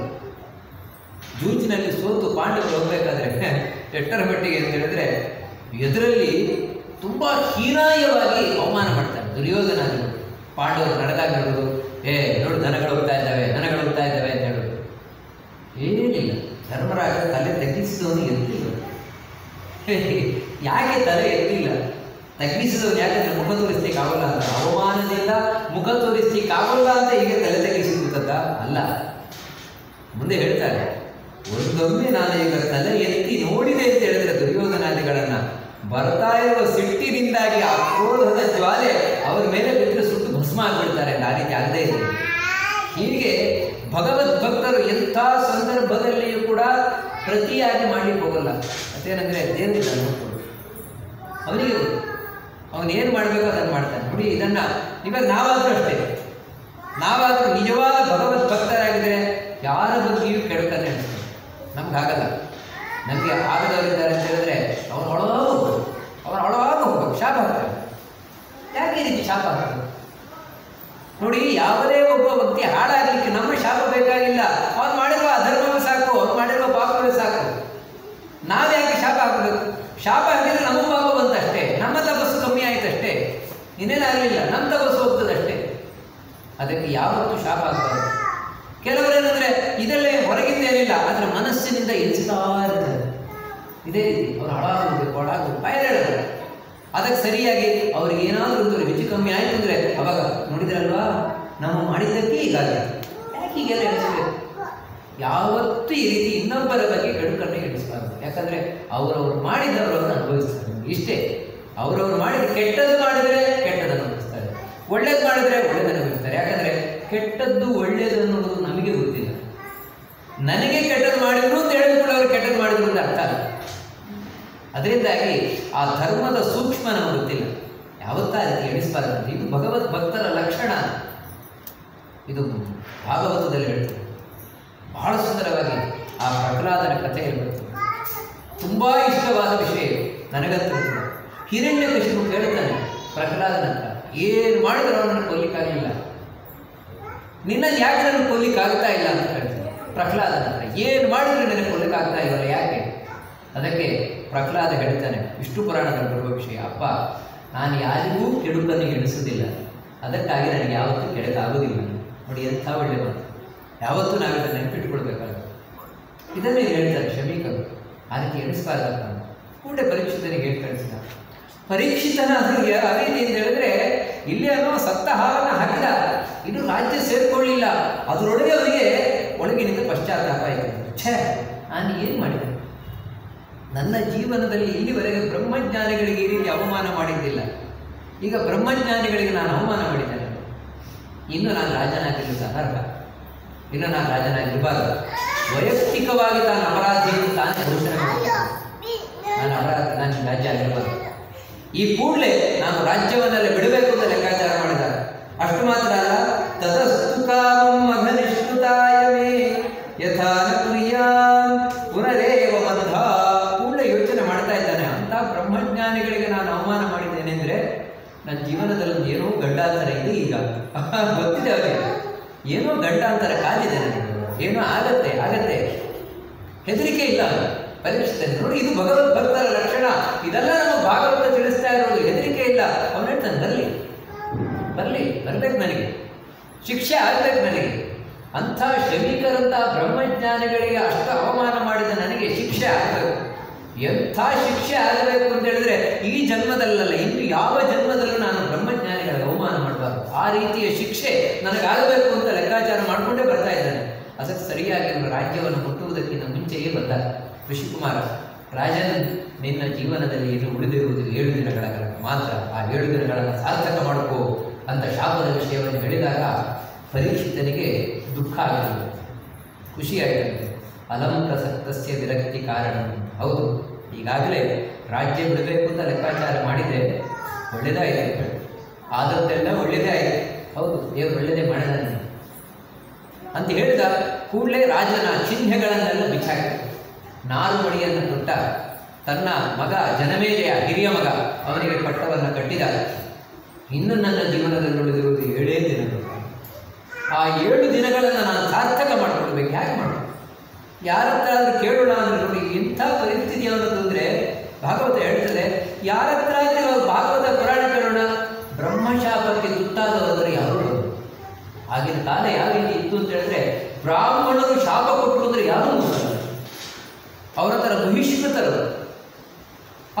ಜೂಜಿನಲ್ಲಿ ಸೋತು ಪಾಂಡವರು ಹೋಗ್ಬೇಕಾದ್ರೆ ಎಟ್ಟರ ಮಟ್ಟಿಗೆ ಅಂತ ಹೇಳಿದ್ರೆ ಎದುರಲ್ಲಿ ತುಂಬ ಹೀನಾಯವಾಗಿ ಅವಮಾನ ಮಾಡ್ತಾರೆ ದುರ್ಯೋಧನಾದಿಗಳು. ಪಾಂಡವರು ನಡೆದಾಗ ಹೇಳೋದು ಏ, ನೋಡು, ದನಗಳು ಹೋಗ್ತಾ ಇದ್ದಾವೆ, ದನಗಳು ಹೋಗ್ತಾ ಇದ್ದಾವೆ ಅಂತ ಹೇಳೋದು. ಏನಿಲ್ಲ. ಧರ್ಮರಾಜ ತಲೆ ತಗ್ಗಿಸಿದವನು ಎತ್ತಿಲ್ಲ ಯಾಕೆ ತಲೆ ಎತ್ತಿಲ್ಲ ತಗ್ಗಿಸಿದವನು ಯಾಕಂದ್ರೆ ಮುಖ ತೋರಿಸ್ಲಿಕ್ಕೆ ಆಗೋಲ್ಲ ಅಂತ ಅವಮಾನದಿಂದ ಮುಖ ತೋರಿಸ್ಲಿಕ್ಕೆ ಆಗೋಲ್ಲ ಅಂತ ಹೀಗೆ ತಲೆ ತಗ್ಗಿಸಿದ ಅಲ್ಲ. ಮುಂದೆ ಹೇಳ್ತಾರೆ, ಒಂದೊಮ್ಮೆ ನಾನು ಈಗ ತಲೆ ಎತ್ತಿ ನೋಡಿದೆ ಅಂತ ಹೇಳಿದ್ರೆ ದುರ್ಯೋಧನಾದಿಗಳನ್ನ ಬರ್ತಾ ಇರುವ ಸಿಟ್ಟಿನಿಂದಾಗಿ ಆ ಕ್ರೋಧದ ಜ್ವಾಲೆ ಅವರ ಮೇಲೆ ಬಿಟ್ಟರೆ ಸುಟ್ಟು ಭಸ್ಮ ಆಗ್ಬಿಡ್ತಾರೆ ಆ ರೀತಿ ಆಗದೇ ಇದೆ. ಹೀಗೆ ಭಗವದ್ ಭಕ್ತರು ಎಂಥ ಸಂದರ್ಭದಲ್ಲಿಯೂ ಕೂಡ ಪ್ರತಿಯಾಗಿ ಮಾಡಲಿಕ್ಕೆ ಹೋಗಲ್ಲ ಮತ್ತೇನಂದ್ರೆ ದೇವರಿಗೆ ನೋಡ್ಕೊಳ್ಳು ಅವನಿಗೆ ಅವನೇನು ಮಾಡಬೇಕು ಅದನ್ನು ಮಾಡ್ತಾನೆ. ನೋಡಿ, ಇದನ್ನು ಇವಾಗ ನಾವಾದರೂ ಅಷ್ಟೇ. ನಾವಾದರೂ ನಿಜವಾದ ಭಗವದ್ ಭಕ್ತರಾಗಿದ್ರೆ ಯಾರ ಬಗ್ಗೆಯೂ ಕೆಡುಕನ್ನೇ ನಮ್ಗೆ ಆಗಲ್ಲ. ನಮಗೆ ಆಗದವರಿದ್ದಾರೆ ಅಂತ ಹೇಳಿದ್ರೆ ಅವನು ಒಳಗೆ ಹೋಗ್ಬೋದು ಅವನು ಒಳಗೆ ಹೋಗ್ಬೇಕು ಶಾಪ ಹಾಕ್ತಾರೆ. ಯಾಕೆ ಈ ರೀತಿ ಶಾಪ ಹಾಕ್ತಾರೆ? ನೋಡಿ, ಯಾವುದೇ ಒಬ್ಬ ವ್ಯಕ್ತಿ ಹಾಳಾಗಲಿಕ್ಕೆ ನಮ್ಮ ಶಾಪ ಬೇಕಾಗಿಲ್ಲ. ಅವ್ನು ಮಾಡಿರುವ ಅಧರ್ಮವೇ ಸಾಕು, ಅವ್ನು ಮಾಡಿರುವ ಪಾಪಗಳು ಸಾಕು. ನಾವ್ಯಾಕೆ ಶಾಪ ಹಾಕಬೇಕು. ಶಾಪ ಹಾಕಿದ್ರೆ ನಮ್ಮ ಪಾಪ ಬಂತಷ್ಟೇ, ನಮ್ಮ ತಪಸ್ಸು ಕಮ್ಮಿ ಆಯ್ತಷ್ಟೇ. ಇನ್ನೇನಾಗಲಿಲ್ಲ ನಮ್ಮ ತಪಸ್ಸು ಹೋಗ್ತದಷ್ಟೇ. ಅದಕ್ಕೆ ಯಾವತ್ತೂ ಶಾಪ ಆಗಬಾರದು ಕೆಲವರೇನಂದ್ರೆ, ಇದಲ್ಲೇ ಹೊರಗಿಂದ ಏನಿಲ್ಲ ಅದರ ಮನಸ್ಸಿನಿಂದ ಎನಿಸ್ತಾ ಇದೇ ರೀತಿ, ಅವ್ರು ಹಾಳಾಗಬೇಕು ಹಾಳಾಗಬೇಕು ಬಾಯಲ್ಲಿ ಹೇಳೋದು ಅದಕ್ಕೆ ಸರಿಯಾಗಿ ಅವ್ರಿಗೆ ಏನಾದರೂ ಹೆಚ್ಚು ಕಮ್ಮಿ ಆಯಿತು ಅಂದರೆ ಅವಾಗ ನೋಡಿದ್ರಲ್ವಾ? ನಾವು ಮಾಡಿದ್ದಕ್ಕೆ ಹೀಗಾಗಿ. ಯಾಕೆ ಹೀಗೆಲ್ಲ ಎಣಿಸ್ಬೇಕು ಯಾವತ್ತೂ ಈ ರೀತಿ ಇನ್ನೊಬ್ಬರ ಬಗ್ಗೆ ಕಡುಕನ್ನು ಎಣಿಸಬಾರ್ದು. ಯಾಕಂದರೆ ಅವರವ್ರು ಮಾಡಿದವರು ಅದನ್ನು ಅನುಭವಿಸ್ತಾರೆ ಇಷ್ಟೇ. ಅವರವ್ರು ಮಾಡಿದ ಕೆಟ್ಟದ್ದು ಮಾಡಿದರೆ ಕೆಟ್ಟದನ್ನು ಅನುಭವಿಸ್ತಾರೆ. ಒಳ್ಳೇದು ಮಾಡಿದರೆ ಒಳ್ಳೇದನ್ನು ಅನುಭವಿಸ್ತಾರೆ. ಯಾಕಂದರೆ ಕೆಟ್ಟದ್ದು ಒಳ್ಳೇದು ಅನ್ನೋದು ನಮಗೆ ಗೊತ್ತಿಲ್ಲ. ನನಗೆ ಕೆಟ್ಟದ್ದು ಮಾಡಿದ್ರು ಅಂತ ಹೇಳಿದ್ರು ಕೂಡ ಅವರು ಕೆಟ್ಟದ್ದು ಮಾಡಿದ್ರು ಅಂತ ಅರ್ಥ ಅಲ್ಲ ಅದರಿಂದಾಗಿ ಆ ಧರ್ಮದ ಸೂಕ್ಷ್ಮ ನಮಗೆ ಗೊತ್ತಿಲ್ಲ ಯಾವತ್ತಾ ಎಣಿಸಬಾರದು. ಇದು ಭಗವದ್ ಭಕ್ತರ ಲಕ್ಷಣ. ಇದು ಭಾಗವತದಲ್ಲಿ ಹೇಳ್ತದೆ. ಬಹಳ ಸುಂದರವಾಗಿ ಆ ಪ್ರಹ್ಲಾದನ ಕಥೆ ಹೇಳ್ಬೇಕು. ತುಂಬ ಇಷ್ಟವಾದ ವಿಷಯ. ನನಗಂತೂ ಕೂಡ. ಹಿರಣ್ಯಕಶಿಪು ಕೇಳ್ತಾನೆ ಪ್ರಹ್ಲಾದನ ಏನು ಮಾಡಿದ್ರು ಅವನನ್ನು ಕೊಲ್ಲಿಕ್ಕಾಗಲಿಲ್ಲ? ನಿನ್ನ ಯಾಕೆ ನನಗೆ ಕೊಲ್ಲಿಕ್ಕಾಗ್ತಾ ಇಲ್ಲ? ಅಂತ ಹೇಳ್ತೀನಿ ಪ್ರಹ್ಲಾದನ ಏನು ಮಾಡಿದ್ರು ನನಗೆ ಕೊಲ್ಲಿಕ್ಕಾಗ್ತಾ ಇಲ್ಲ ಯಾಕೆ? ಅದಕ್ಕೆ ಪ್ರಹ್ಲಾದ ಹೇಳ್ತಾನೆ ವಿಷ್ಣು ಪುರಾಣದಲ್ಲಿ ಬರುವ ವಿಷಯ, ಅಪ್ಪ, ನಾನು ಯಾರಿಗೂ ಕೆಡುಕನ್ನು ಎಣಿಸುವುದಿಲ್ಲ. ಅದಕ್ಕಾಗಿ ನನಗೆ ಯಾವತ್ತೂ ಕೆಡಕಾಗುವುದಿಲ್ಲ. ನೋಡಿ, ಎಂಥ ಒಳ್ಳೆ ಮಾತು. ಯಾವತ್ತೂ ನಾವೆಲ್ಲ ನೆನಪಿಟ್ಕೊಳ್ಬೇಕಾಗುತ್ತೆ ಇದನ್ನೇ ಹೇಳ್ತಾರೆ ಶಮೀಕರು. ಅದಕ್ಕೆ ಅಂತ. ಕೂಡಲೇ ಪರೀಕ್ಷಿತನಿಗೆ ಹೇಳಿ ಕಳಿಸಿದ. ಪರೀಕ್ಷಿತನ ಅದಕ್ಕೆ ಆ ಅಂತ ಹೇಳಿದ್ರೆ, ಇಲ್ಲಿ ಅನ್ನೋ ಸತ್ತ ಹಾವನ್ನ ಹಾಕಿದ? ಇನ್ನು ರಾಜ್ಯ ಸೇರ್ಕೊಳ್ಳಿಲ್ಲ. ಅದರೊಳಗೆ ಅವರಿಗೆ ಒಳಗಿನಿಂದ ಪಶ್ಚಾತ್ತಾಪ ಆಯಿತು. ಛೇ ನಾನು ಏನು ಮಾಡಿದೆ? ನನ್ನ ಜೀವನದಲ್ಲಿ ಇಲ್ಲಿವರೆಗೆ ಬ್ರಹ್ಮಜ್ಞಾನಿಗಳಿಗೆ ಈ ರೀತಿ ಅವಮಾನ ಮಾಡಿದ್ದಿಲ್ಲ. ಈಗ ಬ್ರಹ್ಮಜ್ಞಾನಿಗಳಿಗೆ ನಾನು ಅವಮಾನ ಮಾಡಿದ್ದೇನೆ. ಇನ್ನು ನಾನು ರಾಜನಾಗಿರಲಿಲ್ಲ ಅನರ್ಹ ಇನ್ನು ನಾನು ರಾಜನಾಗಿರಬಾರದು. ವೈಯಕ್ತಿಕವಾಗಿ ತಾನು ಅಪರಾಧಿ ತಾನೇ ಘೋಷಣೆ ನಾನು ಅಪರಾಧ, ನಾನು ರಾಜ್ಯ ಆಗಿರಬಾರದು. ಈ ಕೂಡಲೇ ನಾನು ರಾಜ್ಯವನ್ನೆಲ್ಲ ಬಿಡಬೇಕು ಅಂತ ಲೆಕ್ಕಾಚಾರ ಮಾಡಿದ್ದಾರೆ. ಅಷ್ಟು ಮಾತ್ರ ಅಲ್ಲ ಜೀವನದಲ್ಲಿ ಗಂಡ ಏನೋ ಇದು ಈಗ. ಗೊತ್ತಿದೆ ಅವರಿಗೆ. ಏನೋ ಗಂಡಾಂತರ ಕಾದಿದೆ ನನಗೆ. ಏನೋ ಆಗತ್ತೆ ಆಗತ್ತೆ. ಹೆದರಿಕೆ ಇಲ್ಲ ಪರೀಕ್ಷಿಸ್ತೇನೆ ನೋಡಿ, ಇದು ಭಗವದ್ ಭಕ್ತರ ಲಕ್ಷಣ. ಇದೆಲ್ಲ ನಾವು ಭಾಗವತ ತಿಳಿಸ್ತಾ ಇರೋದು. ಹೆದರಿಕೆ ಇಲ್ಲ. ಅವನು ಹೇಳ್ತಾನೆ, ಬರಲಿ. ಬರಲಿ, ಬರ್ಬೇಕು ನನಗೆ. ಶಿಕ್ಷೆ ಆಗ್ಬೇಕು ನನಗೆ. ಅಂಥ ಶಮೀಕರಂಥ ಬ್ರಹ್ಮಜ್ಞಾನಿಗಳಿಗೆ ಅಷ್ಟು ಅವಮಾನ ಮಾಡಿದ ನನಗೆ ಶಿಕ್ಷೆ ಆಗಬೇಕು. ಎಂಥ ಶಿಕ್ಷೆ ಆಗಬೇಕು ಅಂತ ಹೇಳಿದ್ರೆ ಈ ಜನ್ಮದಲ್ಲಲ್ಲ, ಇನ್ನು ಯಾವ ಜನ್ಮದಲ್ಲೂ ನಾನು ಬ್ರಹ್ಮಜ್ಞಾನಿಗಳಿಗೆ ಅವಮಾನ ಮಾಡಬಾರ್ದು. ಆ ರೀತಿಯ ಶಿಕ್ಷೆ ನನಗಾಗಬೇಕು ಅಂತ ಲೆಕ್ಕಾಚಾರ ಮಾಡಿಕೊಂಡೇ ಬರ್ತಾ ಇದ್ದಾನೆ. ಅದಕ್ಕೆ ಸರಿಯಾಗಿ ರಾಜ್ಯವನ್ನು ಮುಟ್ಟುವುದಕ್ಕಿಂತ ಮುಂಚೆಯೇ ಬಂದ ಋಷಿಕುಮಾರ. ರಾಜನ್ ನಿನ್ನ ಜೀವನದಲ್ಲಿ ಇನ್ನು ಉಳಿದಿರುವುದು ಏಳು ದಿನಗಳ ಮಾತ್ರ ಆ ಏಳು ದಿನಗಳನ್ನು ಸಾರ್ಥಕ ಮಾಡಿಕೋ ಅಂತ ಶಾಪದ ವಿಷಯವನ್ನು ಹೇಳಿದಾಗ ಪರೀಕ್ಷಿತನಿಗೆ ದುಃಖ ಆಗಿದೆ ಖುಷಿಯಾಗಿರುತ್ತೆ ಆಯಿತಂತೆ. ಸಕ್ತಸ್ಯ ಪ್ರಸಕ್ತಸ್ಯ ವಿರಕ್ತಿ ಕಾರಣ. ಹೌದು. ಈಗಾಗಲೇ ರಾಜ್ಯ ಬಿಡಬೇಕು ಅಂತ ಲೆಕ್ಕಾಚಾರ ಮಾಡಿದರೆ ಒಳ್ಳೆಯದಾಯಿತು ಅಂತ ಹೇಳಿ. ಆದದ್ದೆಲ್ಲ ಒಳ್ಳೆಯದೇ ಆಯಿತು. ಹೌದು, ದೇವರು ಒಳ್ಳೆಯದೇ ಮಾಡಿದಾನೆ ಅಂತ. ಹೇಳಿದ ಕೂಡಲೇ ರಾಜನ ಚಿಹ್ನೆಗಳನ್ನೆಲ್ಲ ಬಿಚ್ಚಾಕಿ ನಾರು ಮಡಿಯನ್ನು ಕೊಟ್ಟ ತನ್ನ ಮಗ ಜನಮೇಜಯ ಹಿರಿಯ ಮಗ ಅವನಿಗೆ ಪಟ್ಟವನ್ನು ಕಟ್ಟಿದ ಇನ್ನು ನನ್ನ ಜೀವನದಲ್ಲಿ ಉಳಿದಿರುವುದು ಏಳೇ ದಿನಗಳು. ಆ ಏಳು ದಿನಗಳನ್ನು ನಾನು ಸಾರ್ಥಕ ಮಾಡಿಕೊಡ್ಬೇಕು ಹೇಗೆ ಮಾಡೋದು ಯಾರ ಹತ್ರ ಆದರೂ ಕೇಳೋಣ ಅಂದ್ರೆ ನೋಡಿ, ಎಂಥ ಪರಿಸ್ಥಿತಿ ಅನ್ನೋದು ಅಂದರೆ ಭಾಗವತ ಹೇಳ್ತದೆ ಯಾರ ಹತ್ರ ಆದರೆ ಭಾಗವತ ಪುರಾಣ ಕೇಳೋಣ, ಬ್ರಹ್ಮಶಾಪಕ್ಕೆ ತುತ್ತಾದವರೆಂದರೆ ಯಾರು ಆಗಿನ ಕಾಲ ಯಾವ ರೀತಿ ಇತ್ತು ಅಂತ ಹೇಳಿದ್ರೆ, ಬ್ರಾಹ್ಮಣರು ಶಾಪ ಕೊಟ್ಟರು ಅಂದರೆ ಯಾರೂ ಅವರ? ಹತ್ರ ಬಹಿಷ್ಕೃತರು.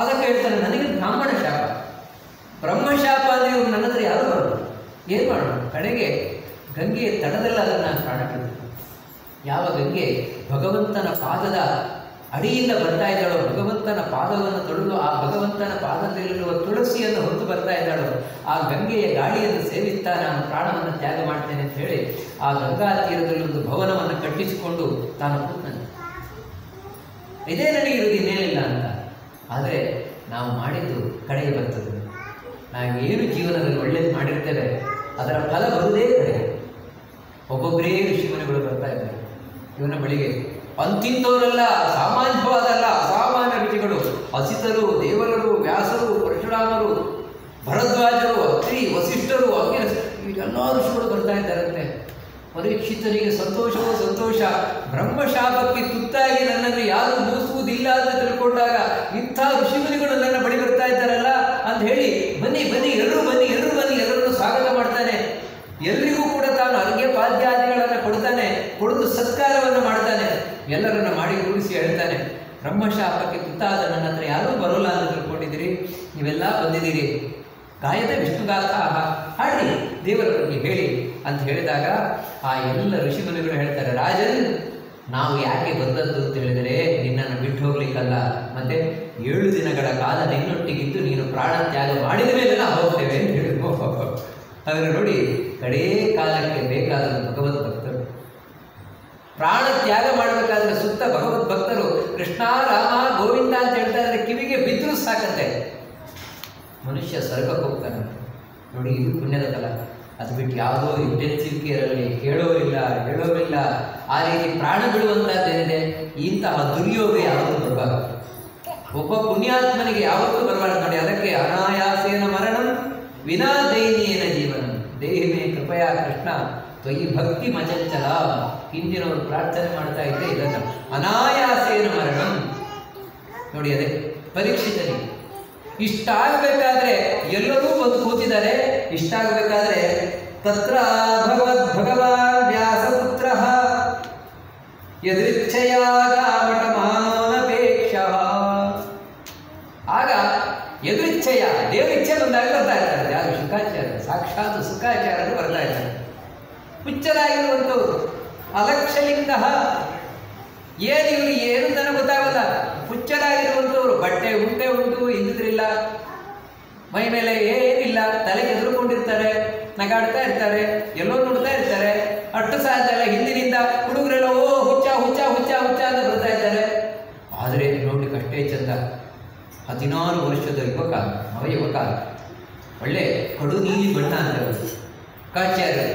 ಅದಕ್ಕೆ ಹೇಳ್ತಾರೆ, ನನಗೆ ಬ್ರಾಹ್ಮಣ ಶಾಪ. ಬ್ರಹ್ಮಶಾಪ ಅಂದರೆ ಇವರು ನನ್ನ ಹತ್ರ ಯಾರು ಬರೋದು ಏನು ಮಾಡೋಣ ಕಡೆಗೆ ಗಂಗೆಯ ತಡದಲ್ಲಿ ಅದನ್ನು ಕಾಣಬೇಕು ಯಾವ ಗಂಗೆ ಭಗವಂತನ ಪಾದದ ಅಡಿಯಿಂದ ಬರ್ತಾ ಇದ್ದಾಳೋ, ಭಗವಂತನ ಪಾದವನ್ನು ತೊಳೆದು ಆ ಭಗವಂತನ ಪಾದದಲ್ಲಿರುವ ತುಳಸಿಯನ್ನು ಹೊತ್ತು ಬರ್ತಾ ಇದ್ದಾಳೋ, ಆ ಗಂಗೆಯ ಗಾಳಿಯನ್ನು ಸೇವಿಸ್ತಾ ನಾನು ಪ್ರಾಣವನ್ನು ತ್ಯಾಗ ಮಾಡ್ತೇನೆ ಅಂತ ಹೇಳಿ ಆ ಗಂಗಾ ತೀರದಲ್ಲಿ ಒಂದು ಭವನವನ್ನು ಕಟ್ಟಿಸಿಕೊಂಡು ತಾನು ಕೂತನು. ಇದೇ ನನಗೆ ಇರುವುದು ಇನ್ನೇನಿಲ್ಲ ಅಂತ. ಆದರೆ ನಾವು ಮಾಡಿದ್ದು ಕಡೆಗೆ ಬರ್ತದೆ. ನಾವು ಏನು ಜೀವನದಲ್ಲಿ ಒಳ್ಳೇದು ಮಾಡಿರ್ತೇವೆ, ಅದರ ಫಲ ಬರುವುದೇ ಕಡೆಗೆ. ಒಬ್ಬೊಬ್ಬರೇ ಋಷಿಮುನಿಗಳು ಬರ್ತಾ ಇದ್ದಾರೆ. ಇವನ ಬಳಿಗೆ ಅಂತಿಂತವರೆಲ್ಲ ಸಾಮಾನ್ಯವಾದಲ್ಲ ಅಸಾಮಾನ್ಯ ಋಷಿಗಳು ಹಸಿತರು ದೇವರರು, ವ್ಯಾಸರು, ಪರಶುರಾಮರು, ಭರದ್ವಾಜರು, ಅತ್ರಿ, ವಸಿಷ್ಠರು ಅಗ್ನಿ ಎಲ್ಲ ಋಷಿಗಳು ಬರ್ತಾ ಇದ್ದಾರಂತೆ. ಪರೀಕ್ಷಿತನಿಗೆ ಸಂತೋಷವೋ, ಸಂತೋಷ. ಬ್ರಹ್ಮಶಾಪಕ್ಕೆ ತುತ್ತಾಗಿ ನನ್ನನ್ನು ಯಾರು ಮೂಸುವುದಿಲ್ಲ ಅಂತ ತಿಳ್ಕೊಂಡಾಗ ಇಂಥ ಋಷಿಮುನಿಗಳು ನನ್ನ ಬಳಿ ಬರ್ತಾ ಇದ್ದಾರಲ್ಲ ಅಂತ ಹೇಳಿ, ಬನ್ನಿ ಬನ್ನಿ ಎಲ್ಲರೂ ಬನ್ನಿ ಎಲ್ಲರೂ ಬನ್ನಿ ಎಲ್ಲರನ್ನು ಸ್ವಾಗತ ಮಾಡ್ತಾನೆ. ಎಲ್ರಿಗೂ ತಾನು ಅರ್ಘ್ಯ ಪಾದ್ಯಾದಿಗಳನ್ನು ಕೊಡ್ತಾನೆ, ಕೊಡುದು ಸತ್ಕಾರವನ್ನು ಮಾಡ್ತಾನೆ. ಎಲ್ಲರನ್ನ ಮಾಡಿ ಕೂಡಿಸಿ ಹೇಳ್ತಾನೆ ಬ್ರಹ್ಮಶಾಪಕ್ಕೆ ತುತ್ತಾದ ನನ್ನ ಹತ್ರ ಯಾರೂ ಬರೋಲ್ಲ ಅಂತ ತಿಳ್ಕೊಂಡಿದ್ದೀರಿ? ನೀವೆಲ್ಲ ಬಂದಿದ್ದೀರಿ. ಗಾಯದ ವಿಷ್ಣುಗಾಥ ಹಾಡಿ ದೇವರ ಬಗ್ಗೆ ಹೇಳಿ. ಅಂತ ಹೇಳಿದಾಗ ಆ ಎಲ್ಲ ಋಷಿಮುನಿಗಳು ಹೇಳ್ತಾರೆ, ರಾಜನ್, ನಾವು ಯಾಕೆ ಬಂದದ್ದು ಅಂತ ಹೇಳಿದರೆ ನಿನ್ನನ್ನು ಬಿಟ್ಟು ಹೋಗ್ಲಿಕ್ಕಲ್ಲ. ಮತ್ತೆ ಏಳು ದಿನಗಳ ಕಾಲ ನಿನ್ನೊಟ್ಟಿಗಿದ್ದು ನೀನು ಪ್ರಾಣ ತ್ಯಾಗ ಮಾಡಿದ ಮೇಲೆ ನಾವು ಹೋಗ್ತೇವೆ. ಅಂತ ಹೇಳಿದ್ರು. ಅದನ್ನು ನೋಡಿ ಕಡೇ ಕಾಲಕ್ಕೆ ಬೇಕಾದ ಭಗವದ್ ಭಕ್ತರು. ಪ್ರಾಣ ತ್ಯಾಗ ಮಾಡಬೇಕಾದ್ರೆ ಸುತ್ತ ಭಗವದ್ ಭಕ್ತರು, ಕೃಷ್ಣ, ರಾಮ, ಗೋವಿಂದ ಅಂತ ಹೇಳ್ತಾ ಇದ್ರೆ ಕಿವಿಗೆ ಬಿದ್ದರೂ ಸಾಕಂತೆ. ಮನುಷ್ಯ ಸ್ವರ್ಗಕ್ಕೆ ಹೋಗ್ತಾನೆ. ನೋಡಿ ಇದು ಪುಣ್ಯದ ಕಲ. ಅದು ಬಿಟ್ಟು ಯಾವುದೋ ಇಂಟೆನ್ಸಿವ್ ಕೇರಲ್ಲಿ ಕೇಳೋರಿಲ್ಲ, ಹೇಳೋರಿಲ್ಲ. ಆ ರೀತಿ ಪ್ರಾಣ ಬಿಡುವಂಥದ್ದೇನಿದೆ ಇಂತಹ ದುರ್ಯೋಗ ಯಾವುದು ಬರಬಾರದು. ಒಬ್ಬ ಪುಣ್ಯಾತ್ಮನಿಗೆ ಯಾವತ್ತೂ ಬರಬಾರದು. ನೋಡಿ ಅದಕ್ಕೆ ಅನಾಯಾಸೇನ ಮರಣಂ ವಿನಾ ದೈನ್ಯೇನ ಜೀವನ ದೇಹಿಮೆ ಕೃಪಯಾ ಕೃಷ್ಣ, ತ್ವಯಿ ಭಕ್ತಿ ಮಚಂಚಲ. ಹಿಂದಿನವರು ಪ್ರಾರ್ಥನೆ ಮಾಡ್ತಾ ಇದ್ದೆ ಇದನ್ನು. ಅನಾಯಾಸೇನ ಮರಣಂ. ನೋಡಿ ಅದೇ ಪರೀಕ್ಷಿತನಿಗೆ ಇಷ್ಟ ಆಗಬೇಕಾದ್ರೆ ಎಲ್ಲರೂ ಬಂದು ಕೂತಿದ್ದಾರೆ. ಇಷ್ಟ ಆಗಬೇಕಾದ್ರೆ ತತ್ರ ಭಗವದ್ ಭಗವಾನ್ ವ್ಯಾಸಪುತ್ರ ಮಾನಪೇಕ್ಷ ಆಗ ಎದುರಿಚ್ಛೆಯ ದೇವರಿಚ್ಛೆ ಬಂದಾಗ ಬರ್ತಾ ಇರ್ತಾರೆ. ಸಾಕ್ಷಾತ್ ಸುಖಾಚಾರ್ಯರು ಬರ್ತಾ ಇದ್ದಾರೆ ಹುಚ್ಚರಾಗಿರುವಂಥವ್ರು ಅಲಕ್ಷಲಿಂಗ ಏನು ಇವರು, ಏನು ನನಗೆ ಗೊತ್ತಾಗಲ್ಲ. ಹುಚ್ಚರಾಗಿರುವಂಥವ್ರು, ಬಟ್ಟೆ ಉಂಟೆ ಉಂಟು ಇದ್ದಿದ್ರಿಲ್ಲ ಮೈ ಮೇಲೆ ಏನಿಲ್ಲ, ತಲೆ ಎದುರುಕೊಂಡಿರ್ತಾರೆ, ನಗಾಡ್ತಾ ಇರ್ತಾರೆ, ಎಲ್ಲೋ ನೋಡ್ತಾ ಇರ್ತಾರೆ. ಅಟ್ಟು ಸಾಧ್ಯಲ್ಲ ಹಿಂದಿನಿಂದ ಹುಡುಗರೆಲ್ಲ, ಓ, ಹುಚ್ಚ ಹುಚ್ಚ ಹುಚ್ಚ ಹುಚ್ಚ ಅಂತ ಬರ್ತಾ ಇದ್ದಾರೆ. ಆದರೆ ನೋಡ್ಲಿಕ್ಕೆ ಅಷ್ಟೇ ಚಂದ. ಹದಿನಾರು ವರ್ಷದ ಯುವಕ, ನವ ಯುವಕ. ಒಳ್ಳೆ ಕಡು ನೀಲಿ ಬಣ್ಣ ಅಂತ ಶುಕಾಚಾರ್ಯರು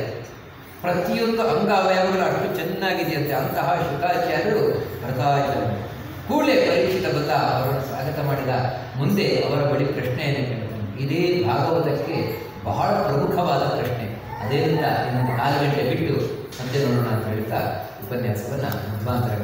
ಪ್ರತಿಯೊಂದು ಅಂಗ ಅವಯವಗಳು ಅಷ್ಟು ಚೆನ್ನಾಗಿದೆಯಂತೆ. ಅಂತಹ ಶುಕಾಚಾರ್ಯರು ಪ್ರಕಾಶನ ಕೂಡಲೇ ಪರೀಕ್ಷಿತ ಬಂದ ಅವರನ್ನು ಸ್ವಾಗತ ಮಾಡಿದ ಮುಂದೆ ಅವರ ಬಳಿ ಪ್ರಶ್ನೆಯನ್ನು ಕೇಳ್ತಾನೆ ಇದೇ ಭಾಗವತಕ್ಕೆ ಬಹಳ ಪ್ರಮುಖವಾದ ಪ್ರಶ್ನೆ. ಅದರಿಂದ ಇನ್ನೊಂದು ನಾಲ್ಕು ಗಂಟೆ ಬಿಟ್ಟು ಸಂಜೆ ನೋಡೋಣ ಅಂತ ಹೇಳ್ತಾ ಉಪನ್ಯಾಸವನ್ನು ಮಧ್ವಾಂತರ